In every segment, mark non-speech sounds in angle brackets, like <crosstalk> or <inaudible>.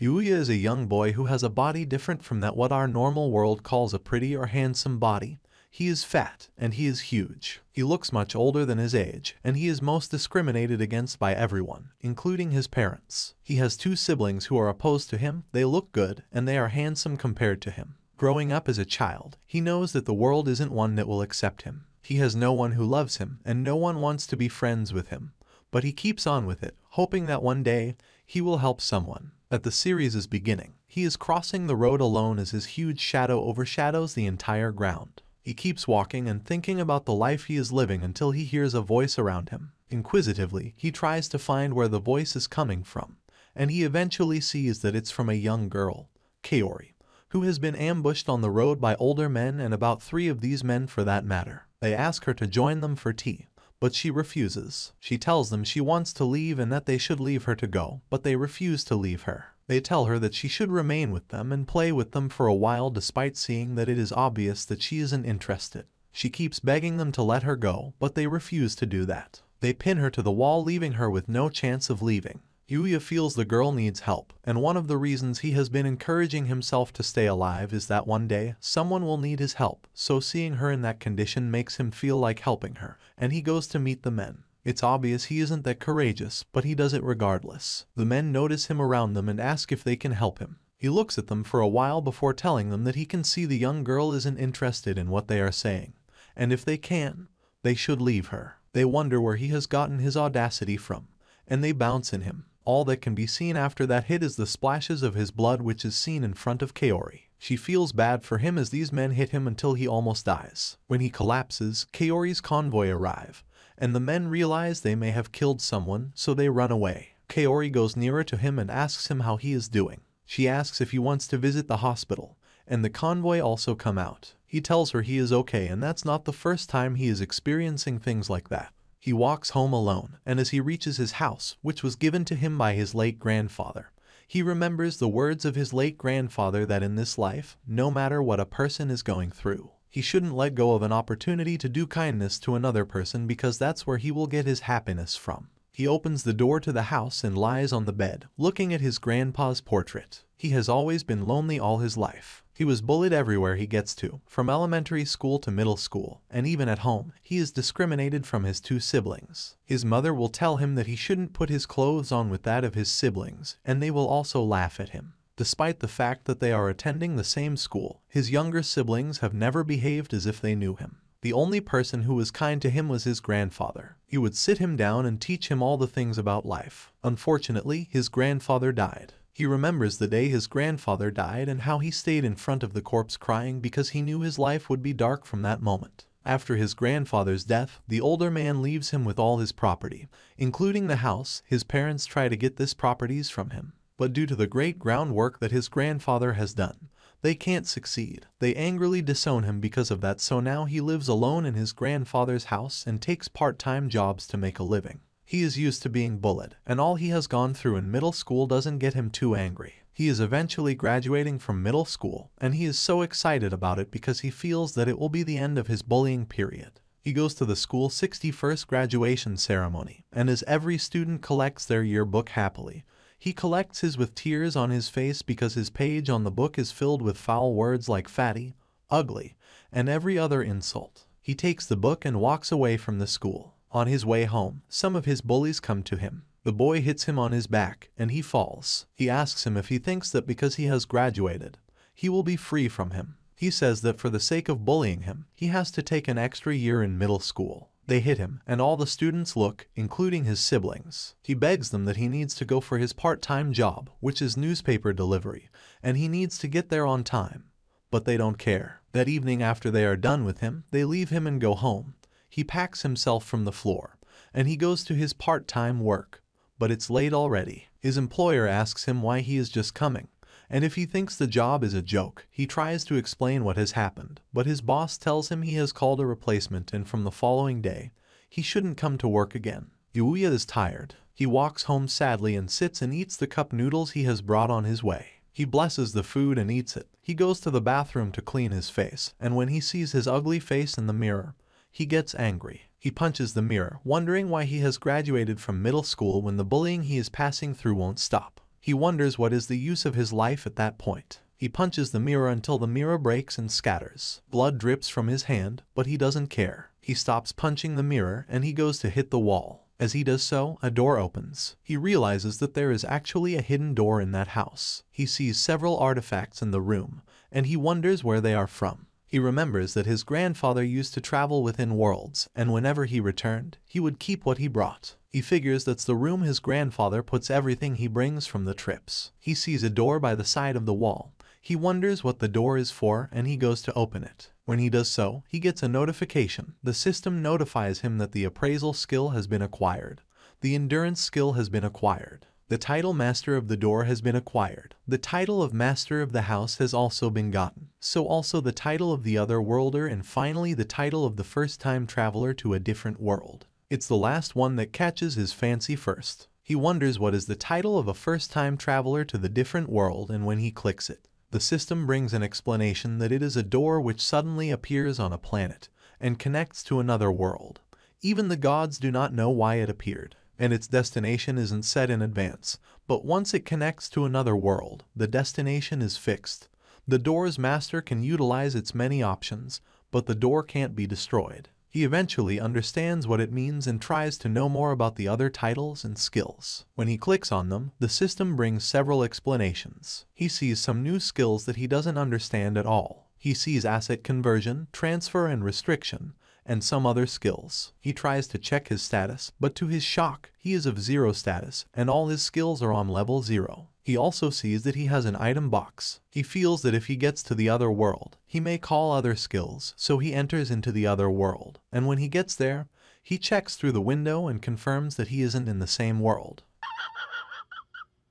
Yuya is a young boy who has a body different from that what our normal world calls a pretty or handsome body. He is fat, and he is huge. He looks much older than his age, and he is most discriminated against by everyone, including his parents. He has two siblings who are opposed to him, they look good, and they are handsome compared to him. Growing up as a child, he knows that the world isn't one that will accept him. He has no one who loves him, and no one wants to be friends with him. But he keeps on with it, hoping that one day, he will help someone. At the series' is beginning, he is crossing the road alone as his huge shadow overshadows the entire ground. He keeps walking and thinking about the life he is living until he hears a voice around him. Inquisitively, he tries to find where the voice is coming from, and he eventually sees that it's from a young girl, Kaori who has been ambushed on the road by older men and about three of these men for that matter. They ask her to join them for tea, but she refuses. She tells them she wants to leave and that they should leave her to go, but they refuse to leave her. They tell her that she should remain with them and play with them for a while despite seeing that it is obvious that she isn't interested. She keeps begging them to let her go, but they refuse to do that. They pin her to the wall leaving her with no chance of leaving. Yuya feels the girl needs help, and one of the reasons he has been encouraging himself to stay alive is that one day, someone will need his help, so seeing her in that condition makes him feel like helping her, and he goes to meet the men. It's obvious he isn't that courageous, but he does it regardless. The men notice him around them and ask if they can help him. He looks at them for a while before telling them that he can see the young girl isn't interested in what they are saying, and if they can, they should leave her. They wonder where he has gotten his audacity from, and they bounce in him. All that can be seen after that hit is the splashes of his blood which is seen in front of Kaori. She feels bad for him as these men hit him until he almost dies. When he collapses, Kaori's convoy arrive, and the men realize they may have killed someone, so they run away. Kaori goes nearer to him and asks him how he is doing. She asks if he wants to visit the hospital, and the convoy also come out. He tells her he is okay and that's not the first time he is experiencing things like that. He walks home alone, and as he reaches his house, which was given to him by his late grandfather, he remembers the words of his late grandfather that in this life, no matter what a person is going through, he shouldn't let go of an opportunity to do kindness to another person because that's where he will get his happiness from. He opens the door to the house and lies on the bed, looking at his grandpa's portrait. He has always been lonely all his life. He was bullied everywhere he gets to, from elementary school to middle school, and even at home, he is discriminated from his two siblings. His mother will tell him that he shouldn't put his clothes on with that of his siblings, and they will also laugh at him. Despite the fact that they are attending the same school, his younger siblings have never behaved as if they knew him. The only person who was kind to him was his grandfather. He would sit him down and teach him all the things about life. Unfortunately, his grandfather died. He remembers the day his grandfather died and how he stayed in front of the corpse crying because he knew his life would be dark from that moment. After his grandfather's death, the older man leaves him with all his property, including the house. His parents try to get this properties from him, but due to the great groundwork that his grandfather has done, they can't succeed. They angrily disown him because of that so now he lives alone in his grandfather's house and takes part-time jobs to make a living. He is used to being bullied, and all he has gone through in middle school doesn't get him too angry. He is eventually graduating from middle school, and he is so excited about it because he feels that it will be the end of his bullying period. He goes to the school 61st graduation ceremony, and as every student collects their yearbook happily, he collects his with tears on his face because his page on the book is filled with foul words like fatty, ugly, and every other insult. He takes the book and walks away from the school. On his way home, some of his bullies come to him. The boy hits him on his back, and he falls. He asks him if he thinks that because he has graduated, he will be free from him. He says that for the sake of bullying him, he has to take an extra year in middle school. They hit him, and all the students look, including his siblings. He begs them that he needs to go for his part-time job, which is newspaper delivery, and he needs to get there on time. But they don't care. That evening after they are done with him, they leave him and go home. He packs himself from the floor, and he goes to his part-time work. But it's late already. His employer asks him why he is just coming, and if he thinks the job is a joke, he tries to explain what has happened, but his boss tells him he has called a replacement and from the following day, he shouldn't come to work again. Yuya is tired. He walks home sadly and sits and eats the cup noodles he has brought on his way. He blesses the food and eats it. He goes to the bathroom to clean his face, and when he sees his ugly face in the mirror, he gets angry. He punches the mirror, wondering why he has graduated from middle school when the bullying he is passing through won't stop. He wonders what is the use of his life at that point. He punches the mirror until the mirror breaks and scatters. Blood drips from his hand, but he doesn't care. He stops punching the mirror and he goes to hit the wall. As he does so, a door opens. He realizes that there is actually a hidden door in that house. He sees several artifacts in the room, and he wonders where they are from. He remembers that his grandfather used to travel within worlds, and whenever he returned, he would keep what he brought. He figures that's the room his grandfather puts everything he brings from the trips. He sees a door by the side of the wall. He wonders what the door is for and he goes to open it. When he does so, he gets a notification. The system notifies him that the appraisal skill has been acquired. The endurance skill has been acquired. The title Master of the Door has been acquired. The title of Master of the House has also been gotten. So also the title of the Other Worlder and finally the title of the First-Time Traveler to a Different World. It's the last one that catches his fancy first. He wonders what is the title of a first-time traveler to the different world and when he clicks it, the system brings an explanation that it is a door which suddenly appears on a planet and connects to another world. Even the gods do not know why it appeared and its destination isn't set in advance, but once it connects to another world, the destination is fixed. The door's master can utilize its many options, but the door can't be destroyed. He eventually understands what it means and tries to know more about the other titles and skills. When he clicks on them, the system brings several explanations. He sees some new skills that he doesn't understand at all. He sees asset conversion, transfer, and restriction, and some other skills. He tries to check his status, but to his shock, he is of zero status, and all his skills are on level zero. He also sees that he has an item box. He feels that if he gets to the other world, he may call other skills, so he enters into the other world. And when he gets there, he checks through the window and confirms that he isn't in the same world.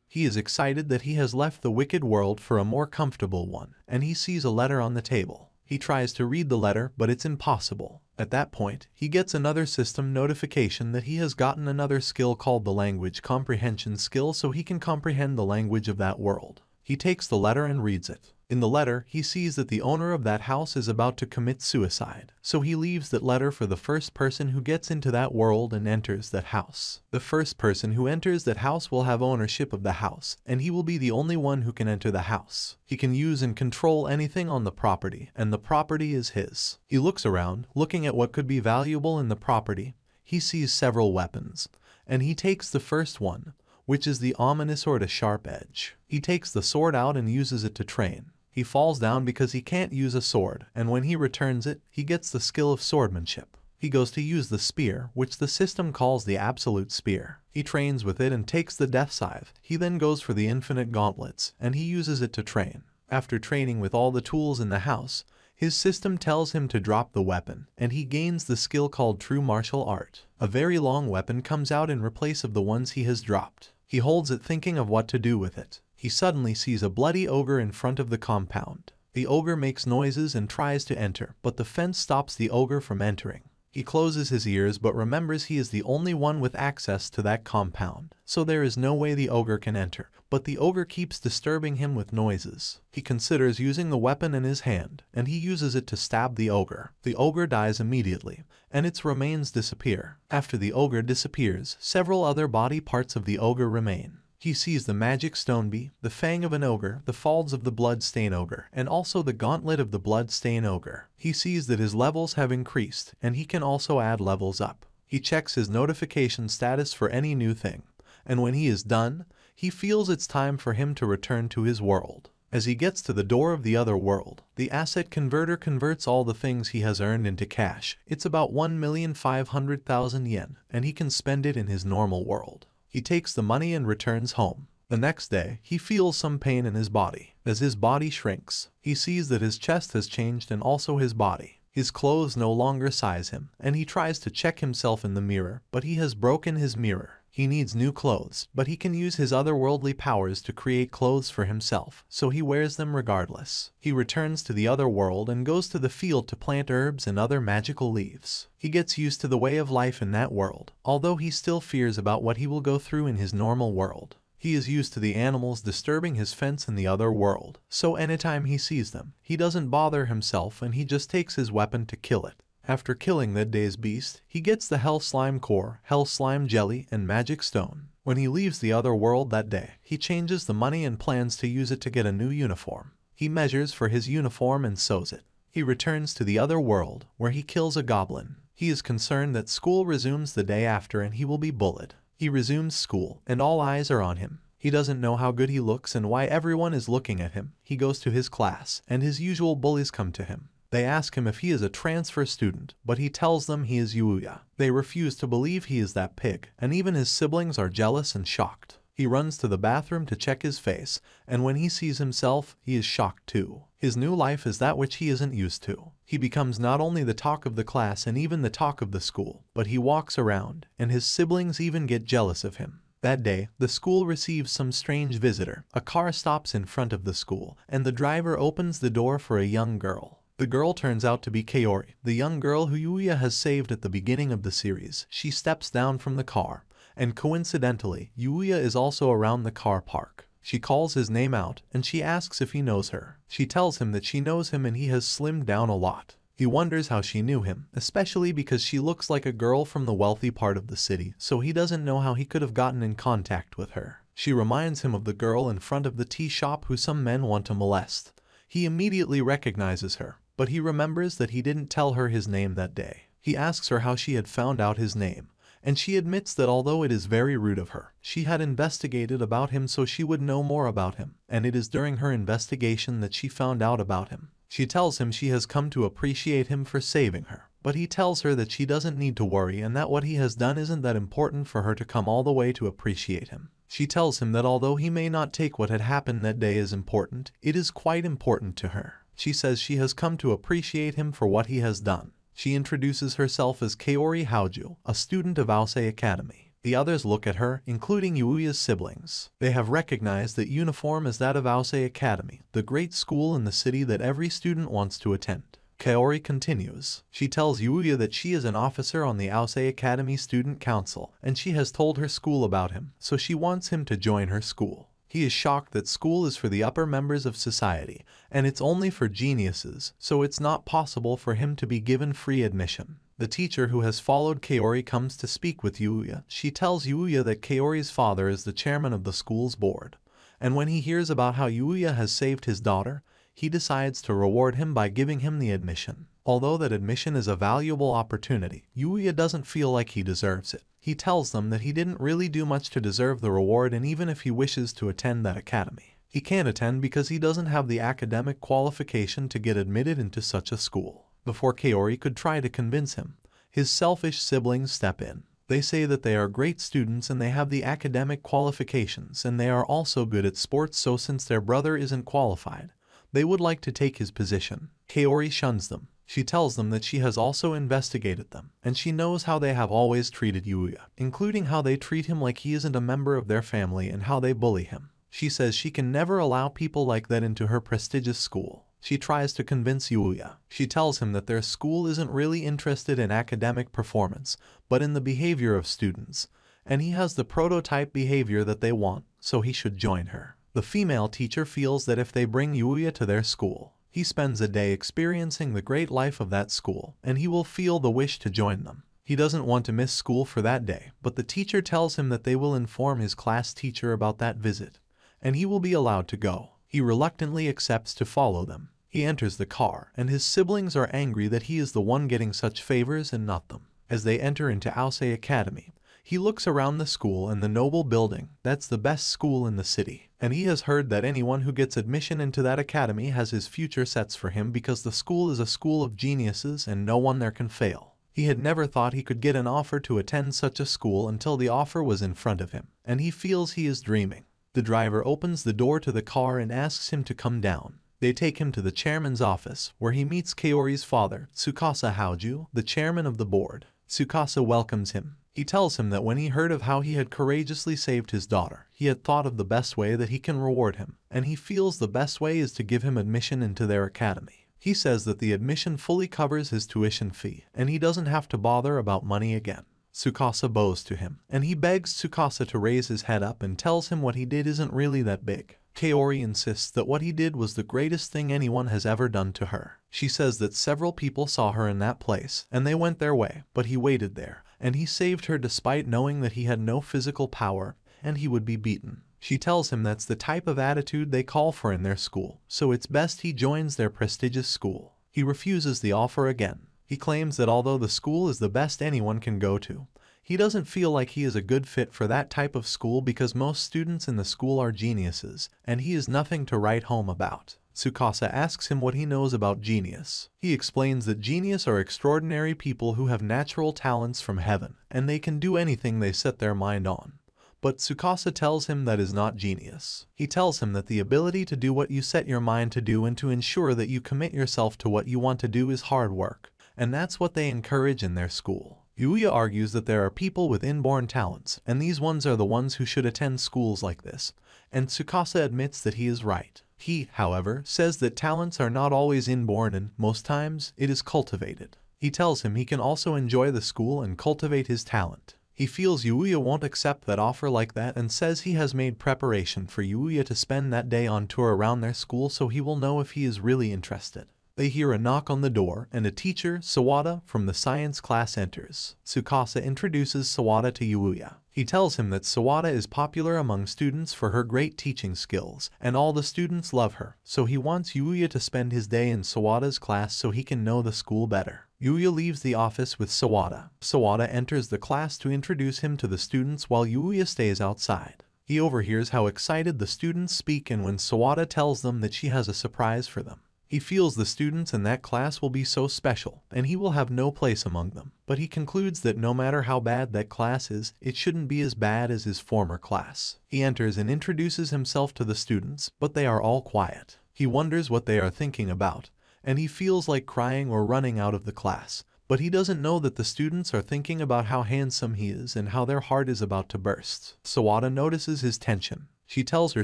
He is excited that he has left the wicked world for a more comfortable one, and he sees a letter on the table. He tries to read the letter, but it's impossible. At that point, he gets another system notification that he has gotten another skill called the language comprehension skill so he can comprehend the language of that world. He takes the letter and reads it. In the letter, he sees that the owner of that house is about to commit suicide, so he leaves that letter for the first person who gets into that world and enters that house. The first person who enters that house will have ownership of the house, and he will be the only one who can enter the house. He can use and control anything on the property, and the property is his. He looks around, looking at what could be valuable in the property. He sees several weapons, and he takes the first one, which is the ominous sword a sharp edge. He takes the sword out and uses it to train. He falls down because he can't use a sword, and when he returns it, he gets the skill of swordmanship. He goes to use the spear, which the system calls the absolute spear. He trains with it and takes the death scythe. He then goes for the infinite gauntlets, and he uses it to train. After training with all the tools in the house, his system tells him to drop the weapon, and he gains the skill called True Martial Art. A very long weapon comes out in replace of the ones he has dropped. He holds it thinking of what to do with it he suddenly sees a bloody ogre in front of the compound. The ogre makes noises and tries to enter, but the fence stops the ogre from entering. He closes his ears but remembers he is the only one with access to that compound, so there is no way the ogre can enter. But the ogre keeps disturbing him with noises. He considers using the weapon in his hand, and he uses it to stab the ogre. The ogre dies immediately, and its remains disappear. After the ogre disappears, several other body parts of the ogre remain. He sees the magic stone bee, the fang of an ogre, the folds of the bloodstain ogre, and also the gauntlet of the bloodstain ogre. He sees that his levels have increased, and he can also add levels up. He checks his notification status for any new thing, and when he is done, he feels it's time for him to return to his world. As he gets to the door of the other world, the asset converter converts all the things he has earned into cash. It's about 1,500,000 yen, and he can spend it in his normal world. He takes the money and returns home. The next day, he feels some pain in his body. As his body shrinks, he sees that his chest has changed and also his body. His clothes no longer size him, and he tries to check himself in the mirror, but he has broken his mirror. He needs new clothes, but he can use his otherworldly powers to create clothes for himself, so he wears them regardless. He returns to the other world and goes to the field to plant herbs and other magical leaves. He gets used to the way of life in that world, although he still fears about what he will go through in his normal world. He is used to the animals disturbing his fence in the other world, so anytime he sees them, he doesn't bother himself and he just takes his weapon to kill it. After killing that day's beast, he gets the Hell Slime Core, Hell Slime Jelly, and Magic Stone. When he leaves the other world that day, he changes the money and plans to use it to get a new uniform. He measures for his uniform and sews it. He returns to the other world, where he kills a goblin. He is concerned that school resumes the day after and he will be bullied. He resumes school, and all eyes are on him. He doesn't know how good he looks and why everyone is looking at him. He goes to his class, and his usual bullies come to him. They ask him if he is a transfer student, but he tells them he is Yuya. They refuse to believe he is that pig, and even his siblings are jealous and shocked. He runs to the bathroom to check his face, and when he sees himself, he is shocked too. His new life is that which he isn't used to. He becomes not only the talk of the class and even the talk of the school, but he walks around, and his siblings even get jealous of him. That day, the school receives some strange visitor. A car stops in front of the school, and the driver opens the door for a young girl. The girl turns out to be Kaori, the young girl who Yuya has saved at the beginning of the series. She steps down from the car, and coincidentally, Yuya is also around the car park. She calls his name out, and she asks if he knows her. She tells him that she knows him and he has slimmed down a lot. He wonders how she knew him, especially because she looks like a girl from the wealthy part of the city, so he doesn't know how he could have gotten in contact with her. She reminds him of the girl in front of the tea shop who some men want to molest. He immediately recognizes her, but he remembers that he didn't tell her his name that day. He asks her how she had found out his name, and she admits that although it is very rude of her, she had investigated about him so she would know more about him, and it is during her investigation that she found out about him. She tells him she has come to appreciate him for saving her, but he tells her that she doesn't need to worry and that what he has done isn't that important for her to come all the way to appreciate him. She tells him that although he may not take what had happened that day as important, it is quite important to her. She says she has come to appreciate him for what he has done. She introduces herself as Kaori Hojo, a student of Aosei Academy. The others look at her, including Yuya's siblings. They have recognized that uniform is that of Aosei Academy, the great school in the city that every student wants to attend. Kaori continues. She tells Yuya that she is an officer on the Aosei Academy Student Council, and she has told her school about him, so she wants him to join her school. He is shocked that school is for the upper members of society, and it's only for geniuses, so it's not possible for him to be given free admission. The teacher who has followed Kaori comes to speak with Yuya. She tells Yuya that Kaori's father is the chairman of the school's board, and when he hears about how Yuya has saved his daughter, he decides to reward him by giving him the admission. Although that admission is a valuable opportunity, Yuya doesn't feel like he deserves it. He tells them that he didn't really do much to deserve the reward and even if he wishes to attend that academy, he can't attend because he doesn't have the academic qualification to get admitted into such a school. Before Kaori could try to convince him, his selfish siblings step in. They say that they are great students and they have the academic qualifications and they are also good at sports so since their brother isn't qualified, they would like to take his position. Kaori shuns them. She tells them that she has also investigated them, and she knows how they have always treated Yuya, including how they treat him like he isn't a member of their family and how they bully him. She says she can never allow people like that into her prestigious school. She tries to convince Yuya. She tells him that their school isn't really interested in academic performance, but in the behavior of students, and he has the prototype behavior that they want, so he should join her. The female teacher feels that if they bring Yuya to their school, he spends a day experiencing the great life of that school, and he will feel the wish to join them. He doesn't want to miss school for that day, but the teacher tells him that they will inform his class teacher about that visit, and he will be allowed to go. He reluctantly accepts to follow them. He enters the car, and his siblings are angry that he is the one getting such favors and not them. As they enter into Aosei Academy, he looks around the school and the noble building, that's the best school in the city, and he has heard that anyone who gets admission into that academy has his future sets for him because the school is a school of geniuses and no one there can fail. He had never thought he could get an offer to attend such a school until the offer was in front of him, and he feels he is dreaming. The driver opens the door to the car and asks him to come down. They take him to the chairman's office, where he meets Kaori's father, Tsukasa Hojo, the chairman of the board. Tsukasa welcomes him. He tells him that when he heard of how he had courageously saved his daughter, he had thought of the best way that he can reward him, and he feels the best way is to give him admission into their academy. He says that the admission fully covers his tuition fee, and he doesn't have to bother about money again. Tsukasa bows to him, and he begs Tsukasa to raise his head up and tells him what he did isn't really that big. Kaori insists that what he did was the greatest thing anyone has ever done to her. She says that several people saw her in that place, and they went their way, but he waited there, and he saved her despite knowing that he had no physical power, and he would be beaten. She tells him that's the type of attitude they call for in their school, so it's best he joins their prestigious school. He refuses the offer again. He claims that although the school is the best anyone can go to, he doesn't feel like he is a good fit for that type of school because most students in the school are geniuses, and he is nothing to write home about. Tsukasa asks him what he knows about genius. He explains that genius are extraordinary people who have natural talents from heaven, and they can do anything they set their mind on. But Tsukasa tells him that is not genius. He tells him that the ability to do what you set your mind to do and to ensure that you commit yourself to what you want to do is hard work, and that's what they encourage in their school. Yuya argues that there are people with inborn talents, and these ones are the ones who should attend schools like this, and Tsukasa admits that he is right. He, however, says that talents are not always inborn and, most times, it is cultivated. He tells him he can also enjoy the school and cultivate his talent. He feels Yuya won't accept that offer like that and says he has made preparation for Yuya to spend that day on tour around their school so he will know if he is really interested. They hear a knock on the door, and a teacher, Sawada, from the science class enters. Tsukasa introduces Sawada to Yuya. He tells him that Sawada is popular among students for her great teaching skills, and all the students love her, so he wants Yuya to spend his day in Sawada's class so he can know the school better. Yuya leaves the office with Sawada. Sawada enters the class to introduce him to the students while Yuya stays outside. He overhears how excited the students speak and when Sawada tells them that she has a surprise for them. He feels the students in that class will be so special, and he will have no place among them. But he concludes that no matter how bad that class is, it shouldn't be as bad as his former class. He enters and introduces himself to the students, but they are all quiet. He wonders what they are thinking about, and he feels like crying or running out of the class. But he doesn't know that the students are thinking about how handsome he is and how their heart is about to burst. Sawada notices his tension. She tells her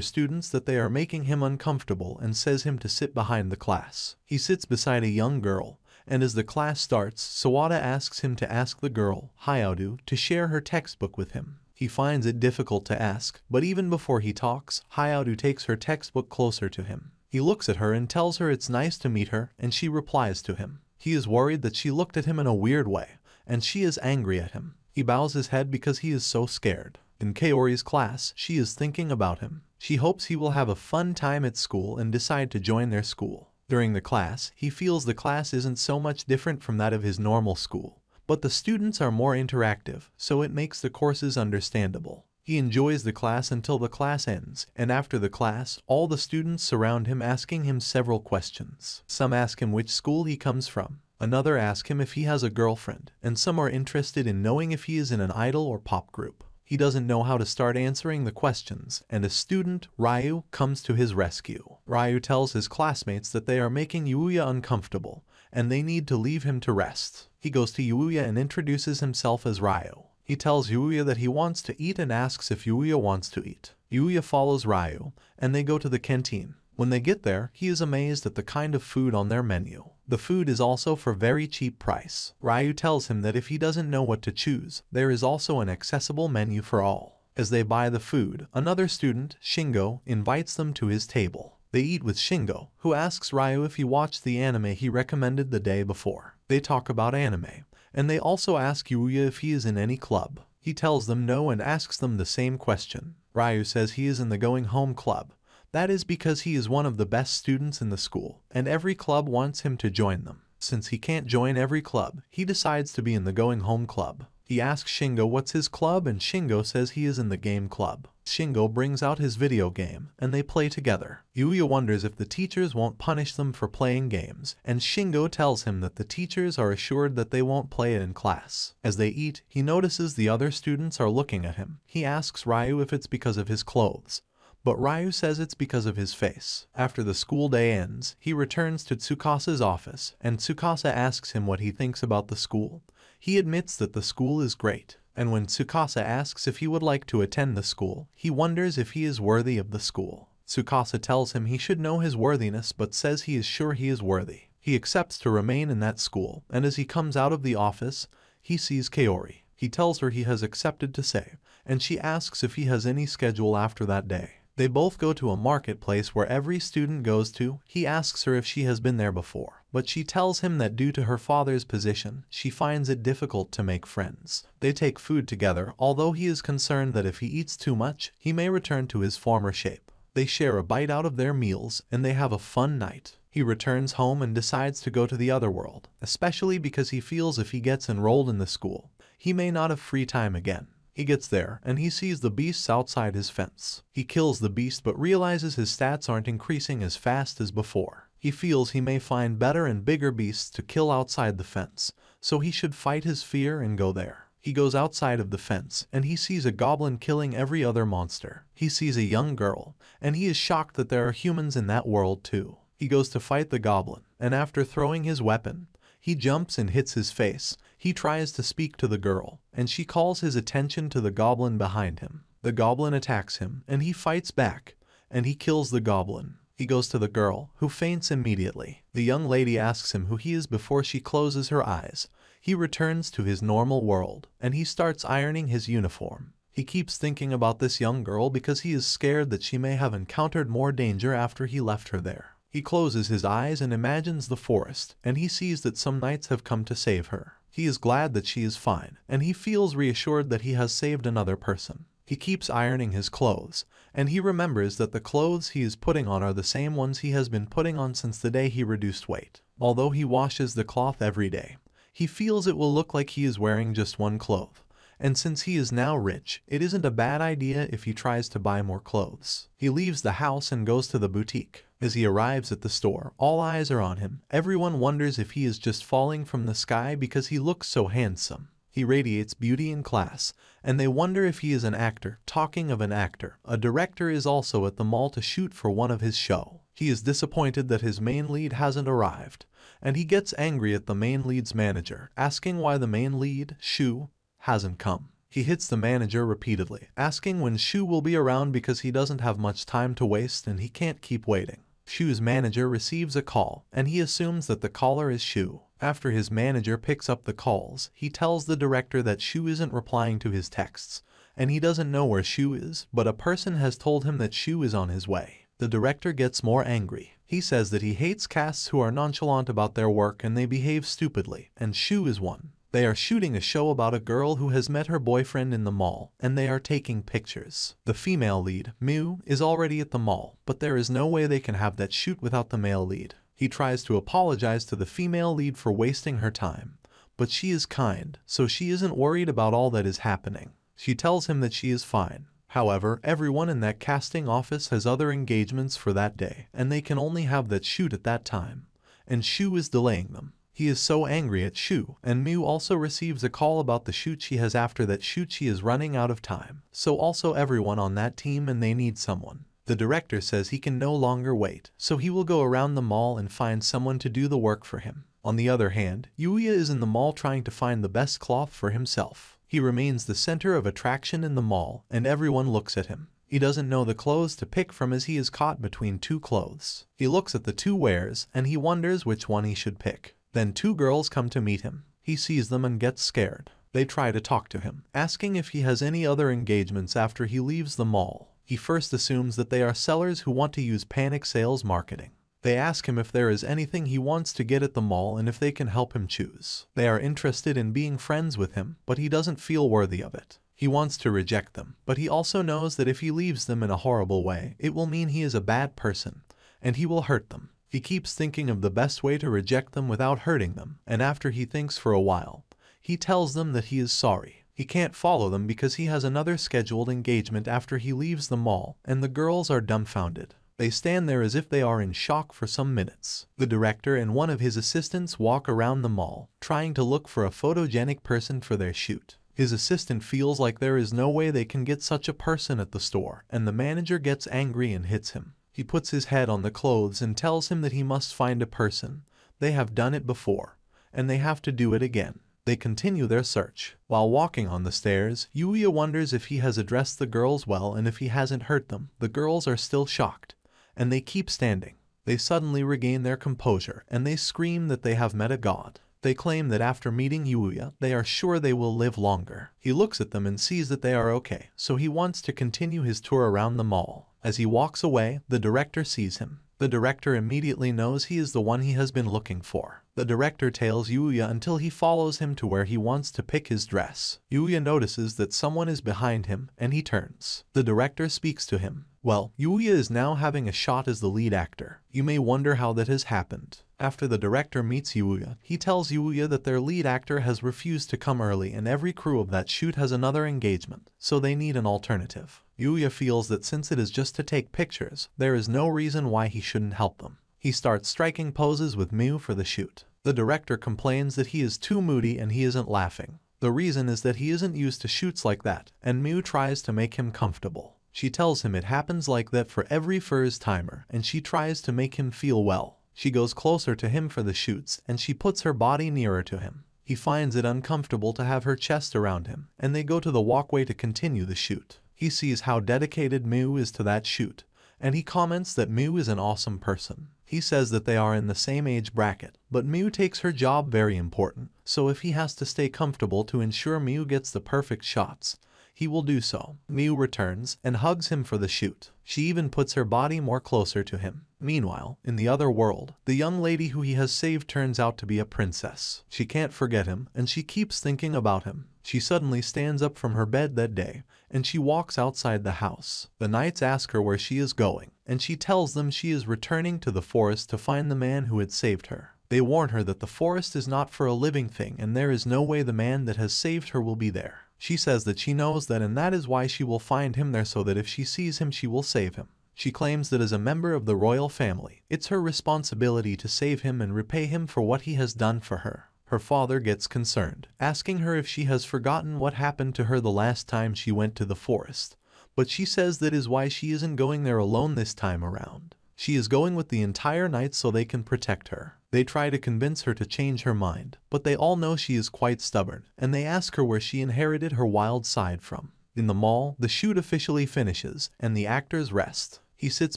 students that they are making him uncomfortable and says him to sit behind the class. He sits beside a young girl, and as the class starts, Sawada asks him to ask the girl, Hyodu, to share her textbook with him. He finds it difficult to ask, but even before he talks, Hyodu takes her textbook closer to him. He looks at her and tells her it's nice to meet her, and she replies to him. He is worried that she looked at him in a weird way, and she is angry at him. He bows his head because he is so scared. In Kaori's class, she is thinking about him. She hopes he will have a fun time at school and decide to join their school. During the class, he feels the class isn't so much different from that of his normal school, but the students are more interactive, so it makes the courses understandable. He enjoys the class until the class ends, and after the class, all the students surround him asking him several questions. Some ask him which school he comes from, another ask him if he has a girlfriend, and some are interested in knowing if he is in an idol or pop group. He doesn't know how to start answering the questions, and a student, Ryu, comes to his rescue. Ryu tells his classmates that they are making Yuya uncomfortable, and they need to leave him to rest. He goes to Yuya and introduces himself as Ryu. He tells Yuya that he wants to eat and asks if Yuya wants to eat. Yuya follows Ryu, and they go to the canteen. When they get there, he is amazed at the kind of food on their menu. The food is also for very cheap price. Ryu tells him that if he doesn't know what to choose, there is also an accessible menu for all. As they buy the food, another student, Shingo, invites them to his table. They eat with Shingo, who asks Ryu if he watched the anime he recommended the day before. They talk about anime, and they also ask Yuya if he is in any club. He tells them no and asks them the same question. Ryu says he is in the Going Home Club, that is because he is one of the best students in the school, and every club wants him to join them. Since he can't join every club, he decides to be in the Going Home Club. He asks Shingo what's his club and Shingo says he is in the game club. Shingo brings out his video game, and they play together. Yuya wonders if the teachers won't punish them for playing games, and Shingo tells him that the teachers are assured that they won't play it in class. As they eat, he notices the other students are looking at him. He asks Ryu if it's because of his clothes but Ryu says it's because of his face. After the school day ends, he returns to Tsukasa's office, and Tsukasa asks him what he thinks about the school. He admits that the school is great, and when Tsukasa asks if he would like to attend the school, he wonders if he is worthy of the school. Tsukasa tells him he should know his worthiness but says he is sure he is worthy. He accepts to remain in that school, and as he comes out of the office, he sees Kaori. He tells her he has accepted to stay, and she asks if he has any schedule after that day. They both go to a marketplace where every student goes to. He asks her if she has been there before, but she tells him that due to her father's position, she finds it difficult to make friends. They take food together, although he is concerned that if he eats too much, he may return to his former shape. They share a bite out of their meals, and they have a fun night. He returns home and decides to go to the other world, especially because he feels if he gets enrolled in the school, he may not have free time again. He gets there, and he sees the beasts outside his fence. He kills the beast but realizes his stats aren't increasing as fast as before. He feels he may find better and bigger beasts to kill outside the fence, so he should fight his fear and go there. He goes outside of the fence, and he sees a goblin killing every other monster. He sees a young girl, and he is shocked that there are humans in that world too. He goes to fight the goblin, and after throwing his weapon, he jumps and hits his face. He tries to speak to the girl, and she calls his attention to the goblin behind him. The goblin attacks him, and he fights back, and he kills the goblin. He goes to the girl, who faints immediately. The young lady asks him who he is before she closes her eyes. He returns to his normal world, and he starts ironing his uniform. He keeps thinking about this young girl because he is scared that she may have encountered more danger after he left her there. He closes his eyes and imagines the forest, and he sees that some knights have come to save her. He is glad that she is fine, and he feels reassured that he has saved another person. He keeps ironing his clothes, and he remembers that the clothes he is putting on are the same ones he has been putting on since the day he reduced weight. Although he washes the cloth every day, he feels it will look like he is wearing just one cloth and since he is now rich, it isn't a bad idea if he tries to buy more clothes. He leaves the house and goes to the boutique. As he arrives at the store, all eyes are on him. Everyone wonders if he is just falling from the sky because he looks so handsome. He radiates beauty and class, and they wonder if he is an actor. Talking of an actor, a director is also at the mall to shoot for one of his show. He is disappointed that his main lead hasn't arrived, and he gets angry at the main lead's manager, asking why the main lead, Shu, hasn't come. He hits the manager repeatedly, asking when Shu will be around because he doesn't have much time to waste and he can't keep waiting. Shu's manager receives a call, and he assumes that the caller is Shu. After his manager picks up the calls, he tells the director that Shu isn't replying to his texts, and he doesn't know where Shu is, but a person has told him that Shu is on his way. The director gets more angry. He says that he hates casts who are nonchalant about their work and they behave stupidly, and Shu is one. They are shooting a show about a girl who has met her boyfriend in the mall, and they are taking pictures. The female lead, Miu, is already at the mall, but there is no way they can have that shoot without the male lead. He tries to apologize to the female lead for wasting her time, but she is kind, so she isn't worried about all that is happening. She tells him that she is fine. However, everyone in that casting office has other engagements for that day, and they can only have that shoot at that time, and Shu is delaying them. He is so angry at Shu, and Miu also receives a call about the shoot she has after that shoot she is running out of time. So also everyone on that team and they need someone. The director says he can no longer wait, so he will go around the mall and find someone to do the work for him. On the other hand, Yuya is in the mall trying to find the best cloth for himself. He remains the center of attraction in the mall, and everyone looks at him. He doesn't know the clothes to pick from as he is caught between two clothes. He looks at the two wares, and he wonders which one he should pick. Then two girls come to meet him. He sees them and gets scared. They try to talk to him, asking if he has any other engagements after he leaves the mall. He first assumes that they are sellers who want to use panic sales marketing. They ask him if there is anything he wants to get at the mall and if they can help him choose. They are interested in being friends with him, but he doesn't feel worthy of it. He wants to reject them, but he also knows that if he leaves them in a horrible way, it will mean he is a bad person, and he will hurt them. He keeps thinking of the best way to reject them without hurting them, and after he thinks for a while, he tells them that he is sorry. He can't follow them because he has another scheduled engagement after he leaves the mall, and the girls are dumbfounded. They stand there as if they are in shock for some minutes. The director and one of his assistants walk around the mall, trying to look for a photogenic person for their shoot. His assistant feels like there is no way they can get such a person at the store, and the manager gets angry and hits him. He puts his head on the clothes and tells him that he must find a person. They have done it before, and they have to do it again. They continue their search. While walking on the stairs, Yuya wonders if he has addressed the girls well and if he hasn't hurt them. The girls are still shocked, and they keep standing. They suddenly regain their composure, and they scream that they have met a god. They claim that after meeting Yuya, they are sure they will live longer. He looks at them and sees that they are okay, so he wants to continue his tour around the mall. As he walks away, the director sees him. The director immediately knows he is the one he has been looking for. The director tails Yuya until he follows him to where he wants to pick his dress. Yuya notices that someone is behind him and he turns. The director speaks to him. Well, Yuya is now having a shot as the lead actor. You may wonder how that has happened. After the director meets Yuya, he tells Yuya that their lead actor has refused to come early and every crew of that shoot has another engagement, so they need an alternative. Yuya feels that since it is just to take pictures, there is no reason why he shouldn't help them. He starts striking poses with Miu for the shoot. The director complains that he is too moody and he isn't laughing. The reason is that he isn't used to shoots like that, and Miu tries to make him comfortable. She tells him it happens like that for every first timer, and she tries to make him feel well. She goes closer to him for the shoots, and she puts her body nearer to him. He finds it uncomfortable to have her chest around him, and they go to the walkway to continue the shoot. He sees how dedicated Miu is to that shoot, and he comments that Miu is an awesome person. He says that they are in the same age bracket, but Miu takes her job very important, so if he has to stay comfortable to ensure Miu gets the perfect shots, he will do so. Miu returns and hugs him for the shoot. She even puts her body more closer to him. Meanwhile, in the other world, the young lady who he has saved turns out to be a princess. She can't forget him, and she keeps thinking about him. She suddenly stands up from her bed that day, and she walks outside the house. The knights ask her where she is going, and she tells them she is returning to the forest to find the man who had saved her. They warn her that the forest is not for a living thing and there is no way the man that has saved her will be there. She says that she knows that and that is why she will find him there so that if she sees him she will save him. She claims that as a member of the royal family, it's her responsibility to save him and repay him for what he has done for her. Her father gets concerned, asking her if she has forgotten what happened to her the last time she went to the forest, but she says that is why she isn't going there alone this time around. She is going with the entire night so they can protect her. They try to convince her to change her mind, but they all know she is quite stubborn, and they ask her where she inherited her wild side from. In the mall, the shoot officially finishes, and the actors rest. He sits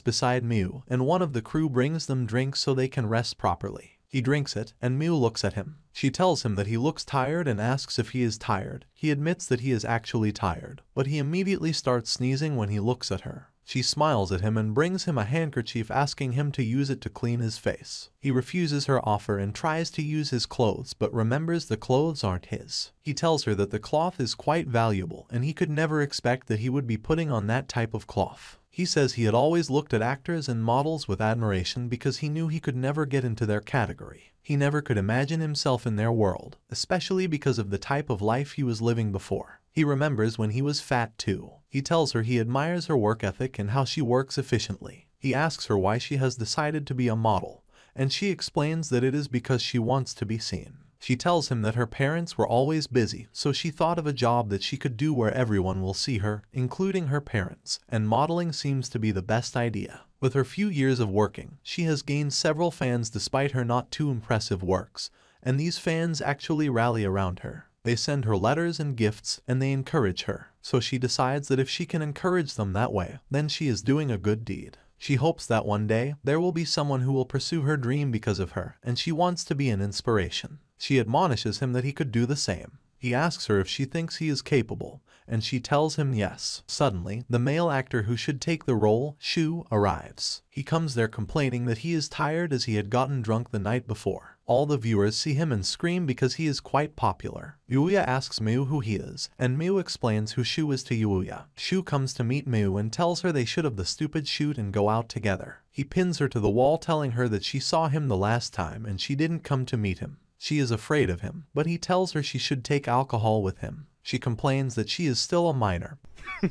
beside Miu, and one of the crew brings them drinks so they can rest properly. He drinks it, and Miu looks at him. She tells him that he looks tired and asks if he is tired. He admits that he is actually tired, but he immediately starts sneezing when he looks at her. She smiles at him and brings him a handkerchief asking him to use it to clean his face. He refuses her offer and tries to use his clothes but remembers the clothes aren't his. He tells her that the cloth is quite valuable and he could never expect that he would be putting on that type of cloth. He says he had always looked at actors and models with admiration because he knew he could never get into their category. He never could imagine himself in their world, especially because of the type of life he was living before. He remembers when he was fat too. He tells her he admires her work ethic and how she works efficiently. He asks her why she has decided to be a model, and she explains that it is because she wants to be seen. She tells him that her parents were always busy, so she thought of a job that she could do where everyone will see her, including her parents, and modeling seems to be the best idea. With her few years of working, she has gained several fans despite her not too impressive works, and these fans actually rally around her. They send her letters and gifts and they encourage her, so she decides that if she can encourage them that way, then she is doing a good deed. She hopes that one day there will be someone who will pursue her dream because of her, and she wants to be an inspiration. She admonishes him that he could do the same. He asks her if she thinks he is capable, and she tells him yes. Suddenly, the male actor who should take the role, Shu, arrives. He comes there complaining that he is tired as he had gotten drunk the night before. All the viewers see him and scream because he is quite popular. Yuya asks Miu who he is, and Miu explains who Shu is to Yuya. Shu comes to meet Miu and tells her they should have the stupid shoot and go out together. He pins her to the wall telling her that she saw him the last time and she didn't come to meet him. She is afraid of him, but he tells her she should take alcohol with him. She complains that she is still a minor. <laughs>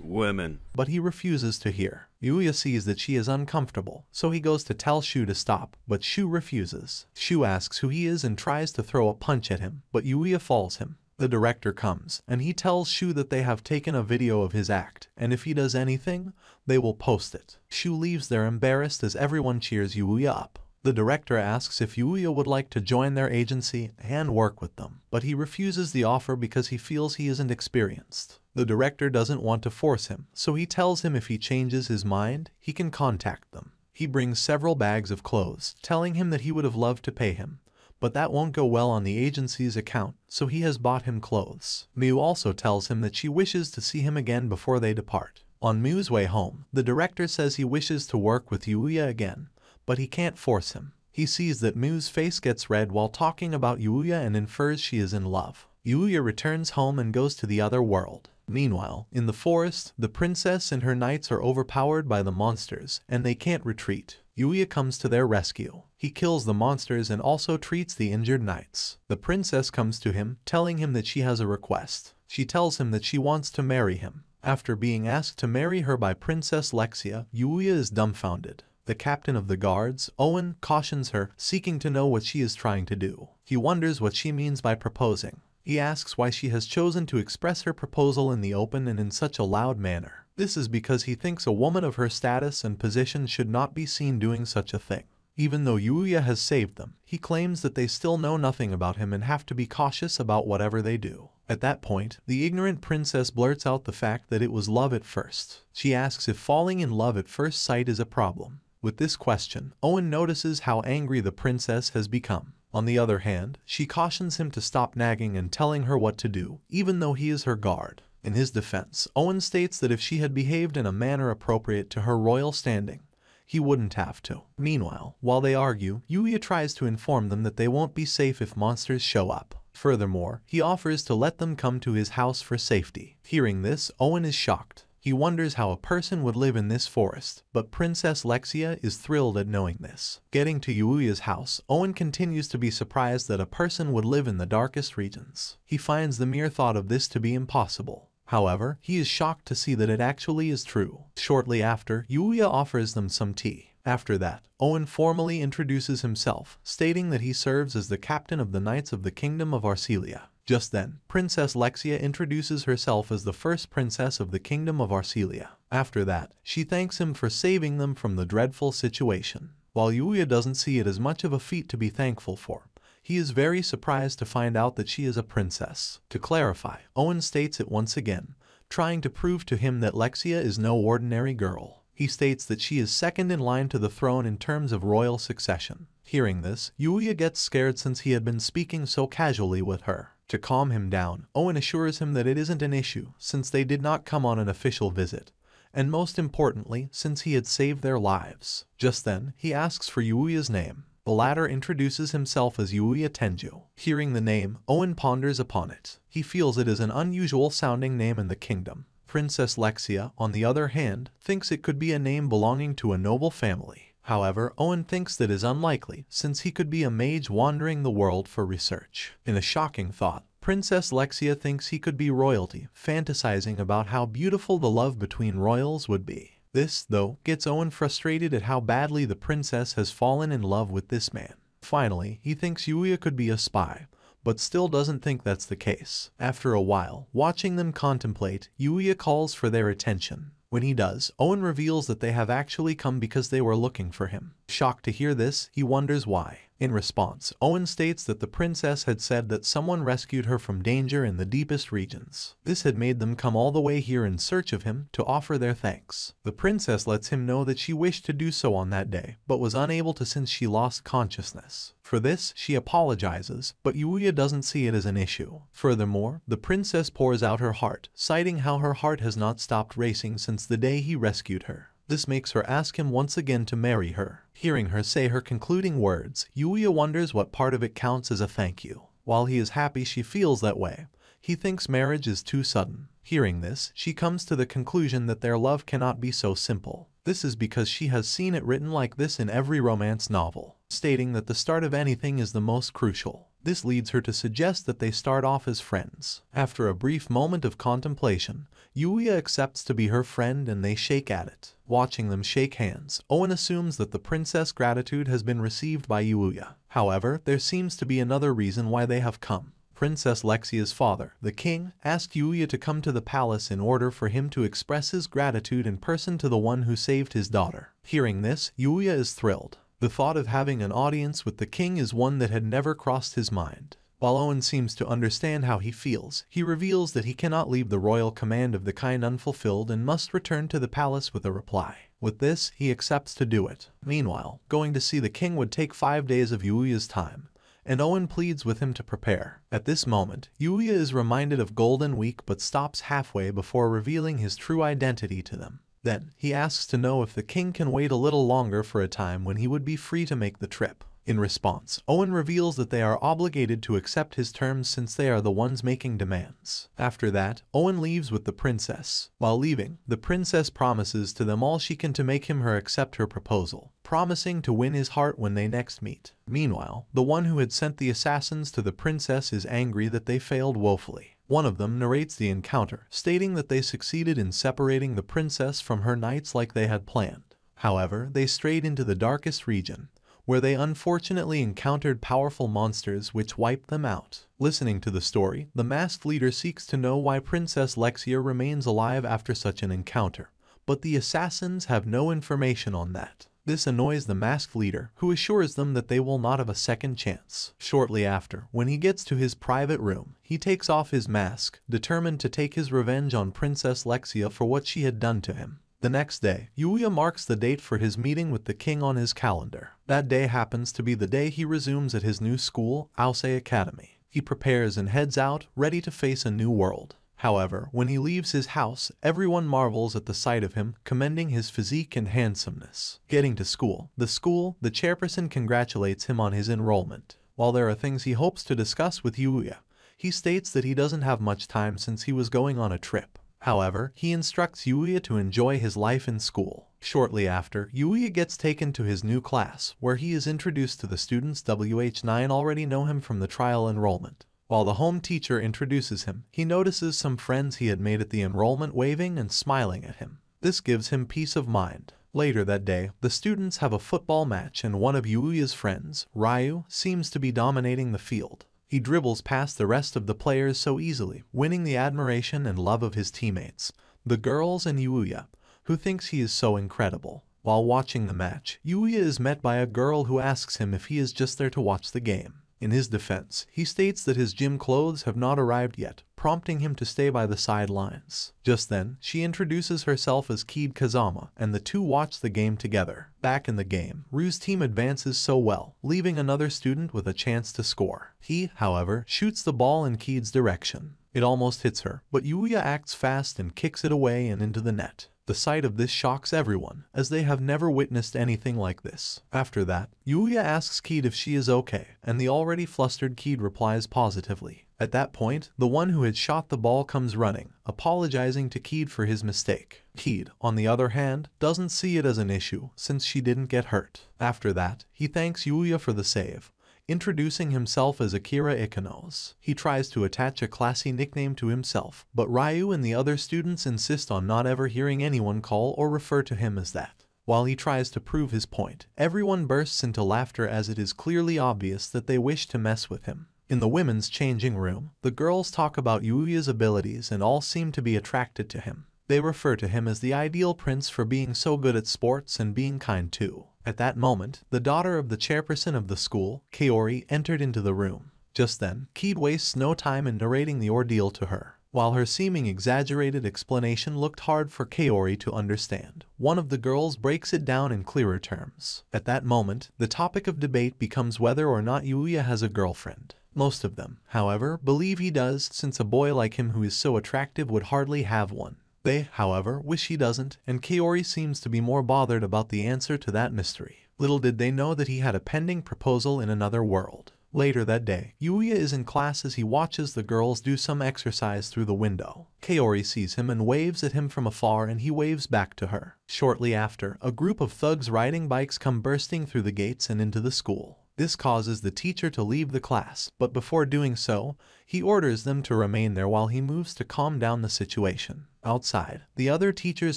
Women. But he refuses to hear. Yuya sees that she is uncomfortable, so he goes to tell Shu to stop, but Shu refuses. Shu asks who he is and tries to throw a punch at him, but Yuya falls him. The director comes, and he tells Shu that they have taken a video of his act, and if he does anything, they will post it. Shu leaves there embarrassed as everyone cheers Yuya up. The director asks if Yuya would like to join their agency and work with them, but he refuses the offer because he feels he isn't experienced. The director doesn't want to force him, so he tells him if he changes his mind, he can contact them. He brings several bags of clothes, telling him that he would have loved to pay him, but that won't go well on the agency's account, so he has bought him clothes. Miu also tells him that she wishes to see him again before they depart. On Miu's way home, the director says he wishes to work with Yuya again, but he can't force him. He sees that Miu's face gets red while talking about Yuya and infers she is in love. Yuya returns home and goes to the other world. Meanwhile, in the forest, the princess and her knights are overpowered by the monsters, and they can't retreat. Yuya comes to their rescue. He kills the monsters and also treats the injured knights. The princess comes to him, telling him that she has a request. She tells him that she wants to marry him. After being asked to marry her by Princess Lexia, Yuya is dumbfounded. The captain of the guards, Owen, cautions her, seeking to know what she is trying to do. He wonders what she means by proposing. He asks why she has chosen to express her proposal in the open and in such a loud manner. This is because he thinks a woman of her status and position should not be seen doing such a thing. Even though Yuya has saved them, he claims that they still know nothing about him and have to be cautious about whatever they do. At that point, the ignorant princess blurts out the fact that it was love at first. She asks if falling in love at first sight is a problem. With this question, Owen notices how angry the princess has become. On the other hand, she cautions him to stop nagging and telling her what to do, even though he is her guard. In his defense, Owen states that if she had behaved in a manner appropriate to her royal standing, he wouldn't have to. Meanwhile, while they argue, Yuya tries to inform them that they won't be safe if monsters show up. Furthermore, he offers to let them come to his house for safety. Hearing this, Owen is shocked. He wonders how a person would live in this forest, but Princess Lexia is thrilled at knowing this. Getting to Yuya's house, Owen continues to be surprised that a person would live in the darkest regions. He finds the mere thought of this to be impossible. However, he is shocked to see that it actually is true. Shortly after, Yuya offers them some tea. After that, Owen formally introduces himself, stating that he serves as the captain of the Knights of the Kingdom of Arcelia. Just then, Princess Lexia introduces herself as the first princess of the Kingdom of Arcelia. After that, she thanks him for saving them from the dreadful situation. While Yuya doesn't see it as much of a feat to be thankful for, he is very surprised to find out that she is a princess. To clarify, Owen states it once again, trying to prove to him that Lexia is no ordinary girl. He states that she is second in line to the throne in terms of royal succession. Hearing this, Yuya gets scared since he had been speaking so casually with her. To calm him down, Owen assures him that it isn't an issue since they did not come on an official visit, and most importantly, since he had saved their lives. Just then, he asks for Yuya's name. The latter introduces himself as Yuya Tenju. Hearing the name, Owen ponders upon it. He feels it is an unusual sounding name in the kingdom. Princess Lexia, on the other hand, thinks it could be a name belonging to a noble family. However, Owen thinks that is unlikely, since he could be a mage wandering the world for research. In a shocking thought, Princess Lexia thinks he could be royalty, fantasizing about how beautiful the love between royals would be. This, though, gets Owen frustrated at how badly the princess has fallen in love with this man. Finally, he thinks Yuya could be a spy, but still doesn't think that's the case. After a while, watching them contemplate, Yuya calls for their attention. When he does, Owen reveals that they have actually come because they were looking for him. Shocked to hear this, he wonders why. In response, Owen states that the princess had said that someone rescued her from danger in the deepest regions. This had made them come all the way here in search of him to offer their thanks. The princess lets him know that she wished to do so on that day, but was unable to since she lost consciousness. For this, she apologizes, but Yuya doesn't see it as an issue. Furthermore, the princess pours out her heart, citing how her heart has not stopped racing since the day he rescued her. This makes her ask him once again to marry her. Hearing her say her concluding words, Yuya wonders what part of it counts as a thank you. While he is happy she feels that way, he thinks marriage is too sudden. Hearing this, she comes to the conclusion that their love cannot be so simple. This is because she has seen it written like this in every romance novel, stating that the start of anything is the most crucial. This leads her to suggest that they start off as friends. After a brief moment of contemplation, Yuya accepts to be her friend and they shake at it. Watching them shake hands, Owen assumes that the princess gratitude has been received by Yuya. However, there seems to be another reason why they have come. Princess Lexia's father, the king, asked Yuya to come to the palace in order for him to express his gratitude in person to the one who saved his daughter. Hearing this, Yuya is thrilled. The thought of having an audience with the king is one that had never crossed his mind. While Owen seems to understand how he feels, he reveals that he cannot leave the royal command of the kind unfulfilled and must return to the palace with a reply. With this, he accepts to do it. Meanwhile, going to see the king would take five days of Yuya's time, and Owen pleads with him to prepare. At this moment, Yuya is reminded of Golden Week but stops halfway before revealing his true identity to them. Then, he asks to know if the king can wait a little longer for a time when he would be free to make the trip. In response, Owen reveals that they are obligated to accept his terms since they are the ones making demands. After that, Owen leaves with the princess. While leaving, the princess promises to them all she can to make him her accept her proposal, promising to win his heart when they next meet. Meanwhile, the one who had sent the assassins to the princess is angry that they failed woefully. One of them narrates the encounter, stating that they succeeded in separating the princess from her knights like they had planned. However, they strayed into the darkest region, where they unfortunately encountered powerful monsters which wiped them out. Listening to the story, the masked leader seeks to know why Princess Lexia remains alive after such an encounter, but the assassins have no information on that. This annoys the masked leader, who assures them that they will not have a second chance. Shortly after, when he gets to his private room, he takes off his mask, determined to take his revenge on Princess Lexia for what she had done to him. The next day, Yuya marks the date for his meeting with the king on his calendar. That day happens to be the day he resumes at his new school, Aosei Academy. He prepares and heads out, ready to face a new world. However, when he leaves his house, everyone marvels at the sight of him, commending his physique and handsomeness. Getting to school, the school, the chairperson congratulates him on his enrollment. While there are things he hopes to discuss with Yuya, he states that he doesn't have much time since he was going on a trip. However, he instructs Yuya to enjoy his life in school. Shortly after, Yuya gets taken to his new class, where he is introduced to the students WH9 already know him from the trial enrollment. While the home teacher introduces him, he notices some friends he had made at the enrollment waving and smiling at him. This gives him peace of mind. Later that day, the students have a football match and one of Yuya's friends, Ryu, seems to be dominating the field. He dribbles past the rest of the players so easily, winning the admiration and love of his teammates, the girls and Yuya, who thinks he is so incredible. While watching the match, Yuya is met by a girl who asks him if he is just there to watch the game. In his defense, he states that his gym clothes have not arrived yet, prompting him to stay by the sidelines. Just then, she introduces herself as Kid Kazama, and the two watch the game together. Back in the game, Ryu's team advances so well, leaving another student with a chance to score. He, however, shoots the ball in Kid's direction. It almost hits her, but Yuya acts fast and kicks it away and into the net. The sight of this shocks everyone, as they have never witnessed anything like this. After that, Yuya asks Kid if she is okay, and the already flustered Kid replies positively. At that point, the one who had shot the ball comes running, apologizing to Kid for his mistake. Kid, on the other hand, doesn't see it as an issue, since she didn't get hurt. After that, he thanks Yuya for the save, introducing himself as Akira Ikanos. He tries to attach a classy nickname to himself, but Ryu and the other students insist on not ever hearing anyone call or refer to him as that. While he tries to prove his point, everyone bursts into laughter as it is clearly obvious that they wish to mess with him. In the women's changing room, the girls talk about Yuya's abilities and all seem to be attracted to him. They refer to him as the ideal prince for being so good at sports and being kind too. At that moment, the daughter of the chairperson of the school, Kaori, entered into the room. Just then, Kid wastes no time in narrating the ordeal to her. While her seeming exaggerated explanation looked hard for Kaori to understand, one of the girls breaks it down in clearer terms. At that moment, the topic of debate becomes whether or not Yuya has a girlfriend. Most of them, however, believe he does since a boy like him who is so attractive would hardly have one. They, however, wish he doesn't, and Kaori seems to be more bothered about the answer to that mystery. Little did they know that he had a pending proposal in another world. Later that day, Yuya is in class as he watches the girls do some exercise through the window. Kaori sees him and waves at him from afar and he waves back to her. Shortly after, a group of thugs riding bikes come bursting through the gates and into the school. This causes the teacher to leave the class, but before doing so, he orders them to remain there while he moves to calm down the situation. Outside, the other teachers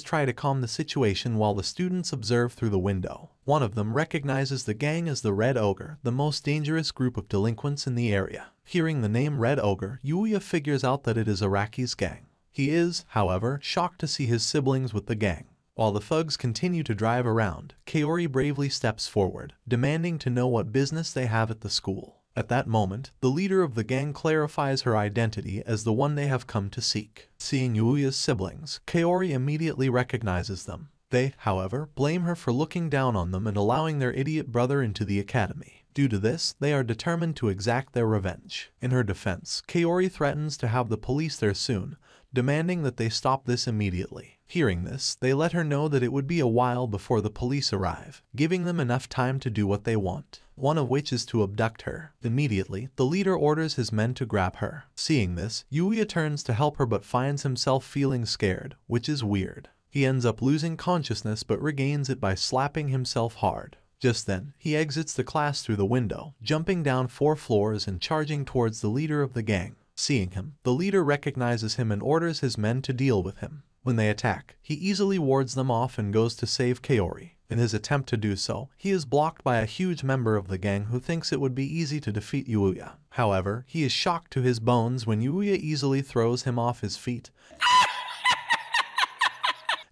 try to calm the situation while the students observe through the window. One of them recognizes the gang as the Red Ogre, the most dangerous group of delinquents in the area. Hearing the name Red Ogre, Yuya figures out that it is Araki's gang. He is, however, shocked to see his siblings with the gang. While the thugs continue to drive around, Kaori bravely steps forward, demanding to know what business they have at the school. At that moment, the leader of the gang clarifies her identity as the one they have come to seek. Seeing Yuya's siblings, Kaori immediately recognizes them. They, however, blame her for looking down on them and allowing their idiot brother into the academy. Due to this, they are determined to exact their revenge. In her defense, Kaori threatens to have the police there soon, demanding that they stop this immediately. Hearing this, they let her know that it would be a while before the police arrive, giving them enough time to do what they want, one of which is to abduct her. Immediately, the leader orders his men to grab her. Seeing this, Yuya turns to help her but finds himself feeling scared, which is weird. He ends up losing consciousness but regains it by slapping himself hard. Just then, he exits the class through the window, jumping down four floors and charging towards the leader of the gang. Seeing him, the leader recognizes him and orders his men to deal with him. When they attack, he easily wards them off and goes to save Kaori. In his attempt to do so, he is blocked by a huge member of the gang who thinks it would be easy to defeat Yuya. However, he is shocked to his bones when Yuya easily throws him off his feet <laughs>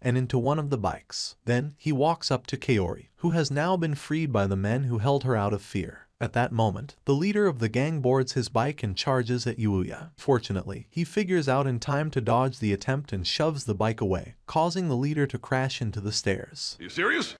and into one of the bikes. Then he walks up to Kaori, who has now been freed by the men who held her out of fear. At that moment, the leader of the gang boards his bike and charges at Yuya. Fortunately, he figures out in time to dodge the attempt and shoves the bike away, causing the leader to crash into the stairs. Are you serious?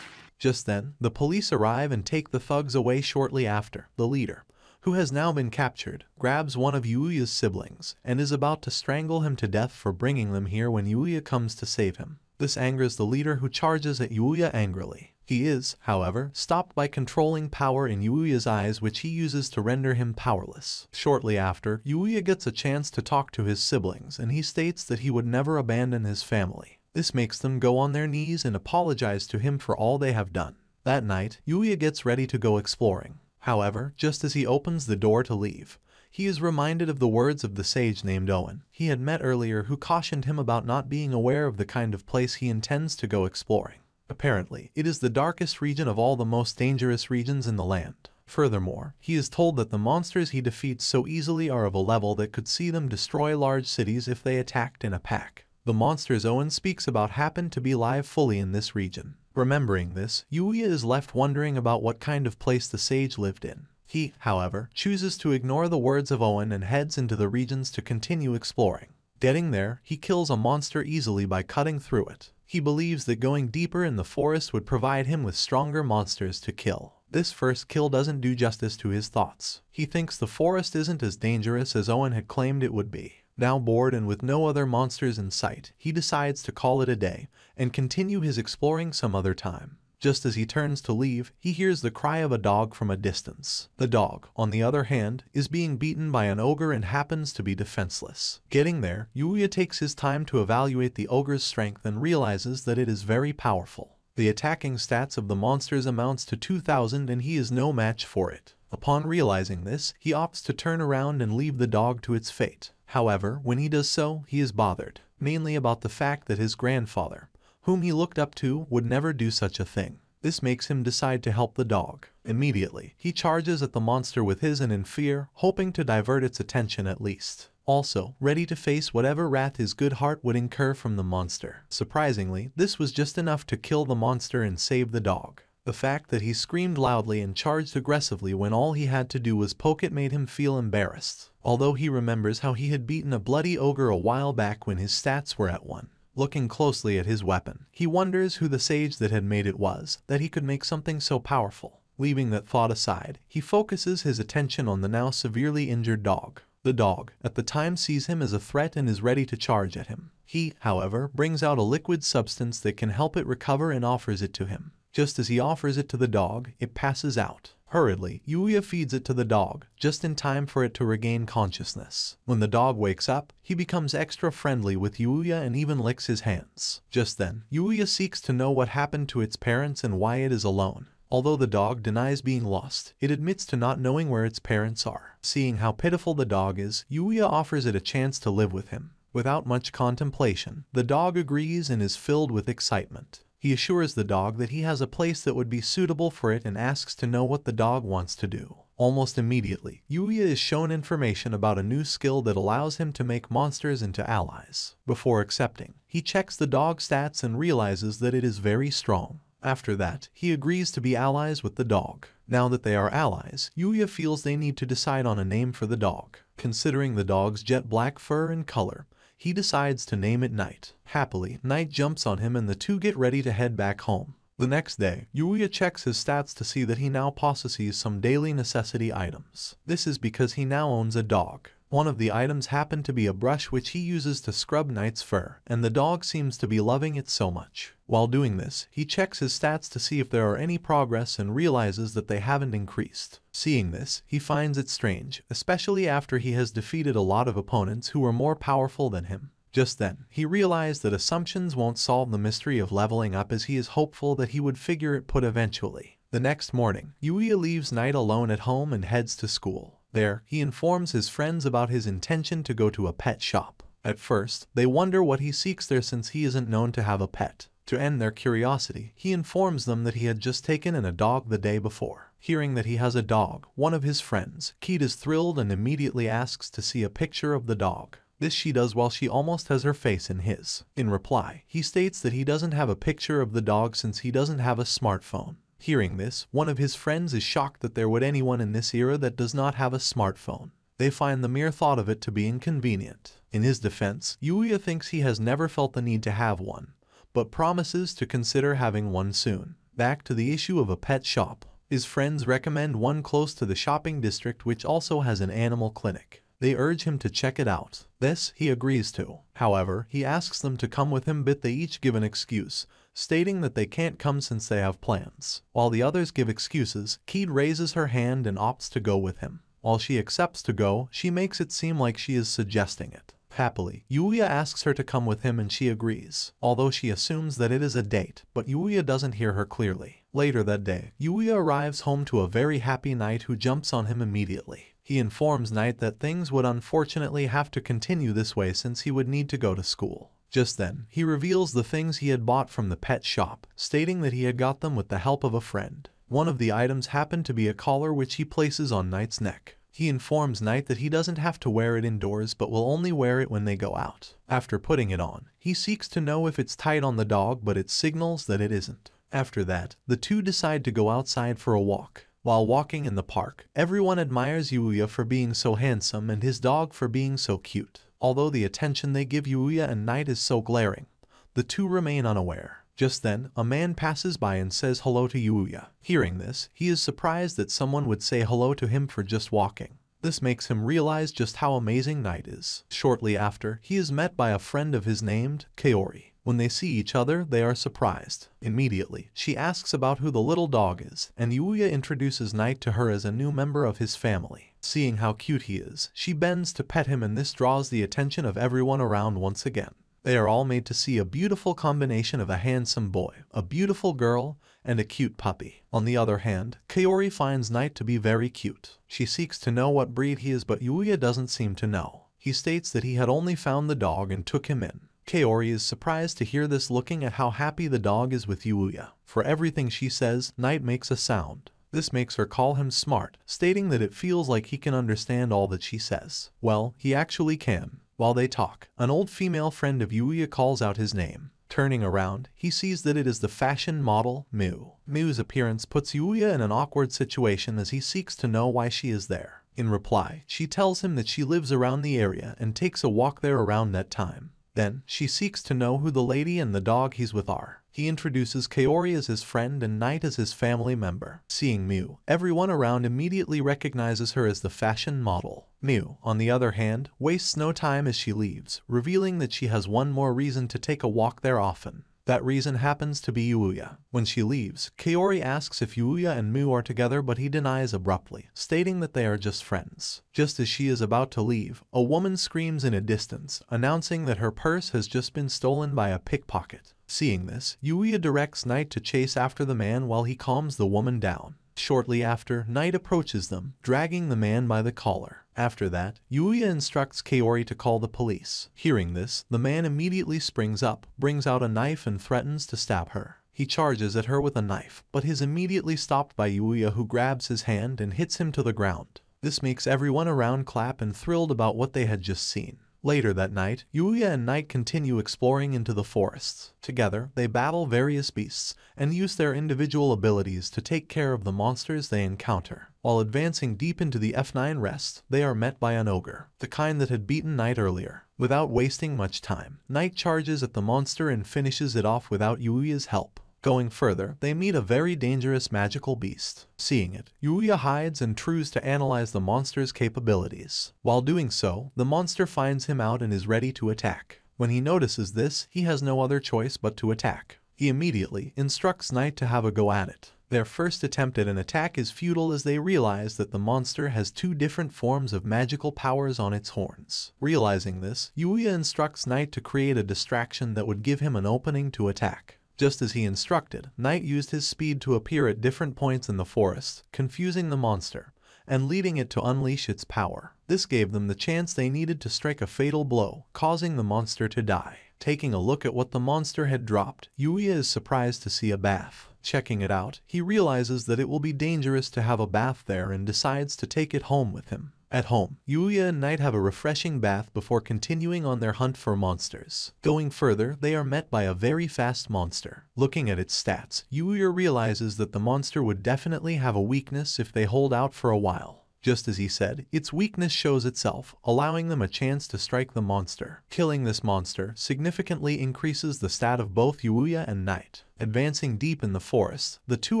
Just then, the police arrive and take the thugs away shortly after. The leader, who has now been captured, grabs one of Yuya's siblings and is about to strangle him to death for bringing them here when Yuya comes to save him. This angers the leader who charges at Yuya angrily. He is, however, stopped by controlling power in Yuya's eyes which he uses to render him powerless. Shortly after, Yuya gets a chance to talk to his siblings and he states that he would never abandon his family. This makes them go on their knees and apologize to him for all they have done. That night, Yuya gets ready to go exploring. However, just as he opens the door to leave, he is reminded of the words of the sage named Owen he had met earlier who cautioned him about not being aware of the kind of place he intends to go exploring. Apparently, it is the darkest region of all the most dangerous regions in the land. Furthermore, he is told that the monsters he defeats so easily are of a level that could see them destroy large cities if they attacked in a pack. The monsters Owen speaks about happen to be live fully in this region. Remembering this, Yuya is left wondering about what kind of place the sage lived in. He, however, chooses to ignore the words of Owen and heads into the regions to continue exploring. Getting there, he kills a monster easily by cutting through it. He believes that going deeper in the forest would provide him with stronger monsters to kill. This first kill doesn't do justice to his thoughts. He thinks the forest isn't as dangerous as Owen had claimed it would be. Now bored and with no other monsters in sight, he decides to call it a day and continue his exploring some other time. Just as he turns to leave, he hears the cry of a dog from a distance. The dog, on the other hand, is being beaten by an ogre and happens to be defenseless. Getting there, Yuya takes his time to evaluate the ogre's strength and realizes that it is very powerful. The attacking stats of the monsters amounts to 2000 and he is no match for it. Upon realizing this, he opts to turn around and leave the dog to its fate. However, when he does so, he is bothered, mainly about the fact that his grandfather, whom he looked up to, would never do such a thing. This makes him decide to help the dog. Immediately, he charges at the monster with his and in fear, hoping to divert its attention at least. Also, ready to face whatever wrath his good heart would incur from the monster. Surprisingly, this was just enough to kill the monster and save the dog. The fact that he screamed loudly and charged aggressively when all he had to do was poke it made him feel embarrassed, although he remembers how he had beaten a bloody ogre a while back when his stats were at 1. Looking closely at his weapon, he wonders who the sage that had made it was, that he could make something so powerful. Leaving that thought aside, he focuses his attention on the now severely injured dog. The dog, at the time sees him as a threat and is ready to charge at him. He, however, brings out a liquid substance that can help it recover and offers it to him. Just as he offers it to the dog, it passes out. Hurriedly, Yuya feeds it to the dog, just in time for it to regain consciousness. When the dog wakes up, he becomes extra friendly with Yuya and even licks his hands. Just then, Yuya seeks to know what happened to its parents and why it is alone. Although the dog denies being lost, it admits to not knowing where its parents are. Seeing how pitiful the dog is, Yuya offers it a chance to live with him. Without much contemplation, the dog agrees and is filled with excitement. He assures the dog that he has a place that would be suitable for it and asks to know what the dog wants to do. Almost immediately, Yuya is shown information about a new skill that allows him to make monsters into allies. Before accepting, he checks the dog stats and realizes that it is very strong. After that, he agrees to be allies with the dog. Now that they are allies, Yuya feels they need to decide on a name for the dog. Considering the dog's jet black fur and color, he decides to name it Night. Happily, Night jumps on him and the two get ready to head back home. The next day, Yuya checks his stats to see that he now possesses some daily necessity items. This is because he now owns a dog. One of the items happened to be a brush which he uses to scrub Knight's fur, and the dog seems to be loving it so much. While doing this, he checks his stats to see if there are any progress and realizes that they haven't increased. Seeing this, he finds it strange, especially after he has defeated a lot of opponents who were more powerful than him. Just then, he realized that assumptions won't solve the mystery of leveling up as he is hopeful that he would figure it put eventually. The next morning, Yuya leaves Knight alone at home and heads to school. There, he informs his friends about his intention to go to a pet shop. At first, they wonder what he seeks there since he isn't known to have a pet. To end their curiosity, he informs them that he had just taken in a dog the day before. Hearing that he has a dog, one of his friends, Keat is thrilled and immediately asks to see a picture of the dog. This she does while she almost has her face in his. In reply, he states that he doesn't have a picture of the dog since he doesn't have a smartphone. Hearing this, one of his friends is shocked that there would anyone in this era that does not have a smartphone. They find the mere thought of it to be inconvenient. In his defense, Yuya thinks he has never felt the need to have one, but promises to consider having one soon. Back to the issue of a pet shop. His friends recommend one close to the shopping district which also has an animal clinic. They urge him to check it out. This he agrees to. However, he asks them to come with him but they each give an excuse, stating that they can't come since they have plans. While the others give excuses, Keat raises her hand and opts to go with him. While she accepts to go, she makes it seem like she is suggesting it. Happily, Yuya asks her to come with him and she agrees, although she assumes that it is a date, but Yuya doesn't hear her clearly. Later that day, Yuya arrives home to a very happy Knight who jumps on him immediately. He informs Knight that things would unfortunately have to continue this way since he would need to go to school. Just then, he reveals the things he had bought from the pet shop, stating that he had got them with the help of a friend. One of the items happened to be a collar which he places on Knight's neck. He informs Knight that he doesn't have to wear it indoors but will only wear it when they go out. After putting it on, he seeks to know if it's tight on the dog but it signals that it isn't. After that, the two decide to go outside for a walk. While walking in the park, everyone admires Yuya for being so handsome and his dog for being so cute. Although the attention they give Yuya and Knight is so glaring, the two remain unaware. Just then, a man passes by and says hello to Yuya. Hearing this, he is surprised that someone would say hello to him for just walking. This makes him realize just how amazing Knight is. Shortly after, he is met by a friend of his named Kaori. When they see each other, they are surprised. Immediately, she asks about who the little dog is, and Yuya introduces Knight to her as a new member of his family. Seeing how cute he is, she bends to pet him and this draws the attention of everyone around once again. They are all made to see a beautiful combination of a handsome boy, a beautiful girl, and a cute puppy. On the other hand, Kaori finds Knight to be very cute. She seeks to know what breed he is but Yuya doesn't seem to know. He states that he had only found the dog and took him in. Kaori is surprised to hear this looking at how happy the dog is with Yuya. For everything she says, Knight makes a sound. This makes her call him smart, stating that it feels like he can understand all that she says. Well, he actually can. While they talk, an old female friend of Yuya calls out his name. Turning around, he sees that it is the fashion model, Miu. Miu's appearance puts Yuya in an awkward situation as he seeks to know why she is there. In reply, she tells him that she lives around the area and takes a walk there around that time. Then, she seeks to know who the lady and the dog he's with are. He introduces Kaori as his friend and Knight as his family member. Seeing Miu, everyone around immediately recognizes her as the fashion model. Miu, on the other hand, wastes no time as she leaves, revealing that she has one more reason to take a walk there often. That reason happens to be Yuya. When she leaves, Kaori asks if Yuya and Miu are together but he denies abruptly, stating that they are just friends. Just as she is about to leave, a woman screams in a distance, announcing that her purse has just been stolen by a pickpocket. Seeing this, Yuya directs Knight to chase after the man while he calms the woman down. Shortly after, Knight approaches them, dragging the man by the collar. After that, Yuya instructs Kaori to call the police. Hearing this, the man immediately springs up, brings out a knife and threatens to stab her. He charges at her with a knife, but is immediately stopped by Yuya who grabs his hand and hits him to the ground. This makes everyone around clap and thrilled about what they had just seen. Later that night, Yuya and Knight continue exploring into the forests. Together, they battle various beasts and use their individual abilities to take care of the monsters they encounter. While advancing deep into the F9 rest, they are met by an ogre, the kind that had beaten Knight earlier. Without wasting much time, Knight charges at the monster and finishes it off without Yuya's help. Going further, they meet a very dangerous magical beast. Seeing it, Yuya hides and tries to analyze the monster's capabilities. While doing so, the monster finds him out and is ready to attack. When he notices this, he has no other choice but to attack. He immediately instructs Knight to have a go at it. Their first attempt at an attack is futile as they realize that the monster has two different forms of magical powers on its horns. Realizing this, Yuya instructs Knight to create a distraction that would give him an opening to attack. Just as he instructed, Knight used his speed to appear at different points in the forest, confusing the monster, and leading it to unleash its power. This gave them the chance they needed to strike a fatal blow, causing the monster to die. Taking a look at what the monster had dropped, Yuya is surprised to see a bath. Checking it out, he realizes that it will be dangerous to have a bath there and decides to take it home with him. At home, Yuya and Knight have a refreshing bath before continuing on their hunt for monsters. Going further, they are met by a very fast monster. Looking at its stats, Yuya realizes that the monster would definitely have a weakness if they hold out for a while. Just as he said, its weakness shows itself, allowing them a chance to strike the monster. Killing this monster significantly increases the stat of both Yuya and Knight. Advancing deep in the forest, the two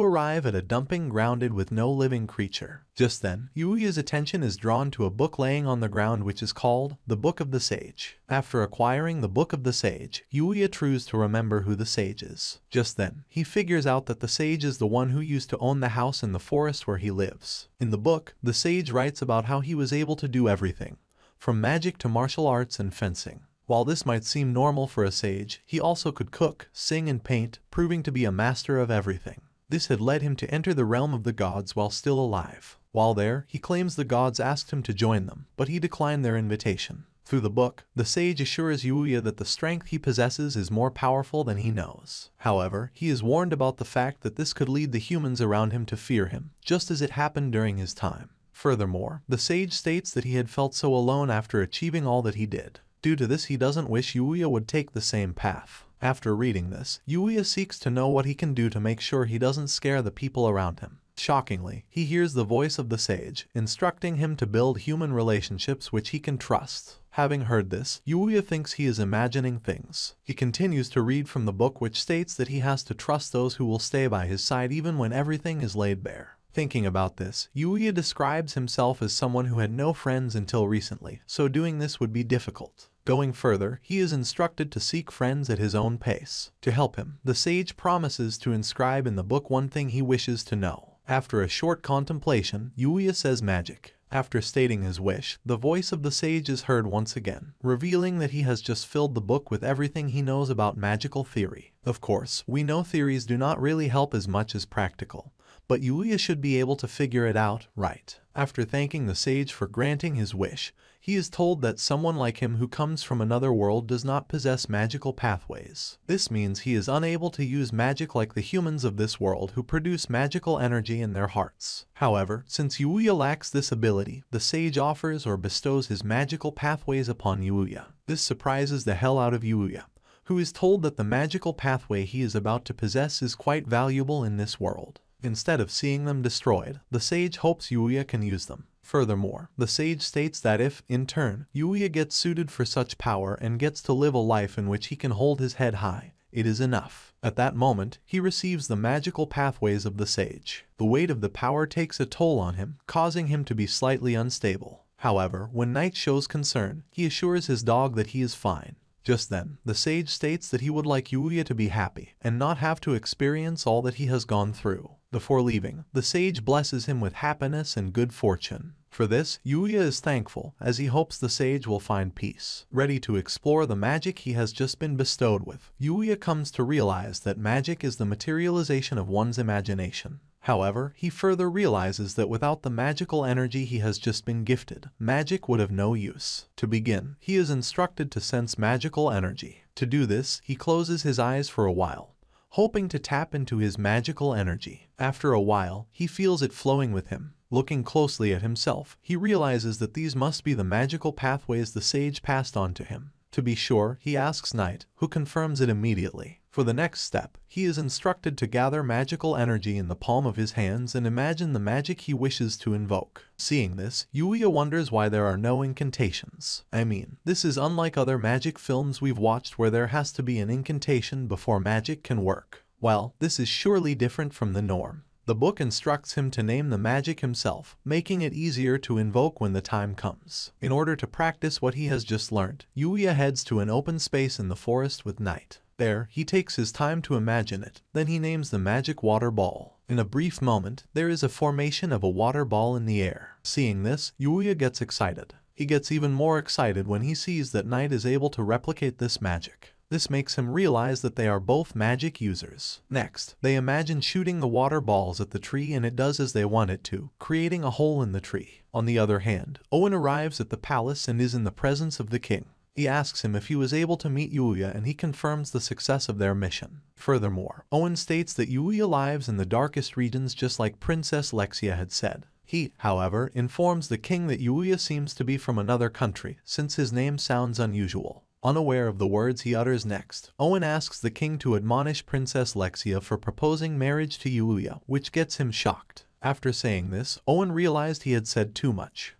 arrive at a dumping grounded with no living creature. Just then, Yuya's attention is drawn to a book laying on the ground which is called The Book of the Sage. After acquiring the Book of the Sage, Yuya tries to remember who the sage is. Just then, he figures out that the sage is the one who used to own the house in the forest where he lives. In the book, the sage writes about how he was able to do everything, from magic to martial arts and fencing. While this might seem normal for a sage, he also could cook, sing and paint, proving to be a master of everything. This had led him to enter the realm of the gods while still alive. While there, he claims the gods asked him to join them, but he declined their invitation. Through the book, the sage assures Yuya that the strength he possesses is more powerful than he knows. However, he is warned about the fact that this could lead the humans around him to fear him, just as it happened during his time. Furthermore, the sage states that he had felt so alone after achieving all that he did. Due to this he doesn't wish Yuya would take the same path. After reading this, Yuya seeks to know what he can do to make sure he doesn't scare the people around him. Shockingly, he hears the voice of the sage, instructing him to build human relationships which he can trust. Having heard this, Yuya thinks he is imagining things. He continues to read from the book which states that he has to trust those who will stay by his side even when everything is laid bare. Thinking about this, Yuya describes himself as someone who had no friends until recently, so doing this would be difficult. Going further, he is instructed to seek friends at his own pace. To help him, the sage promises to inscribe in the book one thing he wishes to know. After a short contemplation, Yuya says magic. After stating his wish, the voice of the sage is heard once again, revealing that he has just filled the book with everything he knows about magical theory. Of course, we know theories do not really help as much as practical, but Yuya should be able to figure it out right. After thanking the sage for granting his wish, he is told that someone like him who comes from another world does not possess magical pathways. This means he is unable to use magic like the humans of this world who produce magical energy in their hearts. However, since Yuya lacks this ability, the sage offers or bestows his magical pathways upon Yuya. This surprises the hell out of Yuya, who is told that the magical pathway he is about to possess is quite valuable in this world. Instead of seeing them destroyed, the sage hopes Yuya can use them. Furthermore, the sage states that if, in turn, Yuya gets suited for such power and gets to live a life in which he can hold his head high, it is enough. At that moment, he receives the magical pathways of the sage. The weight of the power takes a toll on him, causing him to be slightly unstable. However, when Knight shows concern, he assures his dog that he is fine. Just then, the sage states that he would like Yuya to be happy and not have to experience all that he has gone through. Before leaving, the sage blesses him with happiness and good fortune. For this, Yuya is thankful, as he hopes the sage will find peace. Ready to explore the magic he has just been bestowed with, Yuya comes to realize that magic is the materialization of one's imagination. However, he further realizes that without the magical energy he has just been gifted, magic would have no use. To begin, he is instructed to sense magical energy. To do this, he closes his eyes for a while, hoping to tap into his magical energy. After a while, he feels it flowing with him, Looking closely at himself, he realizes that these must be the magical pathways the sage passed on to him. To be sure, he asks Knight, who confirms it immediately. For the next step, he is instructed to gather magical energy in the palm of his hands and imagine the magic he wishes to invoke. Seeing this, Yuya wonders why there are no incantations. I mean, this is unlike other magic films we've watched where there has to be an incantation before magic can work. Well, this is surely different from the norm. The book instructs him to name the magic himself, making it easier to invoke when the time comes. In order to practice what he has just learned, Yuya heads to an open space in the forest with Night. There, he takes his time to imagine it, then he names the magic water ball. In a brief moment, there is a formation of a water ball in the air. Seeing this, Yuya gets excited. He gets even more excited when he sees that Night is able to replicate this magic. This makes him realize that they are both magic users. Next, they imagine shooting the water balls at the tree and it does as they want it to, creating a hole in the tree. On the other hand, Owen arrives at the palace and is in the presence of the king. He asks him if he was able to meet Yuya and he confirms the success of their mission. Furthermore, Owen states that Yuya lives in the darkest regions just like Princess Lexia had said. He, however, informs the king that Yuya seems to be from another country, since his name sounds unusual. Unaware of the words he utters next, Owen asks the king to admonish Princess Lexia for proposing marriage to Yuya, which gets him shocked. After saying this, Owen realized he had said too much.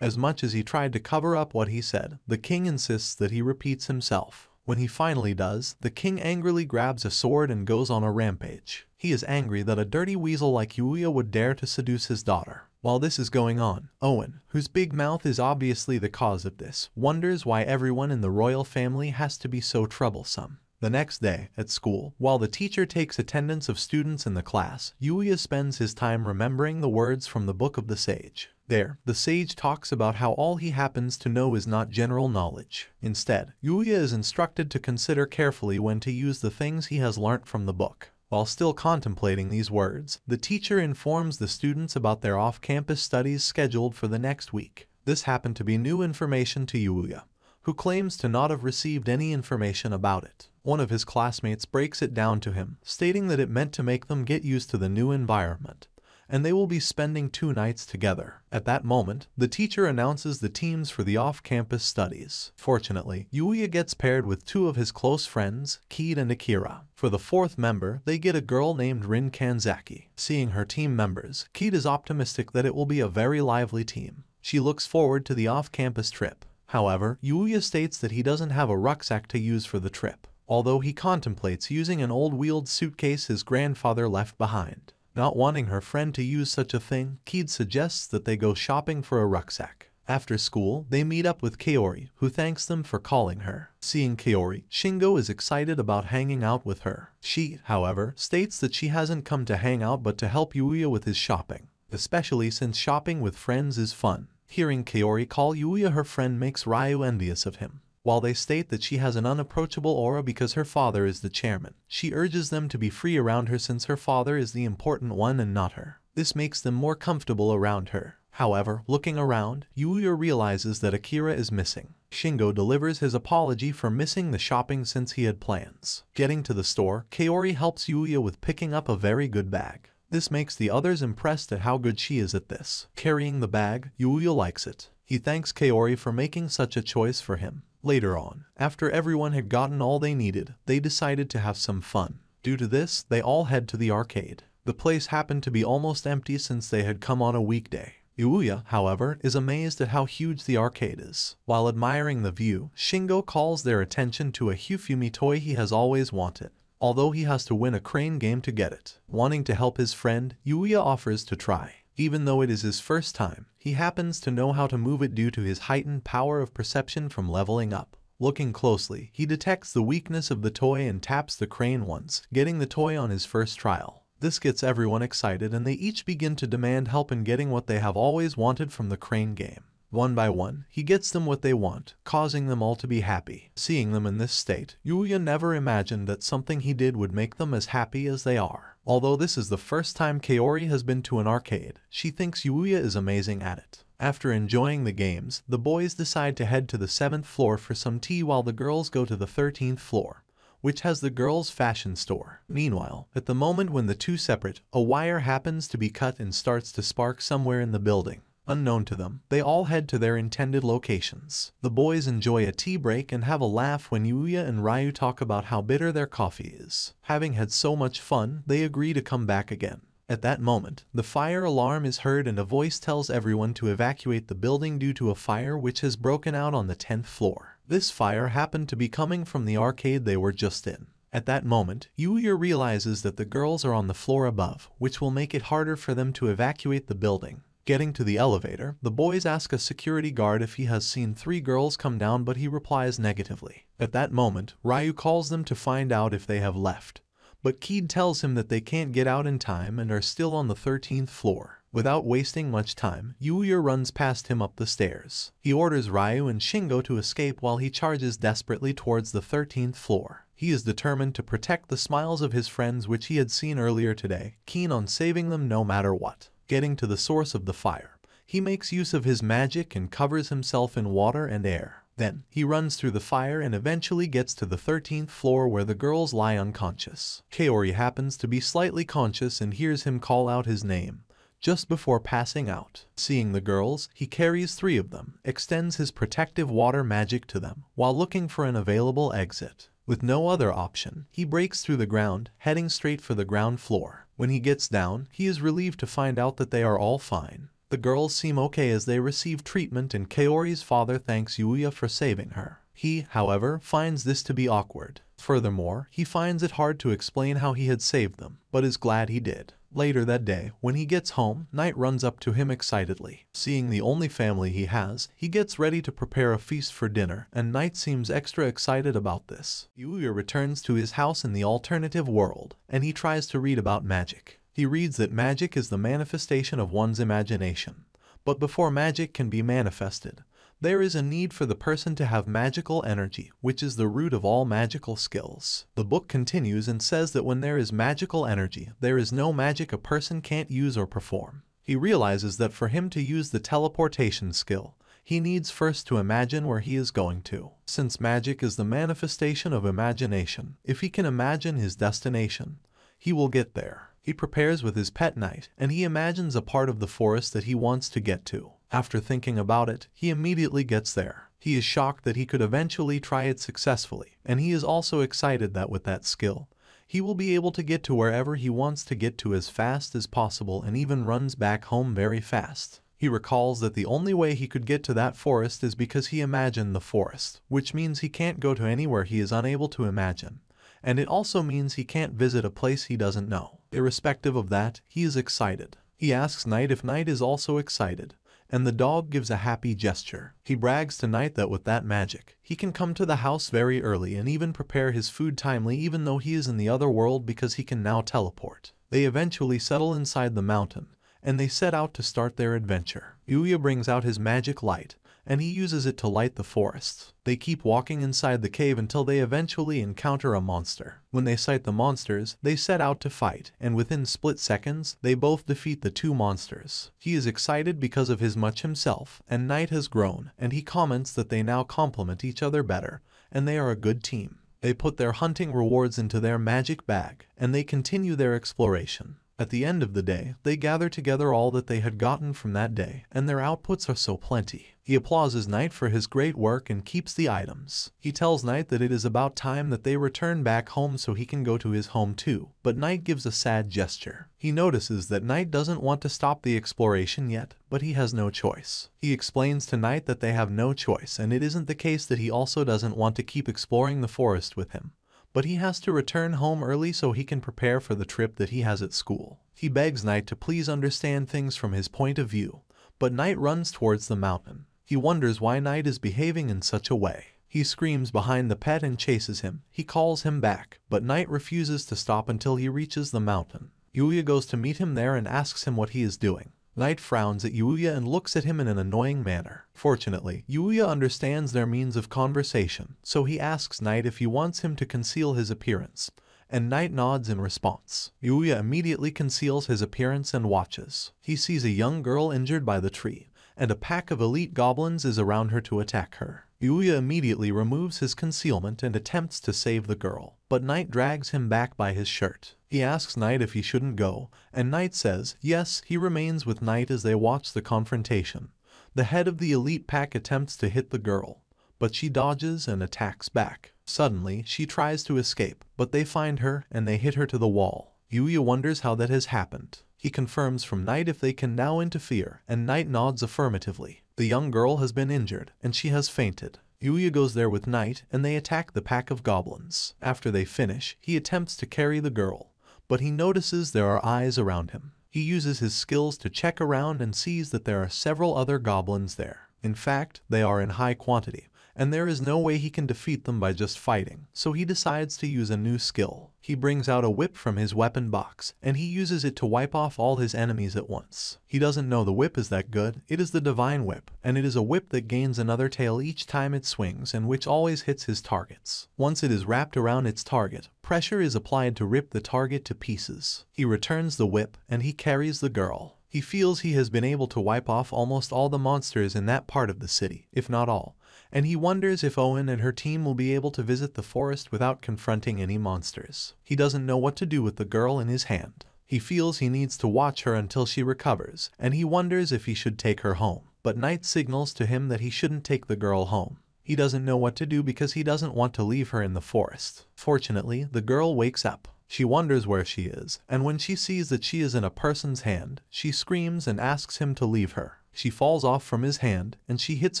As much as he tried to cover up what he said, the king insists that he repeats himself. When he finally does, the king angrily grabs a sword and goes on a rampage. He is angry that a dirty weasel like Yuya would dare to seduce his daughter. While this is going on, Owen, whose big mouth is obviously the cause of this, wonders why everyone in the royal family has to be so troublesome. The next day, at school, while the teacher takes attendance of students in the class, Yuya spends his time remembering the words from the Book of the Sage. There, the sage talks about how all he happens to know is not general knowledge. Instead, Yuya is instructed to consider carefully when to use the things he has learnt from the book. While still contemplating these words, the teacher informs the students about their off-campus studies scheduled for the next week. This happened to be new information to Yuya, who claims to not have received any information about it. One of his classmates breaks it down to him, stating that it meant to make them get used to the new environment and they will be spending two nights together. At that moment, the teacher announces the teams for the off-campus studies. Fortunately, Yuya gets paired with two of his close friends, Keed and Akira. For the fourth member, they get a girl named Rin Kanzaki. Seeing her team members, Keed is optimistic that it will be a very lively team. She looks forward to the off-campus trip. However, Yuya states that he doesn't have a rucksack to use for the trip, although he contemplates using an old wheeled suitcase his grandfather left behind. Not wanting her friend to use such a thing, Keed suggests that they go shopping for a rucksack. After school, they meet up with Kaori, who thanks them for calling her. Seeing Kaori, Shingo is excited about hanging out with her. She, however, states that she hasn't come to hang out but to help Yuya with his shopping, especially since shopping with friends is fun. Hearing Kaori call Yuya her friend makes Ryu envious of him. While they state that she has an unapproachable aura because her father is the chairman, she urges them to be free around her since her father is the important one and not her. This makes them more comfortable around her. However, looking around, Yuya realizes that Akira is missing. Shingo delivers his apology for missing the shopping since he had plans. Getting to the store, Kaori helps Yuya with picking up a very good bag. This makes the others impressed at how good she is at this. Carrying the bag, Yuya likes it. He thanks Kaori for making such a choice for him. Later on, after everyone had gotten all they needed, they decided to have some fun. Due to this, they all head to the arcade. The place happened to be almost empty since they had come on a weekday. Yuya, however, is amazed at how huge the arcade is. While admiring the view, Shingo calls their attention to a Hifumi toy he has always wanted, although he has to win a crane game to get it. Wanting to help his friend, Yuya offers to try. Even though it is his first time, he happens to know how to move it due to his heightened power of perception from leveling up. Looking closely, he detects the weakness of the toy and taps the crane once, getting the toy on his first trial. This gets everyone excited and they each begin to demand help in getting what they have always wanted from the crane game. One by one, he gets them what they want, causing them all to be happy. Seeing them in this state, Yuya never imagined that something he did would make them as happy as they are. Although this is the first time Kaori has been to an arcade, she thinks Yuya is amazing at it. After enjoying the games, the boys decide to head to the 7th floor for some tea while the girls go to the 13th floor which has the girls' fashion store. Meanwhile, at the moment when the two separate, a wire happens to be cut and starts to spark somewhere in the building. Unknown to them, they all head to their intended locations. The boys enjoy a tea break and have a laugh when Yuya and Ryu talk about how bitter their coffee is. Having had so much fun, they agree to come back again. At that moment, the fire alarm is heard and a voice tells everyone to evacuate the building due to a fire which has broken out on the 10th floor. This fire happened to be coming from the arcade they were just in. At that moment, Yuya realizes that the girls are on the floor above, which will make it harder for them to evacuate the building. Getting to the elevator, the boys ask a security guard if he has seen three girls come down but he replies negatively. At that moment, Ryu calls them to find out if they have left. But Keed tells him that they can't get out in time and are still on the 13th floor. Without wasting much time, Yuya runs past him up the stairs. He orders Ryu and Shingo to escape while he charges desperately towards the 13th floor. He is determined to protect the smiles of his friends which he had seen earlier today, keen on saving them no matter what. Getting to the source of the fire, he makes use of his magic and covers himself in water and air. Then, he runs through the fire and eventually gets to the 13th floor where the girls lie unconscious. Kaori happens to be slightly conscious and hears him call out his name just before passing out. Seeing the girls, he carries three of them, extends his protective water magic to them, while looking for an available exit. With no other option, he breaks through the ground, heading straight for the ground floor. When he gets down, he is relieved to find out that they are all fine. The girls seem okay as they receive treatment and Kaori's father thanks Yuya for saving her. He, however, finds this to be awkward. Furthermore, he finds it hard to explain how he had saved them, but is glad he did. Later that day, when he gets home, Knight runs up to him excitedly. Seeing the only family he has, he gets ready to prepare a feast for dinner, and Knight seems extra excited about this. Yuya returns to his house in the alternative world, and he tries to read about magic. He reads that magic is the manifestation of one's imagination. But before magic can be manifested, there is a need for the person to have magical energy, which is the root of all magical skills. The book continues and says that when there is magical energy, there is no magic a person can't use or perform. He realizes that for him to use the teleportation skill, he needs first to imagine where he is going to. Since magic is the manifestation of imagination, if he can imagine his destination, he will get there. He prepares with his pet knight, and he imagines a part of the forest that he wants to get to. After thinking about it, he immediately gets there. He is shocked that he could eventually try it successfully, and he is also excited that with that skill, he will be able to get to wherever he wants to get to as fast as possible and even runs back home very fast. He recalls that the only way he could get to that forest is because he imagined the forest, which means he can't go to anywhere he is unable to imagine. And it also means he can't visit a place he doesn't know. Irrespective of that, he is excited. He asks Knight if Knight is also excited, and the dog gives a happy gesture. He brags tonight that with that magic, he can come to the house very early and even prepare his food timely even though he is in the other world because he can now teleport. They eventually settle inside the mountain, and they set out to start their adventure. Yuya brings out his magic light, and he uses it to light the forests. They keep walking inside the cave until they eventually encounter a monster. When they sight the monsters, they set out to fight, and within split seconds, they both defeat the two monsters. He is excited because of his much himself, and Knight has grown, and he comments that they now complement each other better, and they are a good team. They put their hunting rewards into their magic bag, and they continue their exploration. At the end of the day, they gather together all that they had gotten from that day, and their outputs are so plenty. He applauses Knight for his great work and keeps the items. He tells Knight that it is about time that they return back home so he can go to his home too, but Knight gives a sad gesture. He notices that Knight doesn't want to stop the exploration yet, but he has no choice. He explains to Knight that they have no choice and it isn't the case that he also doesn't want to keep exploring the forest with him but he has to return home early so he can prepare for the trip that he has at school. He begs Knight to please understand things from his point of view, but Knight runs towards the mountain. He wonders why Knight is behaving in such a way. He screams behind the pet and chases him. He calls him back, but Knight refuses to stop until he reaches the mountain. Yuya goes to meet him there and asks him what he is doing. Knight frowns at Yuya and looks at him in an annoying manner. Fortunately, Yuya understands their means of conversation, so he asks Knight if he wants him to conceal his appearance, and Knight nods in response. Yuya immediately conceals his appearance and watches. He sees a young girl injured by the tree, and a pack of elite goblins is around her to attack her. Yuya immediately removes his concealment and attempts to save the girl, but Knight drags him back by his shirt. He asks Knight if he shouldn't go, and Knight says yes, he remains with Knight as they watch the confrontation. The head of the elite pack attempts to hit the girl, but she dodges and attacks back. Suddenly, she tries to escape, but they find her and they hit her to the wall. Yuya wonders how that has happened. He confirms from Knight if they can now interfere, and Knight nods affirmatively. The young girl has been injured, and she has fainted. Yuya goes there with Knight and they attack the pack of goblins. After they finish, he attempts to carry the girl, but he notices there are eyes around him. He uses his skills to check around and sees that there are several other goblins there. In fact, they are in high quantity, and there is no way he can defeat them by just fighting, so he decides to use a new skill. He brings out a whip from his weapon box, and he uses it to wipe off all his enemies at once. He doesn't know the whip is that good, it is the Divine Whip, and it is a whip that gains another tail each time it swings and which always hits his targets. Once it is wrapped around its target, pressure is applied to rip the target to pieces. He returns the whip, and he carries the girl. He feels he has been able to wipe off almost all the monsters in that part of the city, if not all, and he wonders if Owen and her team will be able to visit the forest without confronting any monsters. He doesn't know what to do with the girl in his hand. He feels he needs to watch her until she recovers, and he wonders if he should take her home. But Knight signals to him that he shouldn't take the girl home. He doesn't know what to do because he doesn't want to leave her in the forest. Fortunately, the girl wakes up. She wonders where she is, and when she sees that she is in a person's hand, she screams and asks him to leave her. She falls off from his hand, and she hits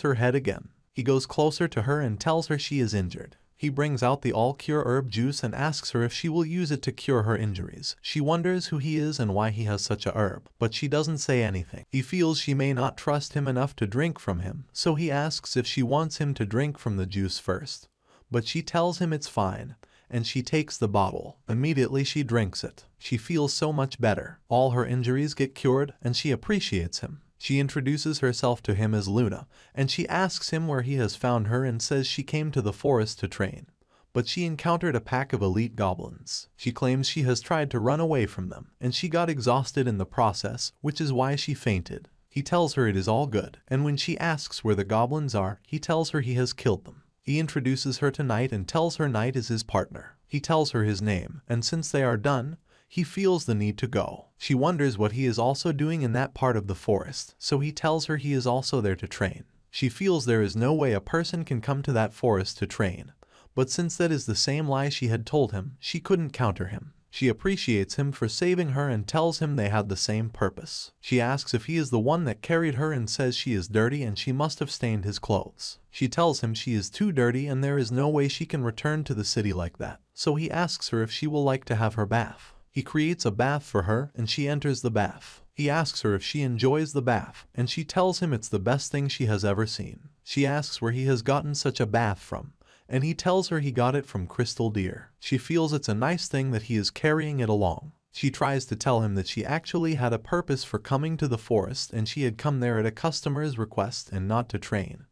her head again. He goes closer to her and tells her she is injured. He brings out the all-cure herb juice and asks her if she will use it to cure her injuries. She wonders who he is and why he has such a herb, but she doesn't say anything. He feels she may not trust him enough to drink from him, so he asks if she wants him to drink from the juice first. But she tells him it's fine, and she takes the bottle. Immediately she drinks it. She feels so much better. All her injuries get cured and she appreciates him. She introduces herself to him as Luna, and she asks him where he has found her and says she came to the forest to train. But she encountered a pack of elite goblins. She claims she has tried to run away from them, and she got exhausted in the process, which is why she fainted. He tells her it is all good, and when she asks where the goblins are, he tells her he has killed them. He introduces her to Knight and tells her Knight is his partner. He tells her his name, and since they are done, he feels the need to go. She wonders what he is also doing in that part of the forest, so he tells her he is also there to train. She feels there is no way a person can come to that forest to train, but since that is the same lie she had told him, she couldn't counter him. She appreciates him for saving her and tells him they had the same purpose. She asks if he is the one that carried her and says she is dirty and she must have stained his clothes. She tells him she is too dirty and there is no way she can return to the city like that. So he asks her if she will like to have her bath. He creates a bath for her and she enters the bath. He asks her if she enjoys the bath, and she tells him it's the best thing she has ever seen. She asks where he has gotten such a bath from, and he tells her he got it from Crystal Deer. She feels it's a nice thing that he is carrying it along. She tries to tell him that she actually had a purpose for coming to the forest and she had come there at a customer's request and not to train.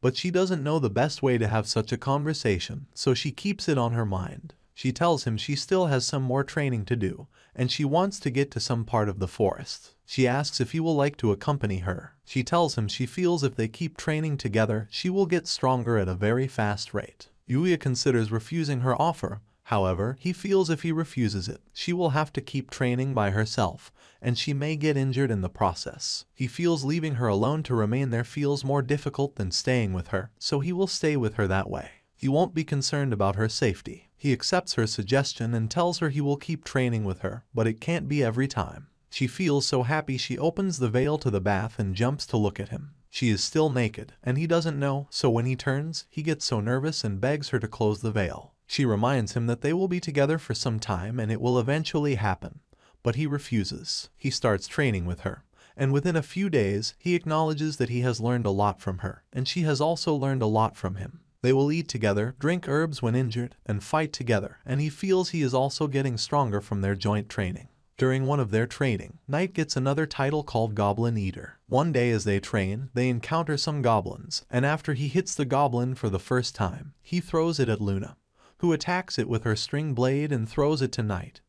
But she doesn't know the best way to have such a conversation, so she keeps it on her mind. She tells him she still has some more training to do, and she wants to get to some part of the forest. She asks if he will like to accompany her. She tells him she feels if they keep training together, she will get stronger at a very fast rate. Yuya considers refusing her offer, however, he feels if he refuses it, she will have to keep training by herself, and she may get injured in the process. He feels leaving her alone to remain there feels more difficult than staying with her, so he will stay with her that way. He won't be concerned about her safety. He accepts her suggestion and tells her he will keep training with her, but it can't be every time. She feels so happy she opens the veil to the bath and jumps to look at him. She is still naked, and he doesn't know, so when he turns, he gets so nervous and begs her to close the veil. She reminds him that they will be together for some time and it will eventually happen, but he refuses. He starts training with her, and within a few days, he acknowledges that he has learned a lot from her, and she has also learned a lot from him. They will eat together, drink herbs when injured, and fight together, and he feels he is also getting stronger from their joint training. During one of their training, Knight gets another title called Goblin Eater. One day as they train, they encounter some goblins, and after he hits the goblin for the first time, he throws it at Luna, who attacks it with her string blade and throws it to Knight,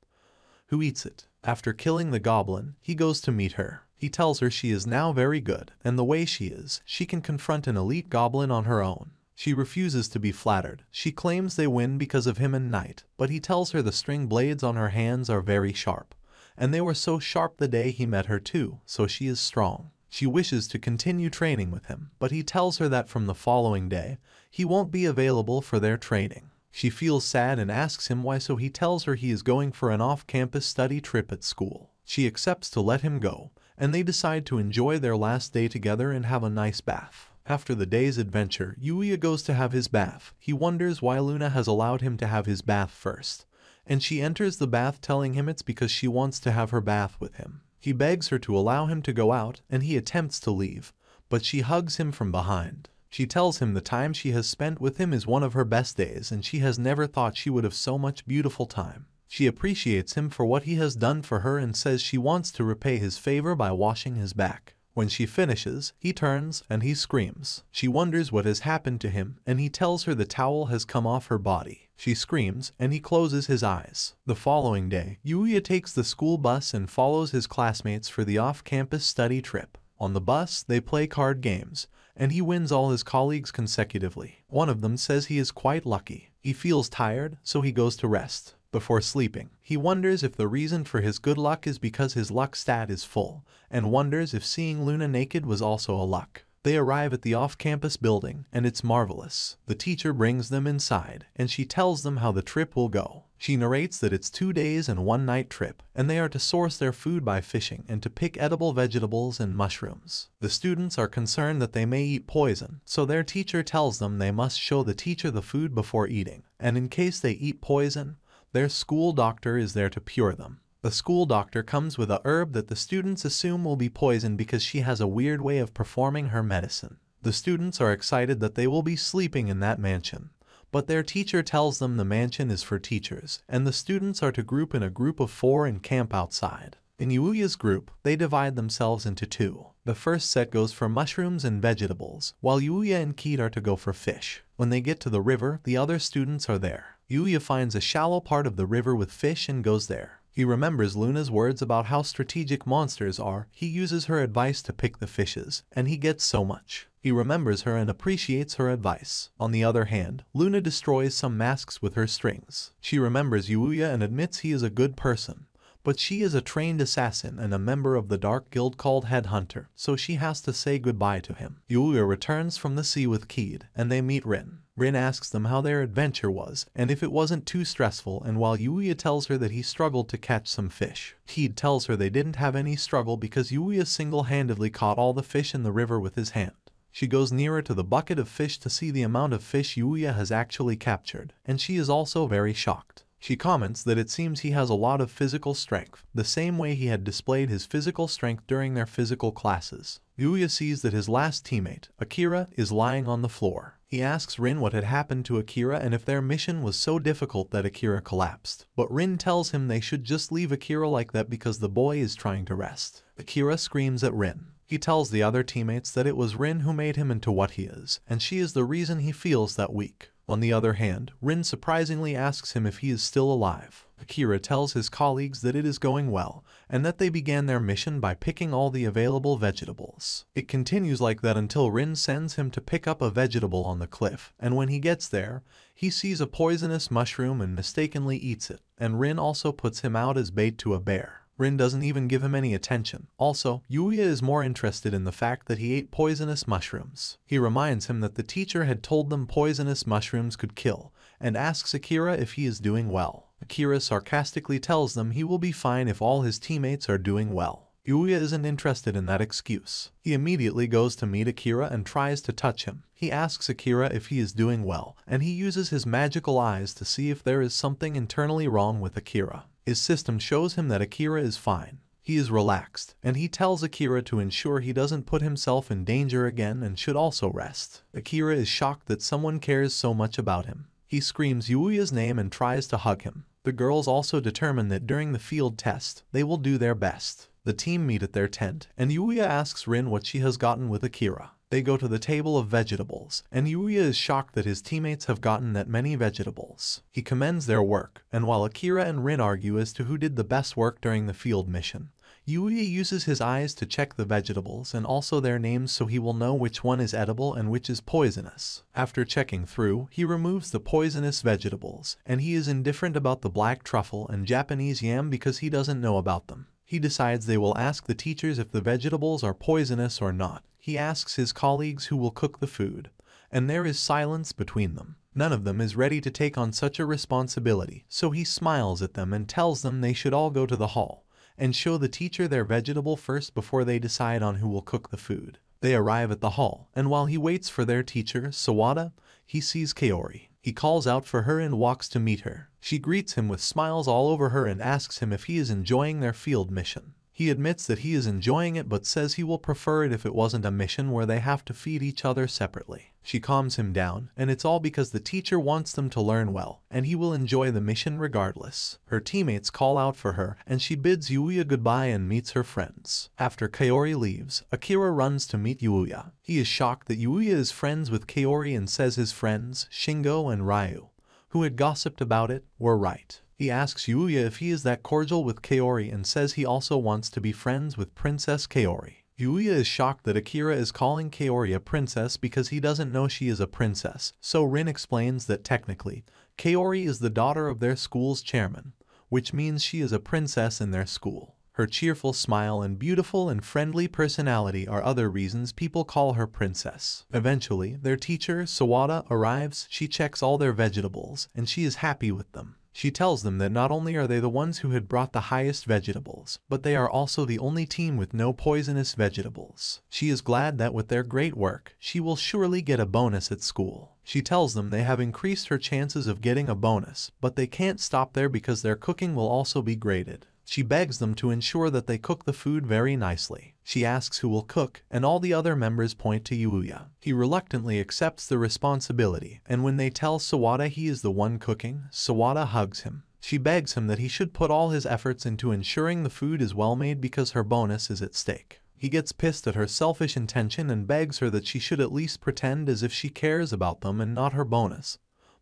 who eats it. After killing the goblin, he goes to meet her. He tells her she is now very good, and the way she is, she can confront an elite goblin on her own. She refuses to be flattered. She claims they win because of him and Knight, but he tells her the string blades on her hands are very sharp. And they were so sharp the day he met her too, so she is strong. She wishes to continue training with him, but he tells her that from the following day, he won't be available for their training. She feels sad and asks him why so he tells her he is going for an off-campus study trip at school. She accepts to let him go, and they decide to enjoy their last day together and have a nice bath. After the day's adventure, Yuya goes to have his bath. He wonders why Luna has allowed him to have his bath first. And she enters the bath telling him it's because she wants to have her bath with him. He begs her to allow him to go out, and he attempts to leave, but she hugs him from behind. She tells him the time she has spent with him is one of her best days and she has never thought she would have so much beautiful time. She appreciates him for what he has done for her and says she wants to repay his favor by washing his back. When she finishes, he turns and he screams. She wonders what has happened to him and he tells her the towel has come off her body. She screams and he closes his eyes. The following day, Yuya takes the school bus and follows his classmates for the off-campus study trip. On the bus, they play card games, and he wins all his colleagues consecutively. One of them says he is quite lucky. He feels tired, so he goes to rest. Before sleeping, he wonders if the reason for his good luck is because his luck stat is full, and wonders if seeing Luna naked was also a luck. They arrive at the off-campus building, and it's marvelous. The teacher brings them inside, and she tells them how the trip will go. She narrates that it's two days and one night trip, and they are to source their food by fishing and to pick edible vegetables and mushrooms. The students are concerned that they may eat poison, so their teacher tells them they must show the teacher the food before eating, and in case they eat poison, their school doctor is there to cure them. The school doctor comes with a herb that the students assume will be poison because she has a weird way of performing her medicine. The students are excited that they will be sleeping in that mansion. But their teacher tells them the mansion is for teachers, and the students are to group in a group of four and camp outside. In Yuya's group, they divide themselves into two. The first set goes for mushrooms and vegetables, while Yuya and Kid are to go for fish. When they get to the river, the other students are there. Yuya finds a shallow part of the river with fish and goes there. He remembers Luna's words about how strategic monsters are. He uses her advice to pick the fishes, and he gets so much. He remembers her and appreciates her advice. On the other hand, Luna destroys some masks with her strings. She remembers Yuya and admits he is a good person. But she is a trained assassin and a member of the dark guild called Headhunter, so she has to say goodbye to him. Yuya returns from the sea with Kid, and they meet Rin. Rin asks them how their adventure was, and if it wasn't too stressful, and while Yuya tells her that he struggled to catch some fish, Kid tells her they didn't have any struggle because Yuya single-handedly caught all the fish in the river with his hand. She goes nearer to the bucket of fish to see the amount of fish Yuya has actually captured, and she is also very shocked. She comments that it seems he has a lot of physical strength, the same way he had displayed his physical strength during their physical classes. Yuya sees that his last teammate, Akira, is lying on the floor. He asks Rin what had happened to Akira and if their mission was so difficult that Akira collapsed. But Rin tells him they should just leave Akira like that because the boy is trying to rest. Akira screams at Rin. He tells the other teammates that it was Rin who made him into what he is, and she is the reason he feels that weak. On the other hand, Rin surprisingly asks him if he is still alive. Akira tells his colleagues that it is going well, and that they began their mission by picking all the available vegetables. It continues like that until Rin sends him to pick up a vegetable on the cliff, and when he gets there, he sees a poisonous mushroom and mistakenly eats it, and Rin also puts him out as bait to a bear. Rin doesn't even give him any attention. Also, Yuya is more interested in the fact that he ate poisonous mushrooms. He reminds him that the teacher had told them poisonous mushrooms could kill, and asks Akira if he is doing well. Akira sarcastically tells them he will be fine if all his teammates are doing well. Yuya isn't interested in that excuse. He immediately goes to meet Akira and tries to touch him. He asks Akira if he is doing well, and he uses his magical eyes to see if there is something internally wrong with Akira. His system shows him that Akira is fine. He is relaxed, and he tells Akira to ensure he doesn't put himself in danger again and should also rest. Akira is shocked that someone cares so much about him. He screams Yuya's name and tries to hug him. The girls also determine that during the field test, they will do their best. The team meet at their tent, and Yuya asks Rin what she has gotten with Akira. They go to the table of vegetables, and Yuya is shocked that his teammates have gotten that many vegetables. He commends their work, and while Akira and Rin argue as to who did the best work during the field mission, Yuya uses his eyes to check the vegetables and also their names so he will know which one is edible and which is poisonous. After checking through, he removes the poisonous vegetables, and he is indifferent about the black truffle and Japanese yam because he doesn't know about them. He decides they will ask the teachers if the vegetables are poisonous or not. He asks his colleagues who will cook the food, and there is silence between them. None of them is ready to take on such a responsibility, so he smiles at them and tells them they should all go to the hall and show the teacher their vegetable first before they decide on who will cook the food. They arrive at the hall, and while he waits for their teacher, Sawada, he sees Kaori. He calls out for her and walks to meet her. She greets him with smiles all over her and asks him if he is enjoying their field mission. He admits that he is enjoying it but says he will prefer it if it wasn't a mission where they have to feed each other separately. She calms him down, and it's all because the teacher wants them to learn well, and he will enjoy the mission regardless. Her teammates call out for her, and she bids Yuya goodbye and meets her friends. After Kaori leaves, Akira runs to meet Yuya. He is shocked that Yuya is friends with Kaori and says his friends, Shingo and Ryu, who had gossiped about it, were right. He asks Yuya if he is that cordial with Kaori and says he also wants to be friends with Princess Kaori. Yuya is shocked that Akira is calling Kaori a princess because he doesn't know she is a princess, so Rin explains that technically, Kaori is the daughter of their school's chairman, which means she is a princess in their school. Her cheerful smile and beautiful and friendly personality are other reasons people call her princess. Eventually, their teacher, Sawada, arrives, she checks all their vegetables, and she is happy with them. She tells them that not only are they the ones who had brought the highest vegetables, but they are also the only team with no poisonous vegetables. She is glad that with their great work, she will surely get a bonus at school. She tells them they have increased her chances of getting a bonus, but they can't stop there because their cooking will also be graded. She begs them to ensure that they cook the food very nicely. She asks who will cook, and all the other members point to Yuya. He reluctantly accepts the responsibility, and when they tell Sawada he is the one cooking, Sawada hugs him. She begs him that he should put all his efforts into ensuring the food is well made because her bonus is at stake. He gets pissed at her selfish intention and begs her that she should at least pretend as if she cares about them and not her bonus.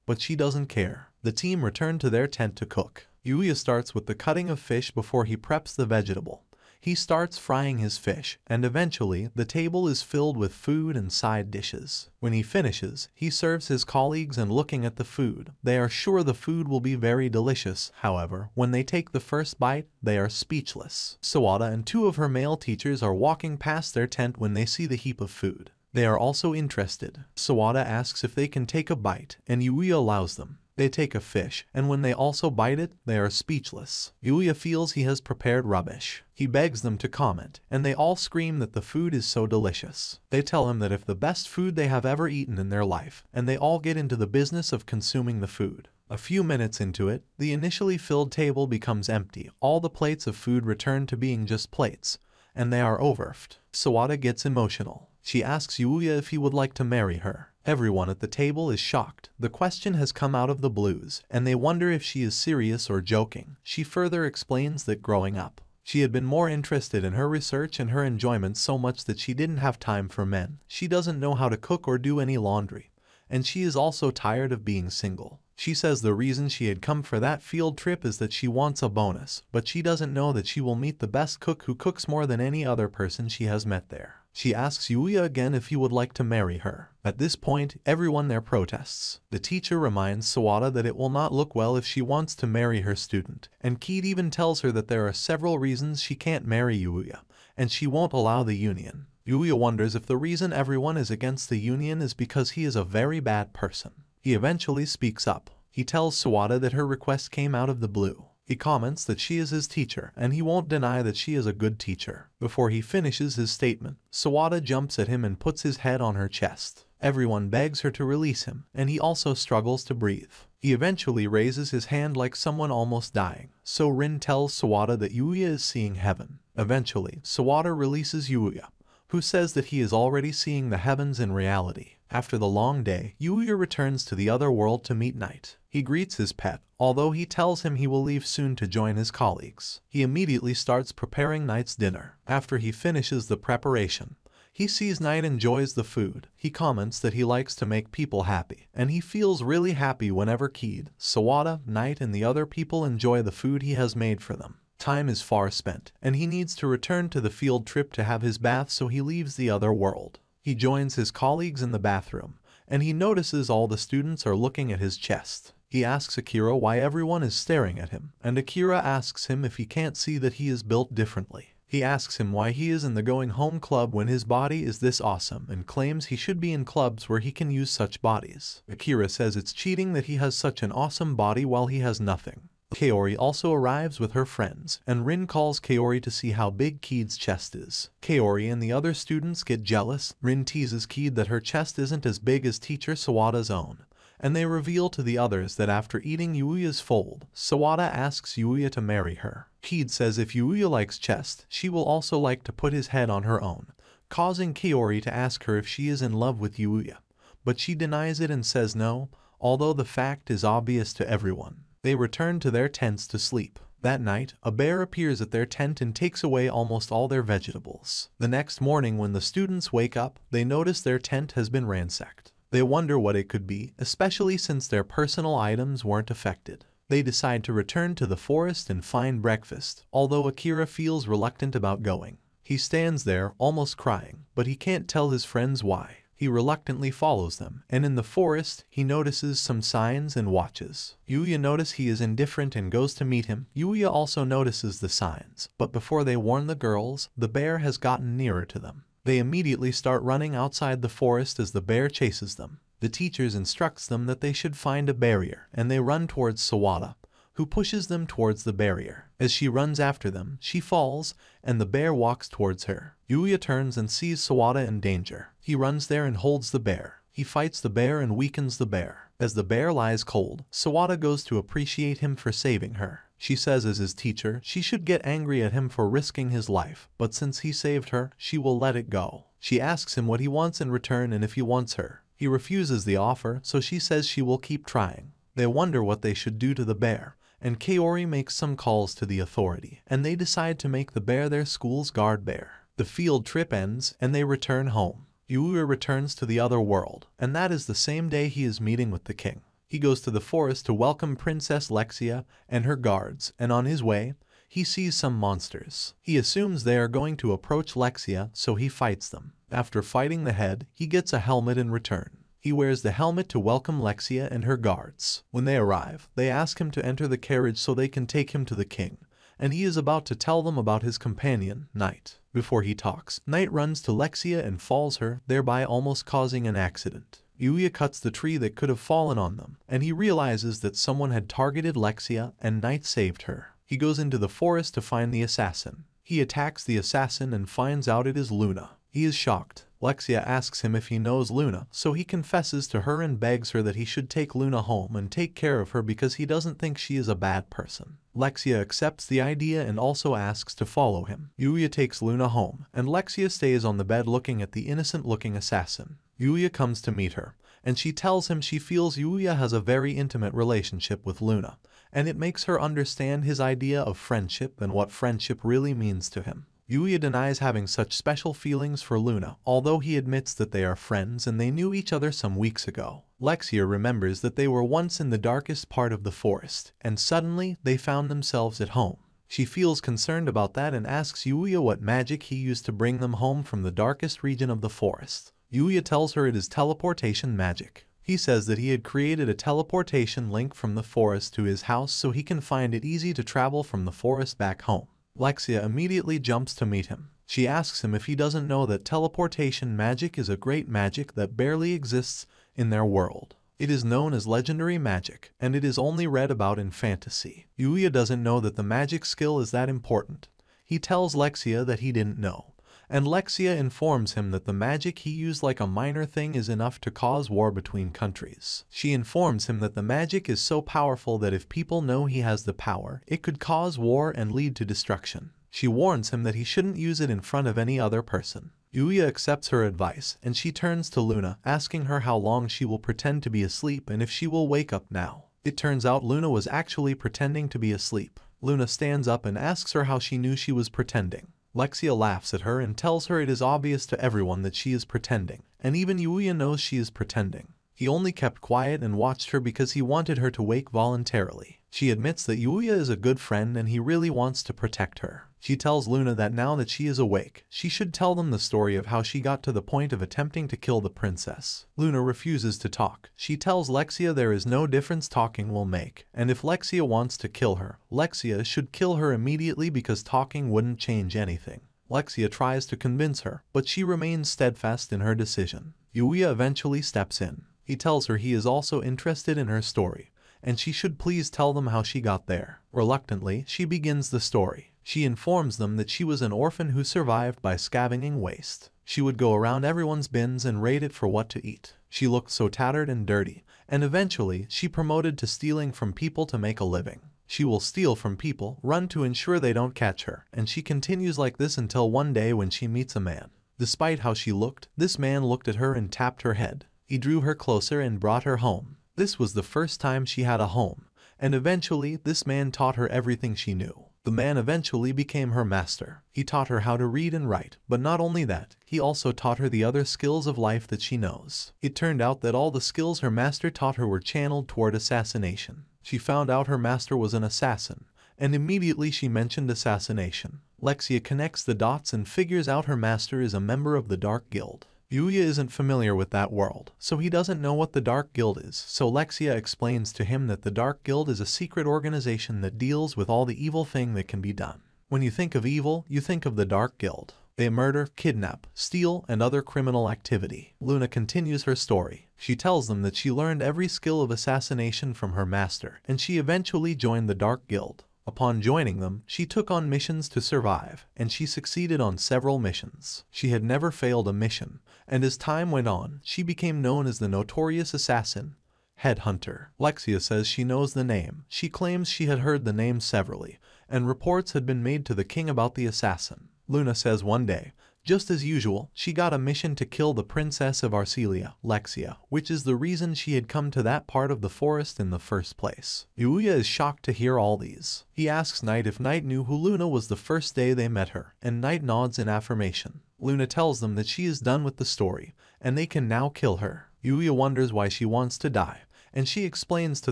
But she doesn't care. The team return to their tent to cook. Yuya starts with the cutting of fish before he preps the vegetable. He starts frying his fish, and eventually the table is filled with food and side dishes. When he finishes, he serves his colleagues and looking at the food. They are sure the food will be very delicious, however, when they take the first bite, they are speechless. Sawada and two of her male teachers are walking past their tent when they see the heap of food. They are also interested. Sawada asks if they can take a bite, and Yui allows them. They take a fish, and when they also bite it, they are speechless. Yuya feels he has prepared rubbish. He begs them to comment, and they all scream that the food is so delicious. They tell him that if the best food they have ever eaten in their life, and they all get into the business of consuming the food. A few minutes into it, the initially filled table becomes empty. All the plates of food return to being just plates, and they are overfed. Sawada gets emotional. She asks Yuya if he would like to marry her. Everyone at the table is shocked. The question has come out of the blues, and they wonder if she is serious or joking. She further explains that growing up, she had been more interested in her research and her enjoyment so much that she didn't have time for men. She doesn't know how to cook or do any laundry, and she is also tired of being single. She says the reason she had come for that field trip is that she wants a bonus, but she doesn't know that she will meet the best cook who cooks more than any other person she has met there. She asks Yuya again if he would like to marry her. At this point, everyone there protests. The teacher reminds Sawada that it will not look well if she wants to marry her student, and Keed even tells her that there are several reasons she can't marry Yuya, and she won't allow the union. Yuya wonders if the reason everyone is against the union is because he is a very bad person. He eventually speaks up. He tells Sawada that her request came out of the blue. He comments that she is his teacher, and he won't deny that she is a good teacher. Before he finishes his statement, Sawada jumps at him and puts his head on her chest. Everyone begs her to release him, and he also struggles to breathe. He eventually raises his hand like someone almost dying, so Rin tells Sawada that Yuya is seeing heaven. Eventually, Sawada releases Yuya, who says that he is already seeing the heavens in reality. After the long day, Yuya returns to the other world to meet Night. He greets his pet, although he tells him he will leave soon to join his colleagues. He immediately starts preparing Night's dinner. After he finishes the preparation, he sees Night enjoys the food. He comments that he likes to make people happy, and he feels really happy whenever Keed, Sawada, Night, and the other people enjoy the food he has made for them. Time is far spent, and he needs to return to the field trip to have his bath so he leaves the other world. He joins his colleagues in the bathroom, and he notices all the students are looking at his chest. He asks Akira why everyone is staring at him, and Akira asks him if he can't see that he is built differently. He asks him why he is in the Going Home Club when his body is this awesome and claims he should be in clubs where he can use such bodies. Akira says it's cheating that he has such an awesome body while he has nothing. Kaori also arrives with her friends, and Rin calls Kaori to see how big Keed's chest is. Kaori and the other students get jealous. Rin teases Keed that her chest isn't as big as teacher Sawada's own, and they reveal to the others that after eating Yuya's fold, Sawada asks Yuya to marry her. Keed says if Yuya likes chest, she will also like to put his head on her own, causing Kaori to ask her if she is in love with Yuya. But she denies it and says no, although the fact is obvious to everyone. They return to their tents to sleep. That night, a bear appears at their tent and takes away almost all their vegetables. The next morning when the students wake up, they notice their tent has been ransacked. They wonder what it could be, especially since their personal items weren't affected. They decide to return to the forest and find breakfast, although Akira feels reluctant about going. He stands there, almost crying, but he can't tell his friends why. He reluctantly follows them, and in the forest, he notices some signs and watches. Yuya notices he is indifferent and goes to meet him. Yuya also notices the signs, but before they warn the girls, the bear has gotten nearer to them. They immediately start running outside the forest as the bear chases them. The teachers instructs them that they should find a barrier, and they run towards Sawada, who pushes them towards the barrier. As she runs after them, she falls, and the bear walks towards her. Yuya turns and sees Sawada in danger. He runs there and holds the bear. He fights the bear and weakens the bear. As the bear lies cold, Sawada goes to appreciate him for saving her. She says as his teacher, she should get angry at him for risking his life, but since he saved her, she will let it go. She asks him what he wants in return and if he wants her. He refuses the offer, so she says she will keep trying. They wonder what they should do to the bear, and Kaori makes some calls to the authority, and they decide to make the bear their school's guard bear. The field trip ends, and they return home. Yuya returns to the other world, and that is the same day he is meeting with the king. He goes to the forest to welcome Princess Lexia and her guards, and on his way, he sees some monsters. He assumes they are going to approach Lexia, so he fights them. After fighting the head, he gets a helmet in return. He wears the helmet to welcome Lexia and her guards. When they arrive, they ask him to enter the carriage so they can take him to the king, and he is about to tell them about his companion, Knight. Before he talks, Knight runs to Lexia and falls her, thereby almost causing an accident. Yuya cuts the tree that could have fallen on them, and he realizes that someone had targeted Lexia and Knight saved her. He goes into the forest to find the assassin. He attacks the assassin and finds out it is Luna. He is shocked. Lexia asks him if he knows Luna, so he confesses to her and begs her that he should take Luna home and take care of her because he doesn't think she is a bad person. Lexia accepts the idea and also asks to follow him. Yuya takes Luna home, and Lexia stays on the bed looking at the innocent-looking assassin. Yuya comes to meet her, and she tells him she feels Yuya has a very intimate relationship with Luna, and it makes her understand his idea of friendship and what friendship really means to him. Yuya denies having such special feelings for Luna, although he admits that they are friends and they knew each other some weeks ago. Lexia remembers that they were once in the darkest part of the forest, and suddenly they found themselves at home. She feels concerned about that and asks Yuya what magic he used to bring them home from the darkest region of the forest. Yuya tells her it is teleportation magic. He says that he had created a teleportation link from the forest to his house so he can find it easy to travel from the forest back home. Lexia immediately jumps to meet him. She asks him if he doesn't know that teleportation magic is a great magic that barely exists in their world. It is known as legendary magic, and it is only read about in fantasy. Yuya doesn't know that the magic skill is that important. He tells Lexia that he didn't know, and Lexia informs him that the magic he used like a minor thing is enough to cause war between countries. She informs him that the magic is so powerful that if people know he has the power, it could cause war and lead to destruction. She warns him that he shouldn't use it in front of any other person. Yuya accepts her advice, and she turns to Luna, asking her how long she will pretend to be asleep and if she will wake up now. It turns out Luna was actually pretending to be asleep. Luna stands up and asks her how she knew she was pretending. Lexia laughs at her and tells her it is obvious to everyone that she is pretending, and even Yuya knows she is pretending. He only kept quiet and watched her because he wanted her to wake voluntarily. She admits that Yuya is a good friend and he really wants to protect her. She tells Luna that now that she is awake, she should tell them the story of how she got to the point of attempting to kill the princess. Luna refuses to talk. She tells Lexia there is no difference talking will make, and if Lexia wants to kill her, Lexia should kill her immediately because talking wouldn't change anything. Lexia tries to convince her, but she remains steadfast in her decision. Yuya eventually steps in. He tells her he is also interested in her story, and she should please tell them how she got there. Reluctantly, she begins the story. She informs them that she was an orphan who survived by scavenging waste. She would go around everyone's bins and raid it for what to eat. She looked so tattered and dirty, and eventually she promoted to stealing from people to make a living. She will steal from people, run to ensure they don't catch her, and she continues like this until one day when she meets a man. Despite how she looked, this man looked at her and tapped her head. He drew her closer and brought her home. This was the first time she had a home, and eventually this man taught her everything she knew. The man eventually became her master. He taught her how to read and write, but not only that, he also taught her the other skills of life that she knows. It turned out that all the skills her master taught her were channeled toward assassination. She found out her master was an assassin, and immediately she mentioned assassination. Lexia connects the dots and figures out her master is a member of the Dark Guild. Yuya isn't familiar with that world, so he doesn't know what the Dark Guild is, so Lexia explains to him that the Dark Guild is a secret organization that deals with all the evil thing that can be done. When you think of evil, you think of the Dark Guild. They murder, kidnap, steal, and other criminal activity. Luna continues her story. She tells them that she learned every skill of assassination from her master, and she eventually joined the Dark Guild. Upon joining them, she took on missions to survive, and she succeeded on several missions. She had never failed a mission, and as time went on, she became known as the notorious assassin, Headhunter. Lexia says she knows the name. She claims she had heard the name severally, and reports had been made to the king about the assassin. Luna says one day, just as usual, she got a mission to kill the princess of Arcelia, Lexia, which is the reason she had come to that part of the forest in the first place. Yuya is shocked to hear all these. He asks Knight if Knight knew who Luna was the first day they met her, and Knight nods in affirmation. Luna tells them that she is done with the story, and they can now kill her. Yuya wonders why she wants to die, and she explains to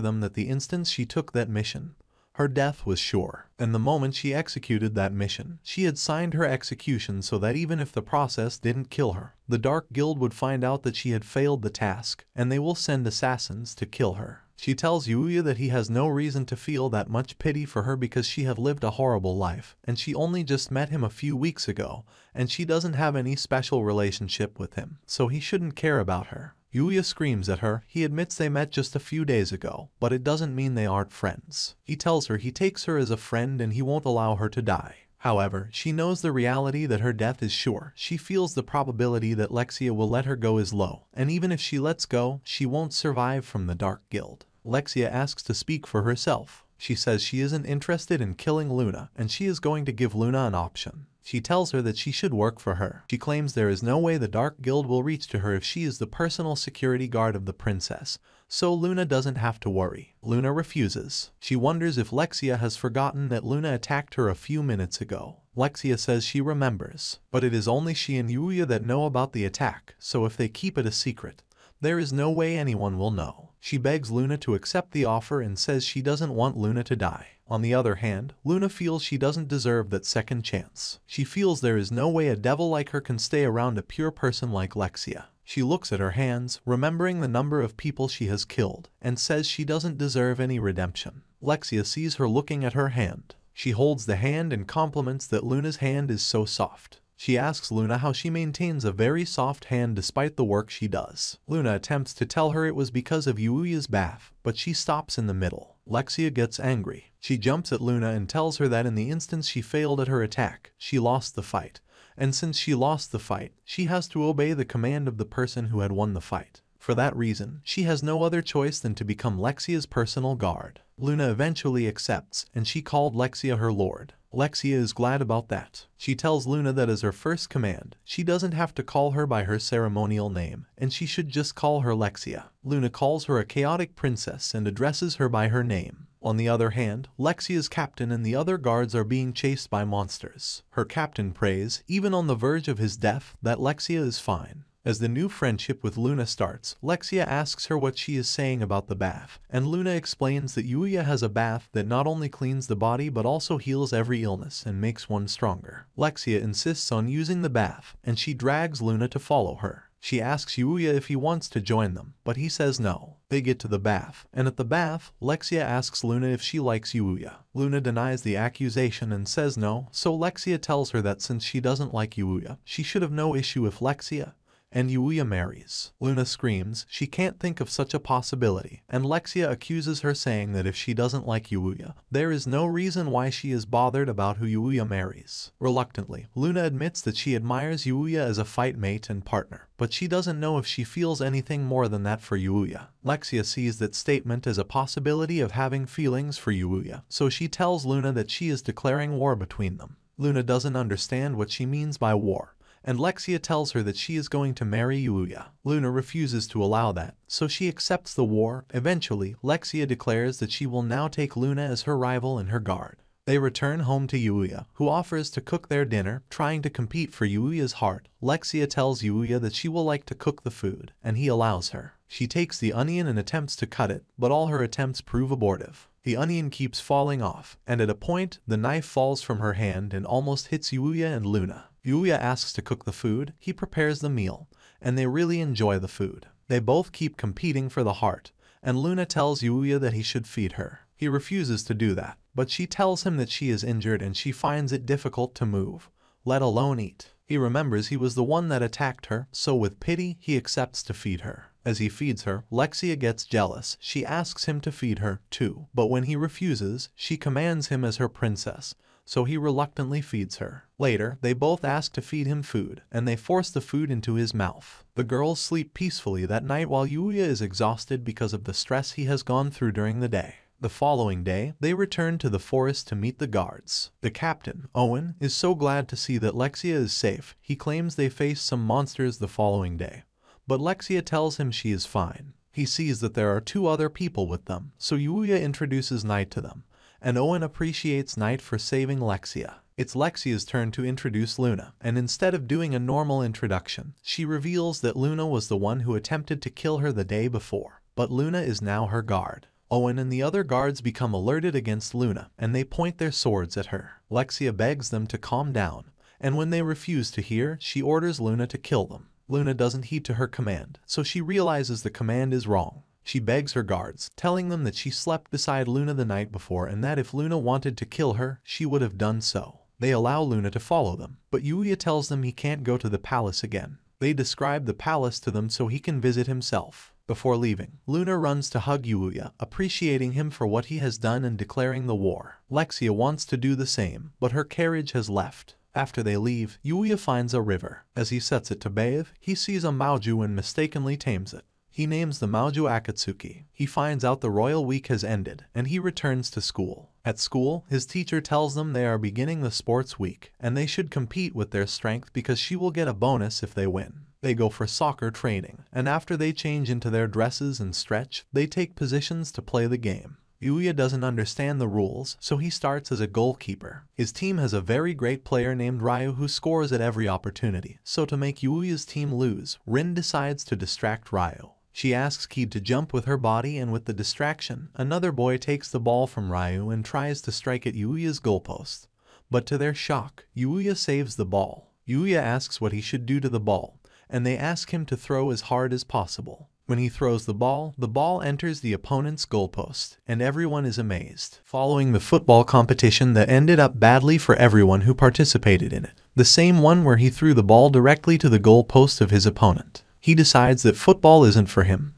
them that the instant she took that mission, her death was sure, and the moment she executed that mission, she had signed her execution so that even if the process didn't kill her, the Dark Guild would find out that she had failed the task, and they will send assassins to kill her. She tells Yuya that he has no reason to feel that much pity for her because she had lived a horrible life, and she only just met him a few weeks ago, and she doesn't have any special relationship with him, so he shouldn't care about her. Yuya screams at her. He admits they met just a few days ago, but it doesn't mean they aren't friends. He tells her he takes her as a friend and he won't allow her to die. However, she knows the reality that her death is sure. She feels the probability that Lexia will let her go is low, and even if she lets go, she won't survive from the Dark Guild. Lexia asks to speak for herself. She says she isn't interested in killing Luna, and she is going to give Luna an option. She tells her that she should work for her. She claims there is no way the Dark Guild will reach to her if she is the personal security guard of the princess, so Luna doesn't have to worry. Luna refuses. She wonders if Lexia has forgotten that Luna attacked her a few minutes ago. Lexia says she remembers, but it is only she and Yuya that know about the attack, so if they keep it a secret, there is no way anyone will know. She begs Luna to accept the offer and says she doesn't want Luna to die. On the other hand, Luna feels she doesn't deserve that second chance. She feels there is no way a devil like her can stay around a pure person like Lexia. She looks at her hands, remembering the number of people she has killed, and says she doesn't deserve any redemption. Lexia sees her looking at her hand. She holds the hand and compliments that Luna's hand is so soft. She asks Luna how she maintains a very soft hand despite the work she does. Luna attempts to tell her it was because of Yuya's bath, but she stops in the middle. Lexia gets angry. She jumps at Luna and tells her that in the instance she failed at her attack, she lost the fight. And since she lost the fight, she has to obey the command of the person who had won the fight. For that reason, she has no other choice than to become Lexia's personal guard. Luna eventually accepts, and she called Lexia her lord. Lexia is glad about that. She tells Luna that as her first command, she doesn't have to call her by her ceremonial name, and she should just call her Lexia. Luna calls her a chaotic princess and addresses her by her name. On the other hand, Lexia's captain and the other guards are being chased by monsters. Her captain prays, even on the verge of his death, that Lexia is fine. As the new friendship with Luna starts, Lexia asks her what she is saying about the bath, and Luna explains that Yuya has a bath that not only cleans the body but also heals every illness and makes one stronger. Lexia insists on using the bath, and she drags Luna to follow her. She asks Yuya if he wants to join them, but he says no. They get to the bath, and at the bath, Lexia asks Luna if she likes Yuya. Luna denies the accusation and says no, so Lexia tells her that since she doesn't like Yuya, she should have no issue if Lexia and Yuya marries. Luna screams she can't think of such a possibility, and Lexia accuses her saying that if she doesn't like Yuya, there is no reason why she is bothered about who Yuya marries. Reluctantly, Luna admits that she admires Yuya as a fight mate and partner, but she doesn't know if she feels anything more than that for Yuya. Lexia sees that statement as a possibility of having feelings for Yuya, so she tells Luna that she is declaring war between them. Luna doesn't understand what she means by war, and Lexia tells her that she is going to marry Yuya. Luna refuses to allow that, so she accepts the war. Eventually, Lexia declares that she will now take Luna as her rival and her guard. They return home to Yuya, who offers to cook their dinner, trying to compete for Yuya's heart. Lexia tells Yuya that she will like to cook the food, and he allows her. She takes the onion and attempts to cut it, but all her attempts prove abortive. The onion keeps falling off, and at a point, the knife falls from her hand and almost hits Yuya and Luna. Yuya asks to cook the food, he prepares the meal, and they really enjoy the food. They both keep competing for the heart, and Luna tells Yuya that he should feed her. He refuses to do that, but she tells him that she is injured and she finds it difficult to move, let alone eat. He remembers he was the one that attacked her, so with pity, he accepts to feed her. As he feeds her, Lexia gets jealous. She asks him to feed her, too. But when he refuses, she commands him as her princess, so he reluctantly feeds her. Later, they both ask to feed him food, and they force the food into his mouth. The girls sleep peacefully that night while Yuya is exhausted because of the stress he has gone through during the day. The following day, they return to the forest to meet the guards. The captain, Owen, is so glad to see that Lexia is safe, he claims they face some monsters the following day. But Lexia tells him she is fine. He sees that there are two other people with them, so Yuya introduces Knight to them, and Owen appreciates Knight for saving Lexia. It's Lexia's turn to introduce Luna, and instead of doing a normal introduction, she reveals that Luna was the one who attempted to kill her the day before. But Luna is now her guard. Owen and the other guards become alerted against Luna, and they point their swords at her. Lexia begs them to calm down, and when they refuse to hear, she orders Luna to kill them. Luna doesn't heed to her command, so she realizes the command is wrong. She begs her guards, telling them that she slept beside Luna the night before and that if Luna wanted to kill her, she would have done so. They allow Luna to follow them, but Yuya tells them he can't go to the palace again. They describe the palace to them so he can visit himself. Before leaving, Luna runs to hug Yuya, appreciating him for what he has done and declaring the war. Lexia wants to do the same, but her carriage has left. After they leave, Yuya finds a river. As he sets it to bathe, he sees a Maoju and mistakenly tames it. He names the Maoju Akatsuki. He finds out the royal week has ended, and he returns to school. At school, his teacher tells them they are beginning the sports week, and they should compete with their strength because she will get a bonus if they win. They go for soccer training, and after they change into their dresses and stretch, they take positions to play the game. Yuya doesn't understand the rules, so he starts as a goalkeeper. His team has a very great player named Ryu who scores at every opportunity, so to make Yuya's team lose, Rin decides to distract Ryu. She asks Kid to jump with her body and with the distraction, another boy takes the ball from Ryu and tries to strike at Yuya's goalpost. But to their shock, Yuya saves the ball. Yuya asks what he should do to the ball, and they ask him to throw as hard as possible. When he throws the ball, the ball enters the opponent's goalpost, and everyone is amazed. Following the football competition that ended up badly for everyone who participated in it, the same one where he threw the ball directly to the goalpost of his opponent he decides that football isn't for him.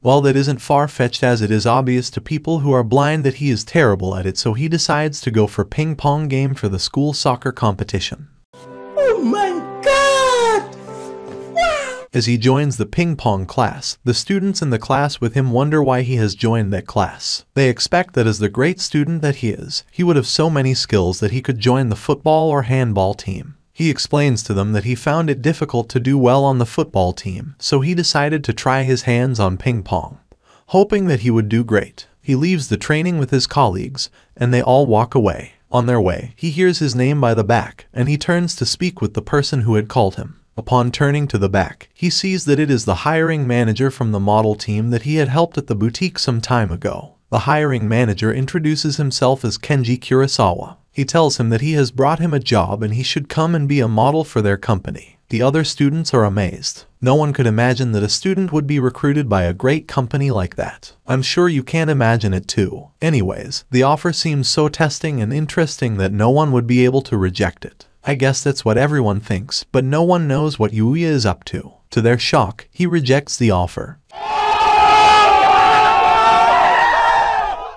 While that isn't far-fetched as it is obvious to people who are blind that he is terrible at it so he decides to go for ping pong game for the school soccer competition. Oh my god! As he joins the ping pong class, the students in the class with him wonder why he has joined that class. They expect that as the great student that he is, he would have so many skills that he could join the football or handball team. He explains to them that he found it difficult to do well on the football team, so he decided to try his hands on ping pong. Hoping that he would do great, he leaves the training with his colleagues, and they all walk away. On their way, he hears his name by the back, and he turns to speak with the person who had called him. Upon turning to the back, he sees that it is the hiring manager from the model team that he had helped at the boutique some time ago. The hiring manager introduces himself as Kenji Kurosawa. He tells him that he has brought him a job and he should come and be a model for their company. The other students are amazed. No one could imagine that a student would be recruited by a great company like that. I'm sure you can't imagine it too. Anyways, the offer seems so testing and interesting that no one would be able to reject it. I guess that's what everyone thinks, but no one knows what Yuya is up to. To their shock, he rejects the offer.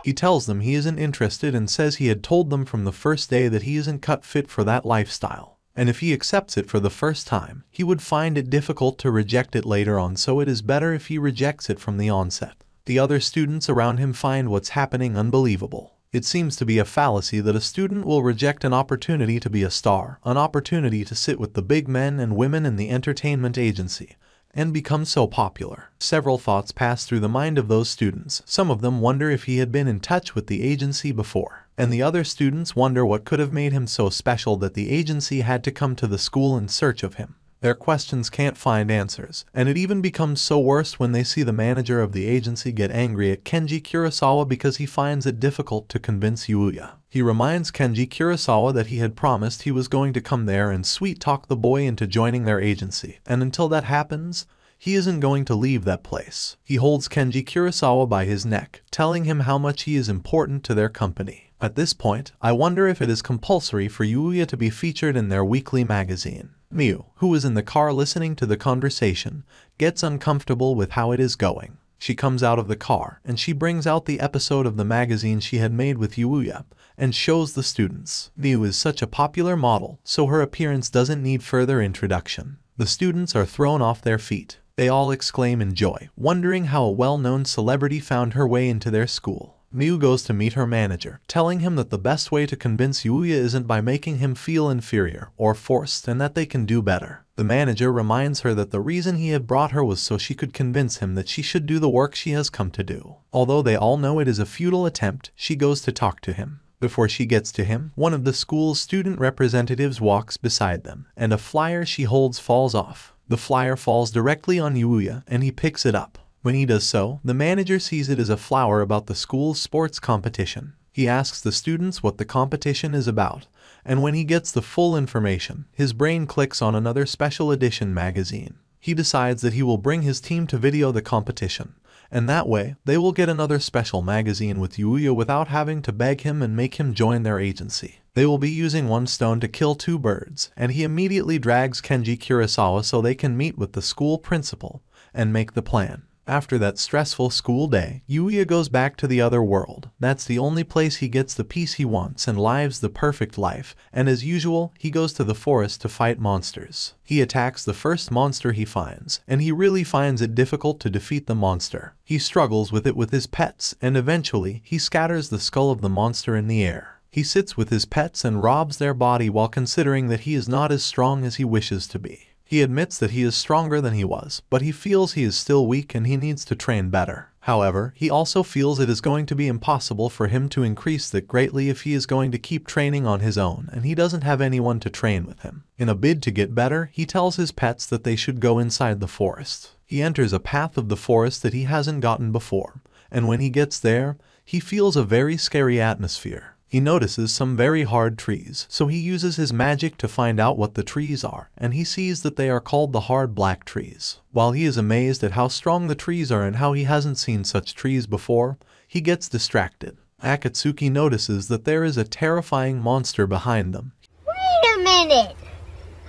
He tells them he isn't interested and says he had told them from the first day that he isn't cut fit for that lifestyle. And if he accepts it for the first time, he would find it difficult to reject it later on so it is better if he rejects it from the onset. The other students around him find what's happening unbelievable. It seems to be a fallacy that a student will reject an opportunity to be a star, an opportunity to sit with the big men and women in the entertainment agency, and become so popular. Several thoughts pass through the mind of those students. Some of them wonder if he had been in touch with the agency before, and the other students wonder what could have made him so special that the agency had to come to the school in search of him. Their questions can't find answers, and it even becomes so worse when they see the manager of the agency get angry at Kenji Kurosawa because he finds it difficult to convince Yuya. He reminds Kenji Kurosawa that he had promised he was going to come there and sweet-talk the boy into joining their agency, and until that happens, he isn't going to leave that place. He holds Kenji Kurosawa by his neck, telling him how much he is important to their company. At this point, I wonder if it is compulsory for Yuya to be featured in their weekly magazine. Miu, who is in the car listening to the conversation, gets uncomfortable with how it is going. She comes out of the car and she brings out the episode of the magazine she had made with Yuya and shows the students. Miu is such a popular model, so her appearance doesn't need further introduction. The students are thrown off their feet. They all exclaim in joy, wondering how a well-known celebrity found her way into their school. Miu goes to meet her manager, telling him that the best way to convince Yuya isn't by making him feel inferior or forced and that they can do better. The manager reminds her that the reason he had brought her was so she could convince him that she should do the work she has come to do. Although they all know it is a futile attempt, she goes to talk to him. Before she gets to him, one of the school's student representatives walks beside them, and a flyer she holds falls off. The flyer falls directly on Yuya, and he picks it up. When he does so, the manager sees it as a flower about the school's sports competition. He asks the students what the competition is about, and when he gets the full information, his brain clicks on another special edition magazine. He decides that he will bring his team to video the competition, and that way they will get another special magazine with Yuya without having to beg him and make him join their agency. They will be using one stone to kill two birds, and he immediately drags Kenji Kurosawa so they can meet with the school principal and make the plan. After that stressful school day, Yuya goes back to the other world. That's the only place he gets the peace he wants and lives the perfect life, and as usual, he goes to the forest to fight monsters. He attacks the first monster he finds, and he really finds it difficult to defeat the monster. He struggles with it with his pets, and eventually, he scatters the skull of the monster in the air. He sits with his pets and robs their body while considering that he is not as strong as he wishes to be. He admits that he is stronger than he was, but he feels he is still weak and he needs to train better. However, he also feels it is going to be impossible for him to increase that greatly if he is going to keep training on his own, and he doesn't have anyone to train with him. In a bid to get better, he tells his pets that they should go inside the forest. He enters a path of the forest that he hasn't gotten before, and when he gets there, he feels a very scary atmosphere. He notices some very hard trees, so he uses his magic to find out what the trees are, and he sees that they are called the hard black trees. While he is amazed at how strong the trees are and how he hasn't seen such trees before, he gets distracted. Akatsuki notices that there is a terrifying monster behind them. Wait a minute!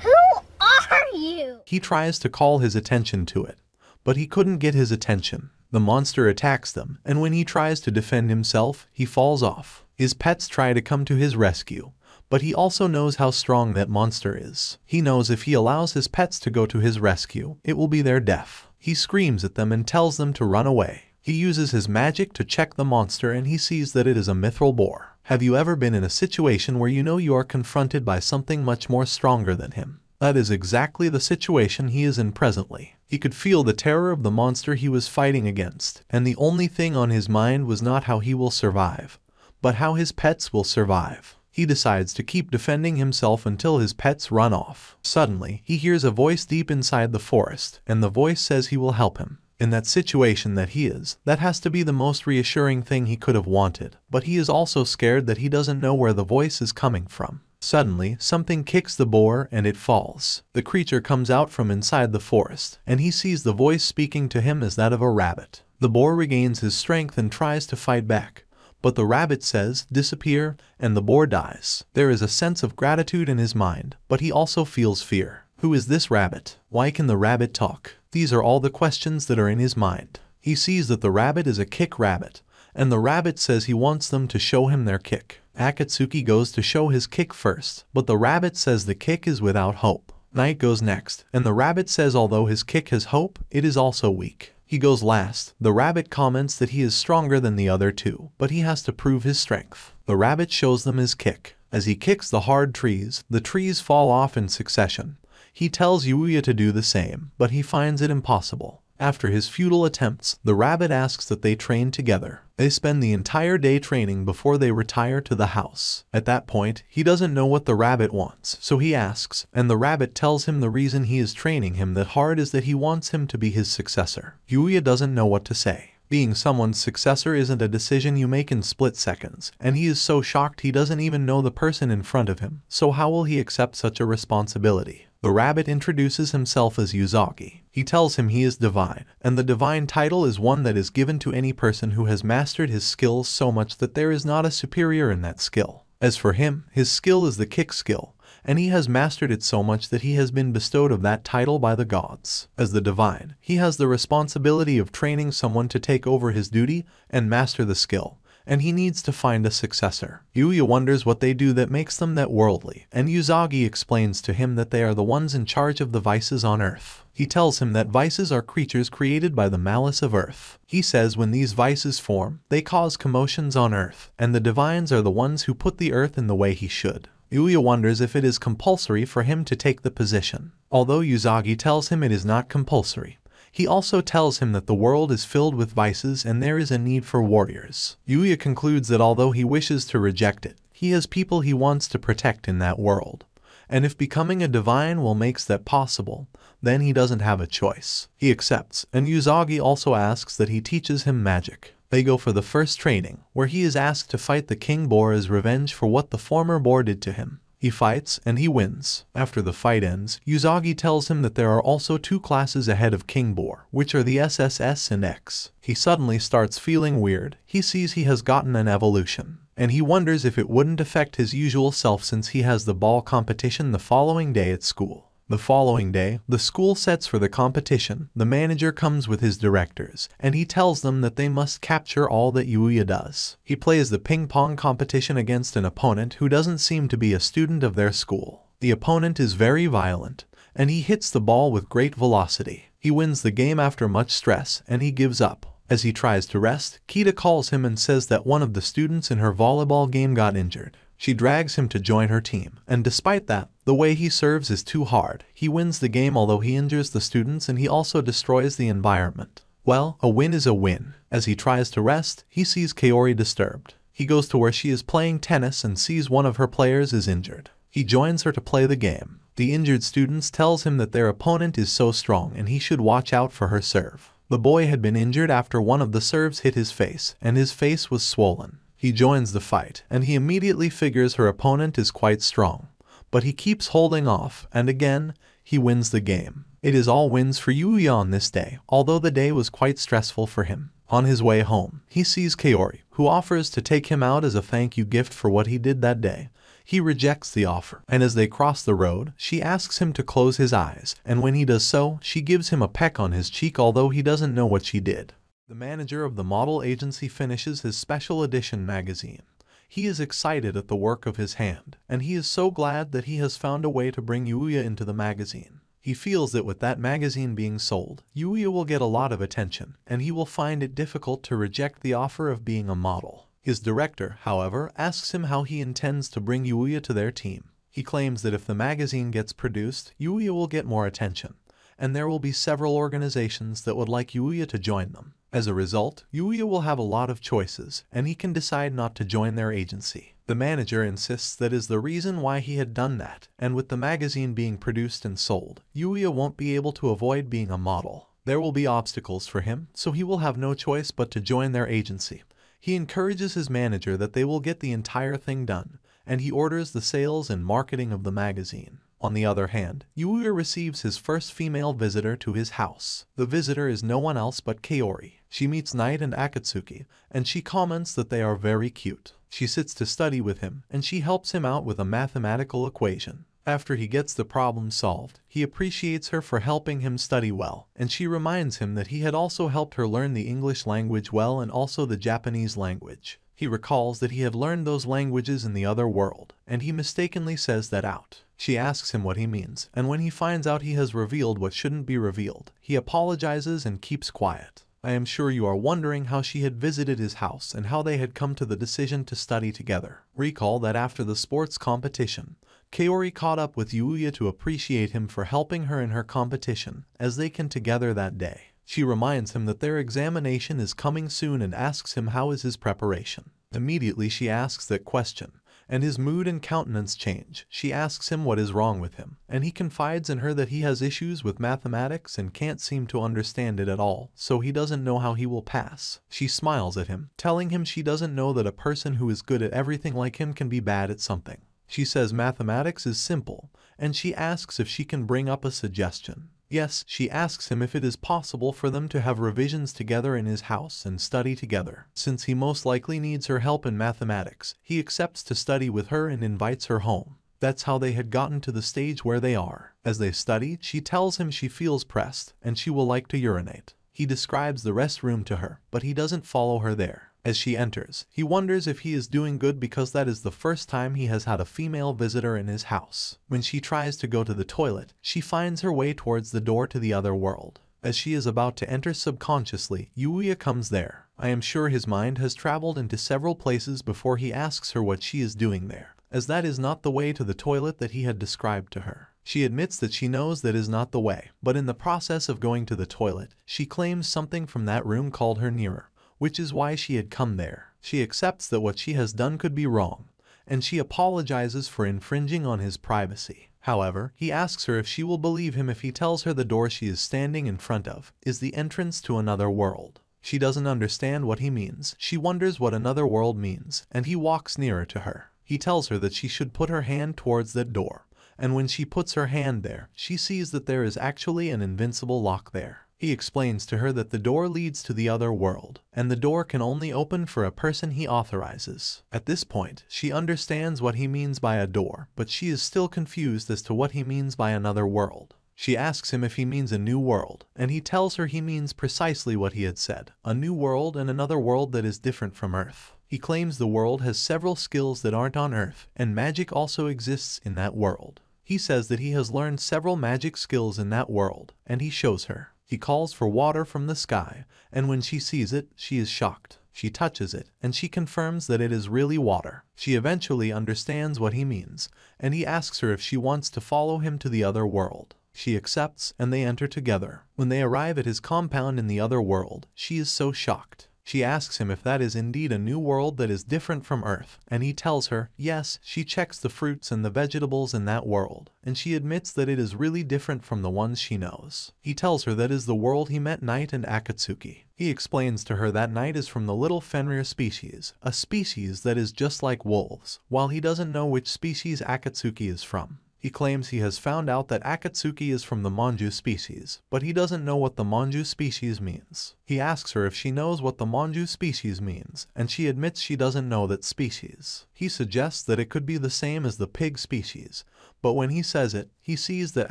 Who are you? He tries to call his attention to it, but he couldn't get his attention. The monster attacks them, and when he tries to defend himself, he falls off. His pets try to come to his rescue, but he also knows how strong that monster is. He knows if he allows his pets to go to his rescue, it will be their death. He screams at them and tells them to run away. He uses his magic to check the monster and he sees that it is a mithril boar. Have you ever been in a situation where you know you are confronted by something much more stronger than him? That is exactly the situation he is in presently. He could feel the terror of the monster he was fighting against, and the only thing on his mind was not how he will survive, but how his pets will survive. He decides to keep defending himself until his pets run off. Suddenly, he hears a voice deep inside the forest, and the voice says he will help him. In that situation that he is, that has to be the most reassuring thing he could have wanted. But he is also scared that he doesn't know where the voice is coming from. Suddenly, something kicks the boar and it falls. The creature comes out from inside the forest, and he sees the voice speaking to him as that of a rabbit. The boar regains his strength and tries to fight back, but the rabbit says, disappear, and the boar dies. There is a sense of gratitude in his mind, but he also feels fear. Who is this rabbit? Why can the rabbit talk? These are all the questions that are in his mind. He sees that the rabbit is a kick rabbit, and the rabbit says he wants them to show him their kick. Akatsuki goes to show his kick first, but the rabbit says the kick is without hope. Knight goes next, and the rabbit says although his kick has hope, it is also weak. He goes last. The rabbit comments that he is stronger than the other two, but he has to prove his strength. The rabbit shows them his kick. As he kicks the hard trees, the trees fall off in succession. He tells Yuya to do the same, but he finds it impossible. After his futile attempts, the rabbit asks that they train together. They spend the entire day training before they retire to the house. At that point, he doesn't know what the rabbit wants, so he asks, and the rabbit tells him the reason he is training him that hard is that he wants him to be his successor. Yuya doesn't know what to say. Being someone's successor isn't a decision you make in split seconds, and he is so shocked he doesn't even know the person in front of him, so how will he accept such a responsibility? The rabbit introduces himself as Yuzagi. He tells him he is divine, and the divine title is one that is given to any person who has mastered his skills so much that there is not a superior in that skill. As for him, his skill is the kick skill, and he has mastered it so much that he has been bestowed of that title by the gods. As the divine, he has the responsibility of training someone to take over his duty and master the skill, and he needs to find a successor. Yuya wonders what they do that makes them that worldly, and Yuzagi explains to him that they are the ones in charge of the vices on earth. He tells him that vices are creatures created by the malice of earth. He says when these vices form, they cause commotions on earth, and the divines are the ones who put the earth in the way he should. Yuya wonders if it is compulsory for him to take the position. Although Yuzagi tells him it is not compulsory, he also tells him that the world is filled with vices and there is a need for warriors. Yuya concludes that although he wishes to reject it, he has people he wants to protect in that world. And if becoming a divine will makes that possible, then he doesn't have a choice. He accepts, and Yuzagi also asks that he teaches him magic. They go for the first training, where he is asked to fight the king boar as revenge for what the former boar did to him. He fights, and he wins. After the fight ends, Yuzagi tells him that there are also two classes ahead of King Boar, which are the SSS and X. He suddenly starts feeling weird. He sees he has gotten an evolution, and he wonders if it wouldn't affect his usual self since he has the ball competition the following day at school. The following day, the school sets for the competition. The manager comes with his directors, and he tells them that they must capture all that Yuya does. He plays the ping pong competition against an opponent who doesn't seem to be a student of their school. The opponent is very violent, and he hits the ball with great velocity. He wins the game after much stress, and he gives up. As he tries to rest, Kita calls him and says that one of the students in her volleyball game got injured. She drags him to join her team, and despite that, the way he serves is too hard. He wins the game although he injures the students and he also destroys the environment. Well, a win is a win. As he tries to rest, he sees Kaori disturbed. He goes to where she is playing tennis and sees one of her players is injured. He joins her to play the game. The injured students tells him that their opponent is so strong and he should watch out for her serve. The boy had been injured after one of the serves hit his face, and his face was swollen. He joins the fight, and he immediately figures her opponent is quite strong. But he keeps holding off, and again, he wins the game. It is all wins for Yuya on this day, although the day was quite stressful for him. On his way home, he sees Kaori, who offers to take him out as a thank you gift for what he did that day. He rejects the offer, and as they cross the road, she asks him to close his eyes, and when he does so, she gives him a peck on his cheek although he doesn't know what she did. The manager of the model agency finishes his special edition magazine. He is excited at the work of his hand, and he is so glad that he has found a way to bring Yuya into the magazine. He feels that with that magazine being sold, Yuya will get a lot of attention, and he will find it difficult to reject the offer of being a model. His director, however, asks him how he intends to bring Yuya to their team. He claims that if the magazine gets produced, Yuya will get more attention, and there will be several organizations that would like Yuya to join them. As a result, Yuya will have a lot of choices, and he can decide not to join their agency. The manager insists that is the reason why he had done that, and with the magazine being produced and sold, Yuya won't be able to avoid being a model. There will be obstacles for him, so he will have no choice but to join their agency. He encourages his manager that they will get the entire thing done, and he orders the sales and marketing of the magazine. On the other hand, Yuya receives his first female visitor to his house. The visitor is no one else but Kaori. She meets Knight and Akatsuki, and she comments that they are very cute. She sits to study with him, and she helps him out with a mathematical equation. After he gets the problem solved, he appreciates her for helping him study well, and she reminds him that he had also helped her learn the English language well and also the Japanese language. He recalls that he had learned those languages in the other world, and he mistakenly says that out. She asks him what he means, and when he finds out he has revealed what shouldn't be revealed, he apologizes and keeps quiet. I am sure you are wondering how she had visited his house and how they had come to the decision to study together. Recall that after the sports competition, Kaori caught up with Yuya to appreciate him for helping her in her competition, as they can together that day. She reminds him that their examination is coming soon and asks him how is his preparation. Immediately she asks that question, and his mood and countenance change. She asks him what is wrong with him, and he confides in her that he has issues with mathematics and can't seem to understand it at all, so he doesn't know how he will pass. She smiles at him, telling him she doesn't know that a person who is good at everything like him can be bad at something. She says mathematics is simple, and she asks if she can bring up a suggestion. Yes, she asks him if it is possible for them to have revisions together in his house and study together. Since he most likely needs her help in mathematics, he accepts to study with her and invites her home. That's how they had gotten to the stage where they are. As they study, she tells him she feels pressed and she will like to urinate. He describes the restroom to her, but he doesn't follow her there. As she enters, he wonders if he is doing good because that is the first time he has had a female visitor in his house. When she tries to go to the toilet, she finds her way towards the door to the other world. As she is about to enter subconsciously, Yuya comes there. I am sure his mind has traveled into several places before he asks her what she is doing there, as that is not the way to the toilet that he had described to her. She admits that she knows that is not the way, but in the process of going to the toilet, she claims something from that room called her nearer which is why she had come there. She accepts that what she has done could be wrong, and she apologizes for infringing on his privacy. However, he asks her if she will believe him if he tells her the door she is standing in front of is the entrance to another world. She doesn't understand what he means. She wonders what another world means, and he walks nearer to her. He tells her that she should put her hand towards that door, and when she puts her hand there, she sees that there is actually an invincible lock there. He explains to her that the door leads to the other world, and the door can only open for a person he authorizes. At this point, she understands what he means by a door, but she is still confused as to what he means by another world. She asks him if he means a new world, and he tells her he means precisely what he had said, a new world and another world that is different from Earth. He claims the world has several skills that aren't on Earth, and magic also exists in that world. He says that he has learned several magic skills in that world, and he shows her. He calls for water from the sky, and when she sees it, she is shocked. She touches it, and she confirms that it is really water. She eventually understands what he means, and he asks her if she wants to follow him to the other world. She accepts, and they enter together. When they arrive at his compound in the other world, she is so shocked. She asks him if that is indeed a new world that is different from Earth, and he tells her, yes, she checks the fruits and the vegetables in that world, and she admits that it is really different from the ones she knows. He tells her that is the world he met Knight and Akatsuki. He explains to her that Knight is from the little Fenrir species, a species that is just like wolves, while he doesn't know which species Akatsuki is from. He claims he has found out that Akatsuki is from the Monju species, but he doesn't know what the Monju species means. He asks her if she knows what the Monju species means, and she admits she doesn't know that species. He suggests that it could be the same as the pig species, but when he says it, he sees that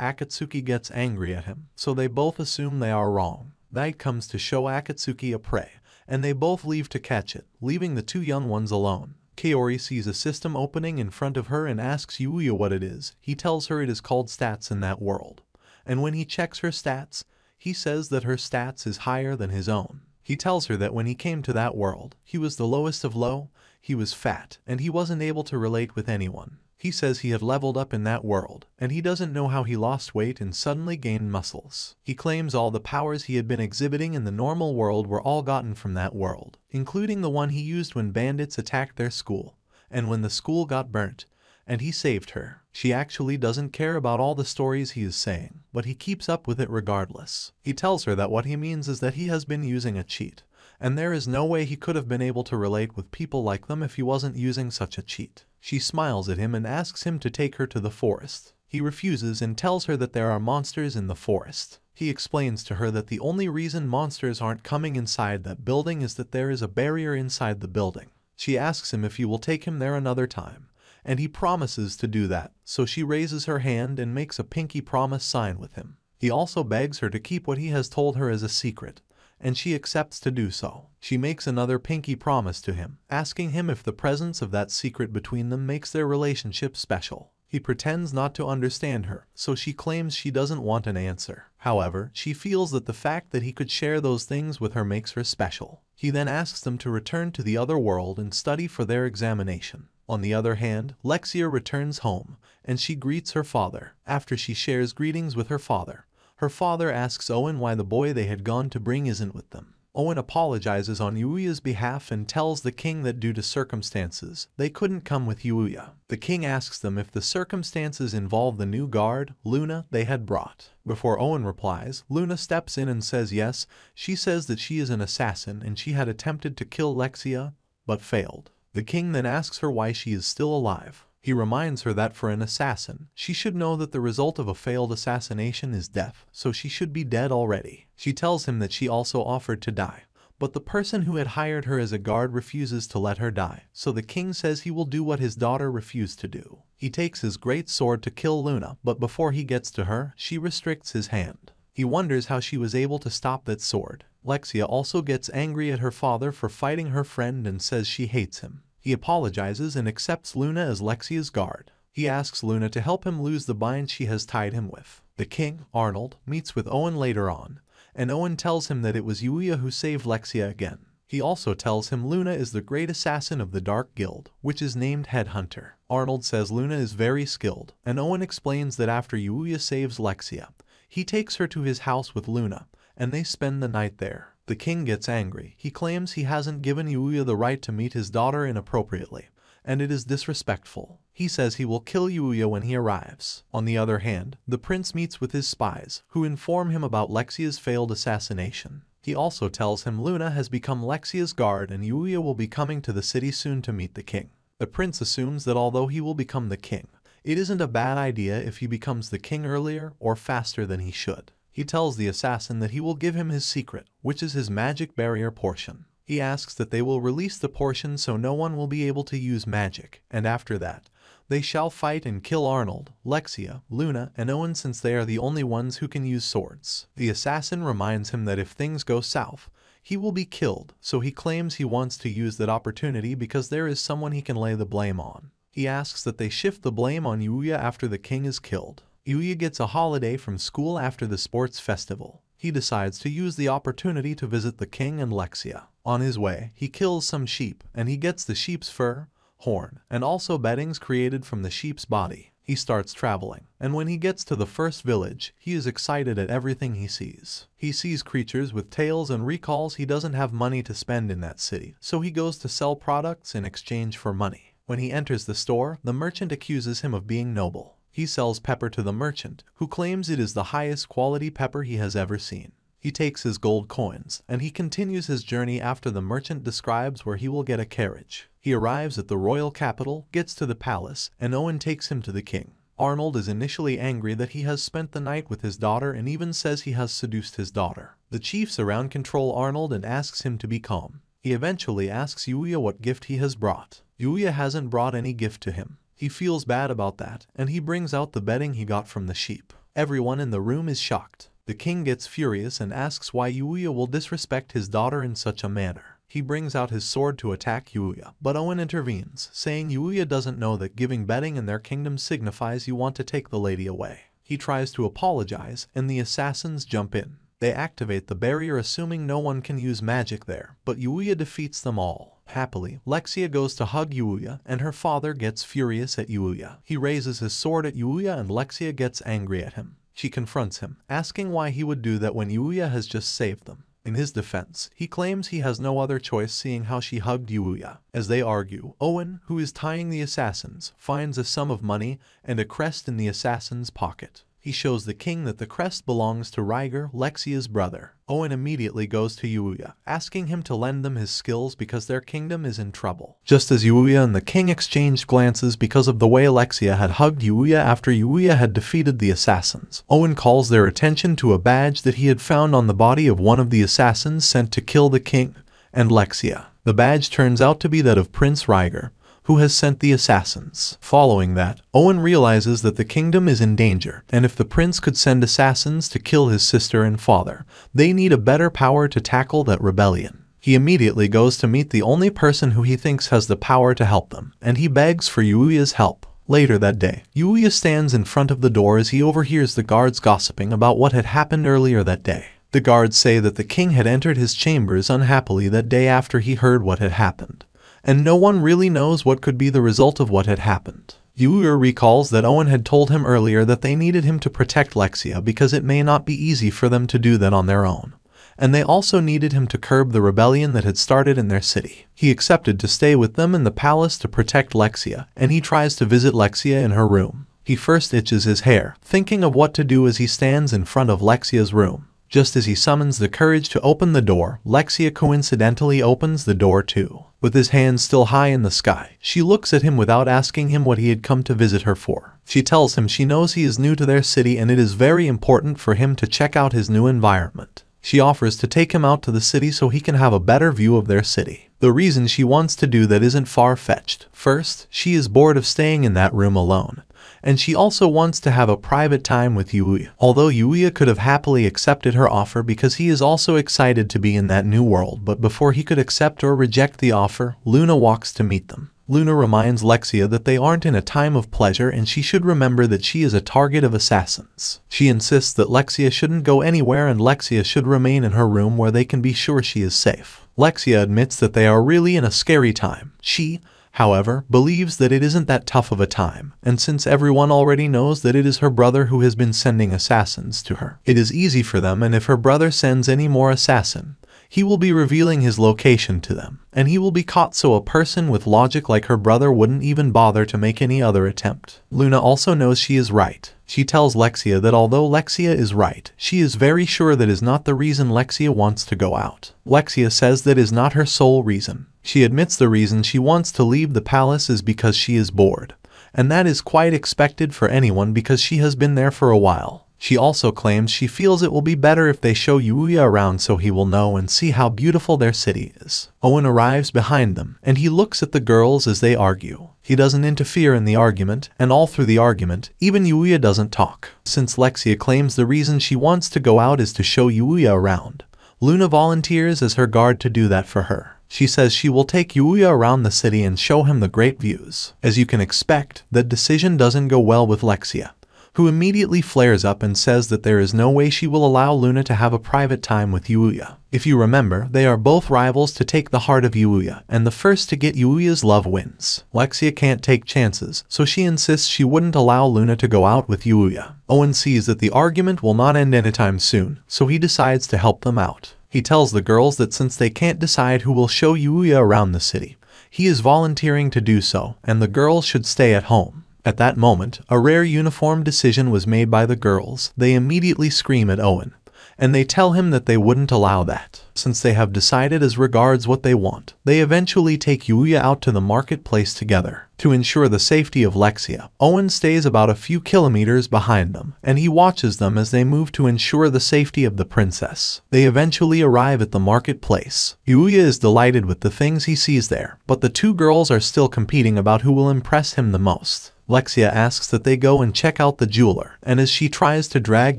Akatsuki gets angry at him, so they both assume they are wrong. Night comes to show Akatsuki a prey, and they both leave to catch it, leaving the two young ones alone. Kaori sees a system opening in front of her and asks Yuya what it is. He tells her it is called stats in that world. And when he checks her stats, he says that her stats is higher than his own. He tells her that when he came to that world, he was the lowest of low, he was fat, and he wasn't able to relate with anyone. He says he had leveled up in that world, and he doesn't know how he lost weight and suddenly gained muscles. He claims all the powers he had been exhibiting in the normal world were all gotten from that world, including the one he used when bandits attacked their school, and when the school got burnt, and he saved her. She actually doesn't care about all the stories he is saying, but he keeps up with it regardless. He tells her that what he means is that he has been using a cheat, and there is no way he could have been able to relate with people like them if he wasn't using such a cheat. She smiles at him and asks him to take her to the forest. He refuses and tells her that there are monsters in the forest. He explains to her that the only reason monsters aren't coming inside that building is that there is a barrier inside the building. She asks him if he will take him there another time, and he promises to do that, so she raises her hand and makes a pinky promise sign with him. He also begs her to keep what he has told her as a secret, and she accepts to do so. She makes another pinky promise to him, asking him if the presence of that secret between them makes their relationship special. He pretends not to understand her, so she claims she doesn't want an answer. However, she feels that the fact that he could share those things with her makes her special. He then asks them to return to the other world and study for their examination. On the other hand, Lexia returns home, and she greets her father. After she shares greetings with her father, her father asks Owen why the boy they had gone to bring isn't with them. Owen apologizes on Yuya's behalf and tells the king that due to circumstances, they couldn't come with Yuya. The king asks them if the circumstances involve the new guard, Luna, they had brought. Before Owen replies, Luna steps in and says yes, she says that she is an assassin and she had attempted to kill Lexia, but failed. The king then asks her why she is still alive. He reminds her that for an assassin, she should know that the result of a failed assassination is death, so she should be dead already. She tells him that she also offered to die, but the person who had hired her as a guard refuses to let her die, so the king says he will do what his daughter refused to do. He takes his great sword to kill Luna, but before he gets to her, she restricts his hand. He wonders how she was able to stop that sword. Lexia also gets angry at her father for fighting her friend and says she hates him. He apologizes and accepts Luna as Lexia's guard. He asks Luna to help him lose the bind she has tied him with. The king, Arnold, meets with Owen later on, and Owen tells him that it was Yuuya who saved Lexia again. He also tells him Luna is the great assassin of the Dark Guild, which is named Headhunter. Arnold says Luna is very skilled, and Owen explains that after Yuuya saves Lexia, he takes her to his house with Luna, and they spend the night there. The king gets angry. He claims he hasn't given Yuya the right to meet his daughter inappropriately, and it is disrespectful. He says he will kill Yuya when he arrives. On the other hand, the prince meets with his spies, who inform him about Lexia's failed assassination. He also tells him Luna has become Lexia's guard and Yuya will be coming to the city soon to meet the king. The prince assumes that although he will become the king, it isn't a bad idea if he becomes the king earlier or faster than he should. He tells the assassin that he will give him his secret, which is his magic barrier portion. He asks that they will release the portion so no one will be able to use magic, and after that, they shall fight and kill Arnold, Lexia, Luna, and Owen since they are the only ones who can use swords. The assassin reminds him that if things go south, he will be killed, so he claims he wants to use that opportunity because there is someone he can lay the blame on. He asks that they shift the blame on Yuuya after the king is killed. Yuuya gets a holiday from school after the sports festival. He decides to use the opportunity to visit the king and Lexia. On his way, he kills some sheep, and he gets the sheep's fur, horn, and also beddings created from the sheep's body. He starts traveling, and when he gets to the first village, he is excited at everything he sees. He sees creatures with tails and recalls he doesn't have money to spend in that city, so he goes to sell products in exchange for money. When he enters the store, the merchant accuses him of being noble. He sells pepper to the merchant, who claims it is the highest quality pepper he has ever seen. He takes his gold coins, and he continues his journey after the merchant describes where he will get a carriage. He arrives at the royal capital, gets to the palace, and Owen takes him to the king. Arnold is initially angry that he has spent the night with his daughter and even says he has seduced his daughter. The chiefs around control Arnold and asks him to be calm. He eventually asks Yuya what gift he has brought. Yuya hasn't brought any gift to him. He feels bad about that, and he brings out the bedding he got from the sheep. Everyone in the room is shocked. The king gets furious and asks why Yuuya will disrespect his daughter in such a manner. He brings out his sword to attack Yuuya, but Owen intervenes, saying Yuuya doesn't know that giving bedding in their kingdom signifies you want to take the lady away. He tries to apologize, and the assassins jump in. They activate the barrier assuming no one can use magic there, but Yuuya defeats them all. Happily, Lexia goes to hug Yuuya, and her father gets furious at Yuuya. He raises his sword at Yuuya and Lexia gets angry at him. She confronts him, asking why he would do that when Yuuya has just saved them. In his defense, he claims he has no other choice seeing how she hugged Yuuya. As they argue, Owen, who is tying the assassins, finds a sum of money and a crest in the assassin's pocket. He shows the king that the crest belongs to Ryger, Lexia's brother. Owen immediately goes to Yuya, asking him to lend them his skills because their kingdom is in trouble. Just as Yuya and the king exchanged glances because of the way Alexia had hugged Yuya after Yuya had defeated the assassins, Owen calls their attention to a badge that he had found on the body of one of the assassins sent to kill the king and Lexia. The badge turns out to be that of Prince Ryger, who has sent the assassins. Following that, Owen realizes that the kingdom is in danger, and if the prince could send assassins to kill his sister and father, they need a better power to tackle that rebellion. He immediately goes to meet the only person who he thinks has the power to help them, and he begs for Yuya's help. Later that day, Yuya stands in front of the door as he overhears the guards gossiping about what had happened earlier that day. The guards say that the king had entered his chambers unhappily that day after he heard what had happened and no one really knows what could be the result of what had happened. Yuya recalls that Owen had told him earlier that they needed him to protect Lexia because it may not be easy for them to do that on their own. And they also needed him to curb the rebellion that had started in their city. He accepted to stay with them in the palace to protect Lexia, and he tries to visit Lexia in her room. He first itches his hair, thinking of what to do as he stands in front of Lexia's room. Just as he summons the courage to open the door, Lexia coincidentally opens the door too. With his hands still high in the sky, she looks at him without asking him what he had come to visit her for. She tells him she knows he is new to their city and it is very important for him to check out his new environment. She offers to take him out to the city so he can have a better view of their city. The reason she wants to do that isn't far-fetched. First, she is bored of staying in that room alone and she also wants to have a private time with Yuya. Although Yuya could have happily accepted her offer because he is also excited to be in that new world, but before he could accept or reject the offer, Luna walks to meet them. Luna reminds Lexia that they aren't in a time of pleasure and she should remember that she is a target of assassins. She insists that Lexia shouldn't go anywhere and Lexia should remain in her room where they can be sure she is safe. Lexia admits that they are really in a scary time. She, however, believes that it isn't that tough of a time, and since everyone already knows that it is her brother who has been sending assassins to her, it is easy for them and if her brother sends any more assassin, he will be revealing his location to them, and he will be caught so a person with logic like her brother wouldn't even bother to make any other attempt. Luna also knows she is right. She tells Lexia that although Lexia is right, she is very sure that is not the reason Lexia wants to go out. Lexia says that is not her sole reason. She admits the reason she wants to leave the palace is because she is bored, and that is quite expected for anyone because she has been there for a while. She also claims she feels it will be better if they show Yuya around so he will know and see how beautiful their city is. Owen arrives behind them, and he looks at the girls as they argue. He doesn't interfere in the argument, and all through the argument, even Yuya doesn't talk. Since Lexia claims the reason she wants to go out is to show Yuya around, Luna volunteers as her guard to do that for her. She says she will take Yuya around the city and show him the great views. As you can expect, the decision doesn't go well with Lexia, who immediately flares up and says that there is no way she will allow Luna to have a private time with Yuya. If you remember, they are both rivals to take the heart of Yuya, and the first to get Yuya's love wins. Lexia can't take chances, so she insists she wouldn't allow Luna to go out with Yuya. Owen sees that the argument will not end anytime soon, so he decides to help them out. He tells the girls that since they can't decide who will show Yuya around the city, he is volunteering to do so, and the girls should stay at home. At that moment, a rare uniform decision was made by the girls. They immediately scream at Owen, and they tell him that they wouldn't allow that. Since they have decided as regards what they want, they eventually take Yuya out to the marketplace together. To ensure the safety of Lexia, Owen stays about a few kilometers behind them, and he watches them as they move to ensure the safety of the princess. They eventually arrive at the marketplace. Yuya is delighted with the things he sees there, but the two girls are still competing about who will impress him the most. Lexia asks that they go and check out the jeweler, and as she tries to drag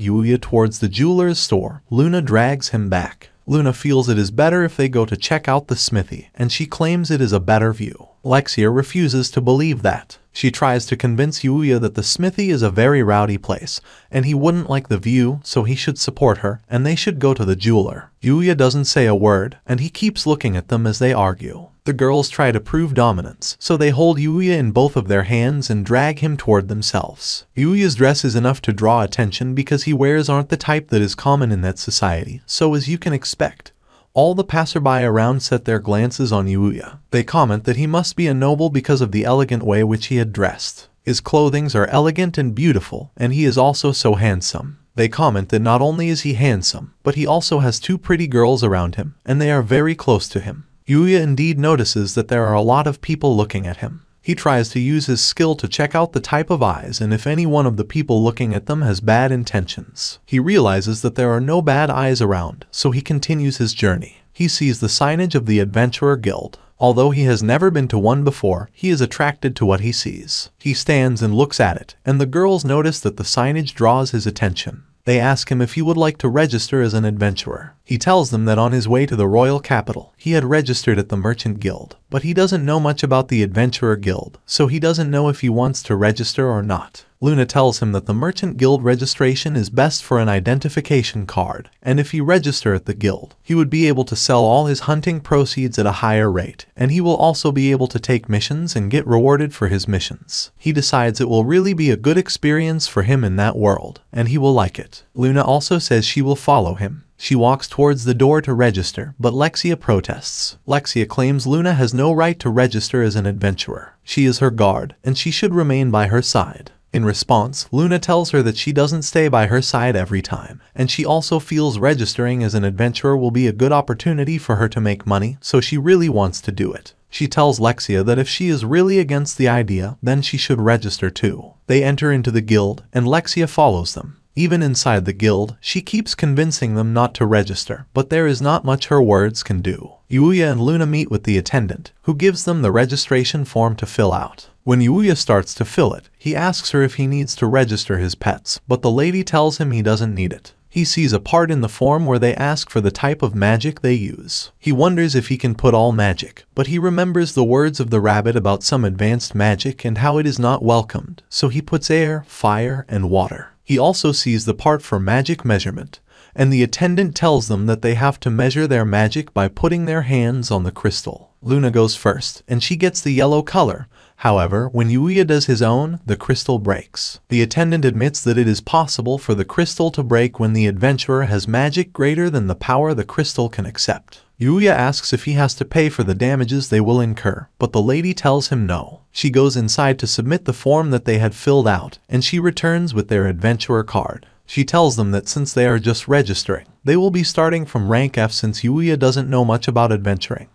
Yuya towards the jeweler's store, Luna drags him back. Luna feels it is better if they go to check out the smithy, and she claims it is a better view. Lexia refuses to believe that. She tries to convince Yuya that the smithy is a very rowdy place, and he wouldn't like the view, so he should support her, and they should go to the jeweler. Yuya doesn't say a word, and he keeps looking at them as they argue. The girls try to prove dominance, so they hold Yuya in both of their hands and drag him toward themselves. Yuya's dress is enough to draw attention because he wears aren't the type that is common in that society, so as you can expect, all the passerby around set their glances on Yuya. They comment that he must be a noble because of the elegant way which he had dressed. His clothings are elegant and beautiful, and he is also so handsome. They comment that not only is he handsome, but he also has two pretty girls around him, and they are very close to him. Yuya indeed notices that there are a lot of people looking at him. He tries to use his skill to check out the type of eyes and if any one of the people looking at them has bad intentions. He realizes that there are no bad eyes around, so he continues his journey. He sees the signage of the Adventurer Guild. Although he has never been to one before, he is attracted to what he sees. He stands and looks at it, and the girls notice that the signage draws his attention. They ask him if he would like to register as an adventurer. He tells them that on his way to the royal capital, he had registered at the Merchant Guild, but he doesn't know much about the Adventurer Guild, so he doesn't know if he wants to register or not. Luna tells him that the Merchant Guild registration is best for an identification card, and if he register at the guild, he would be able to sell all his hunting proceeds at a higher rate, and he will also be able to take missions and get rewarded for his missions. He decides it will really be a good experience for him in that world, and he will like it. Luna also says she will follow him, she walks towards the door to register, but Lexia protests. Lexia claims Luna has no right to register as an adventurer. She is her guard, and she should remain by her side. In response, Luna tells her that she doesn't stay by her side every time, and she also feels registering as an adventurer will be a good opportunity for her to make money, so she really wants to do it. She tells Lexia that if she is really against the idea, then she should register too. They enter into the guild, and Lexia follows them. Even inside the guild, she keeps convincing them not to register, but there is not much her words can do. Yuya and Luna meet with the attendant, who gives them the registration form to fill out. When Yuya starts to fill it, he asks her if he needs to register his pets, but the lady tells him he doesn't need it. He sees a part in the form where they ask for the type of magic they use. He wonders if he can put all magic, but he remembers the words of the rabbit about some advanced magic and how it is not welcomed, so he puts air, fire, and water. He also sees the part for magic measurement, and the attendant tells them that they have to measure their magic by putting their hands on the crystal. Luna goes first, and she gets the yellow color, However, when Yuya does his own, the crystal breaks. The attendant admits that it is possible for the crystal to break when the adventurer has magic greater than the power the crystal can accept. Yuya asks if he has to pay for the damages they will incur, but the lady tells him no. She goes inside to submit the form that they had filled out, and she returns with their adventurer card. She tells them that since they are just registering, they will be starting from rank F since Yuya doesn't know much about adventuring.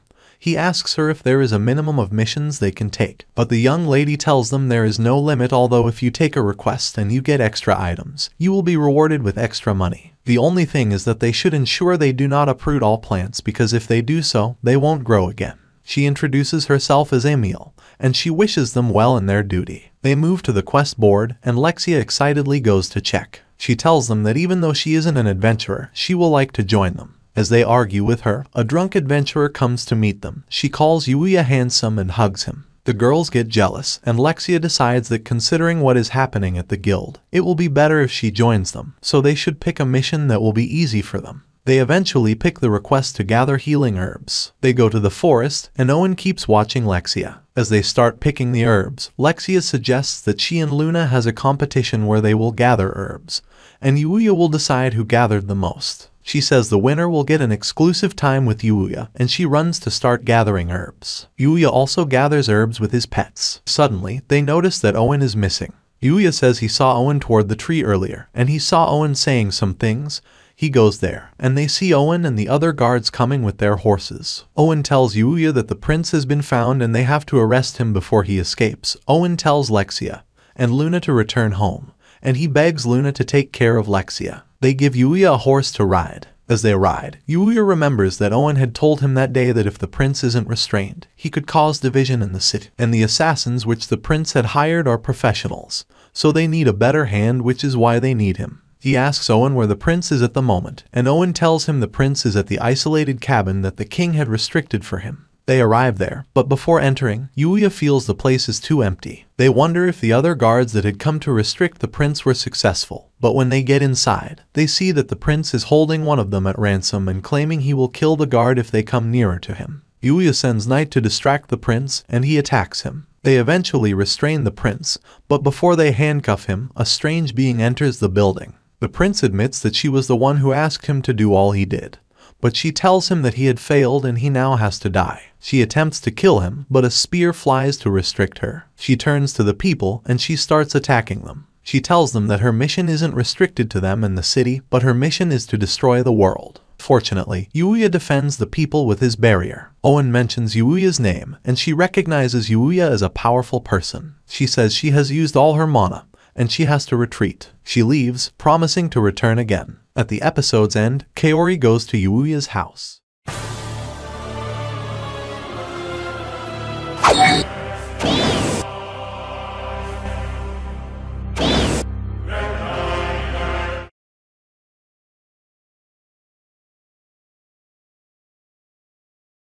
He asks her if there is a minimum of missions they can take, but the young lady tells them there is no limit although if you take a request and you get extra items, you will be rewarded with extra money. The only thing is that they should ensure they do not uproot all plants because if they do so, they won't grow again. She introduces herself as Emil, and she wishes them well in their duty. They move to the quest board, and Lexia excitedly goes to check. She tells them that even though she isn't an adventurer, she will like to join them. As they argue with her, a drunk adventurer comes to meet them. She calls Yuya handsome and hugs him. The girls get jealous, and Lexia decides that considering what is happening at the guild, it will be better if she joins them, so they should pick a mission that will be easy for them. They eventually pick the request to gather healing herbs. They go to the forest, and Owen keeps watching Lexia. As they start picking the herbs, Lexia suggests that she and Luna has a competition where they will gather herbs, and Yuya will decide who gathered the most. She says the winner will get an exclusive time with Yuya, and she runs to start gathering herbs. Yuya also gathers herbs with his pets. Suddenly, they notice that Owen is missing. Yuya says he saw Owen toward the tree earlier, and he saw Owen saying some things. He goes there, and they see Owen and the other guards coming with their horses. Owen tells Yuya that the prince has been found and they have to arrest him before he escapes. Owen tells Lexia and Luna to return home, and he begs Luna to take care of Lexia. They give Yuya a horse to ride. As they ride, Yuya remembers that Owen had told him that day that if the prince isn't restrained, he could cause division in the city, and the assassins which the prince had hired are professionals, so they need a better hand which is why they need him. He asks Owen where the prince is at the moment, and Owen tells him the prince is at the isolated cabin that the king had restricted for him. They arrive there, but before entering, Yuya feels the place is too empty. They wonder if the other guards that had come to restrict the prince were successful, but when they get inside, they see that the prince is holding one of them at ransom and claiming he will kill the guard if they come nearer to him. Yuya sends Knight to distract the prince, and he attacks him. They eventually restrain the prince, but before they handcuff him, a strange being enters the building. The prince admits that she was the one who asked him to do all he did, but she tells him that he had failed and he now has to die. She attempts to kill him, but a spear flies to restrict her. She turns to the people and she starts attacking them. She tells them that her mission isn't restricted to them and the city, but her mission is to destroy the world. Fortunately, Yuya defends the people with his barrier. Owen mentions Yuya's name, and she recognizes Yuya as a powerful person. She says she has used all her mana, and she has to retreat. She leaves, promising to return again. At the episode's end, Kaori goes to Yuya's house.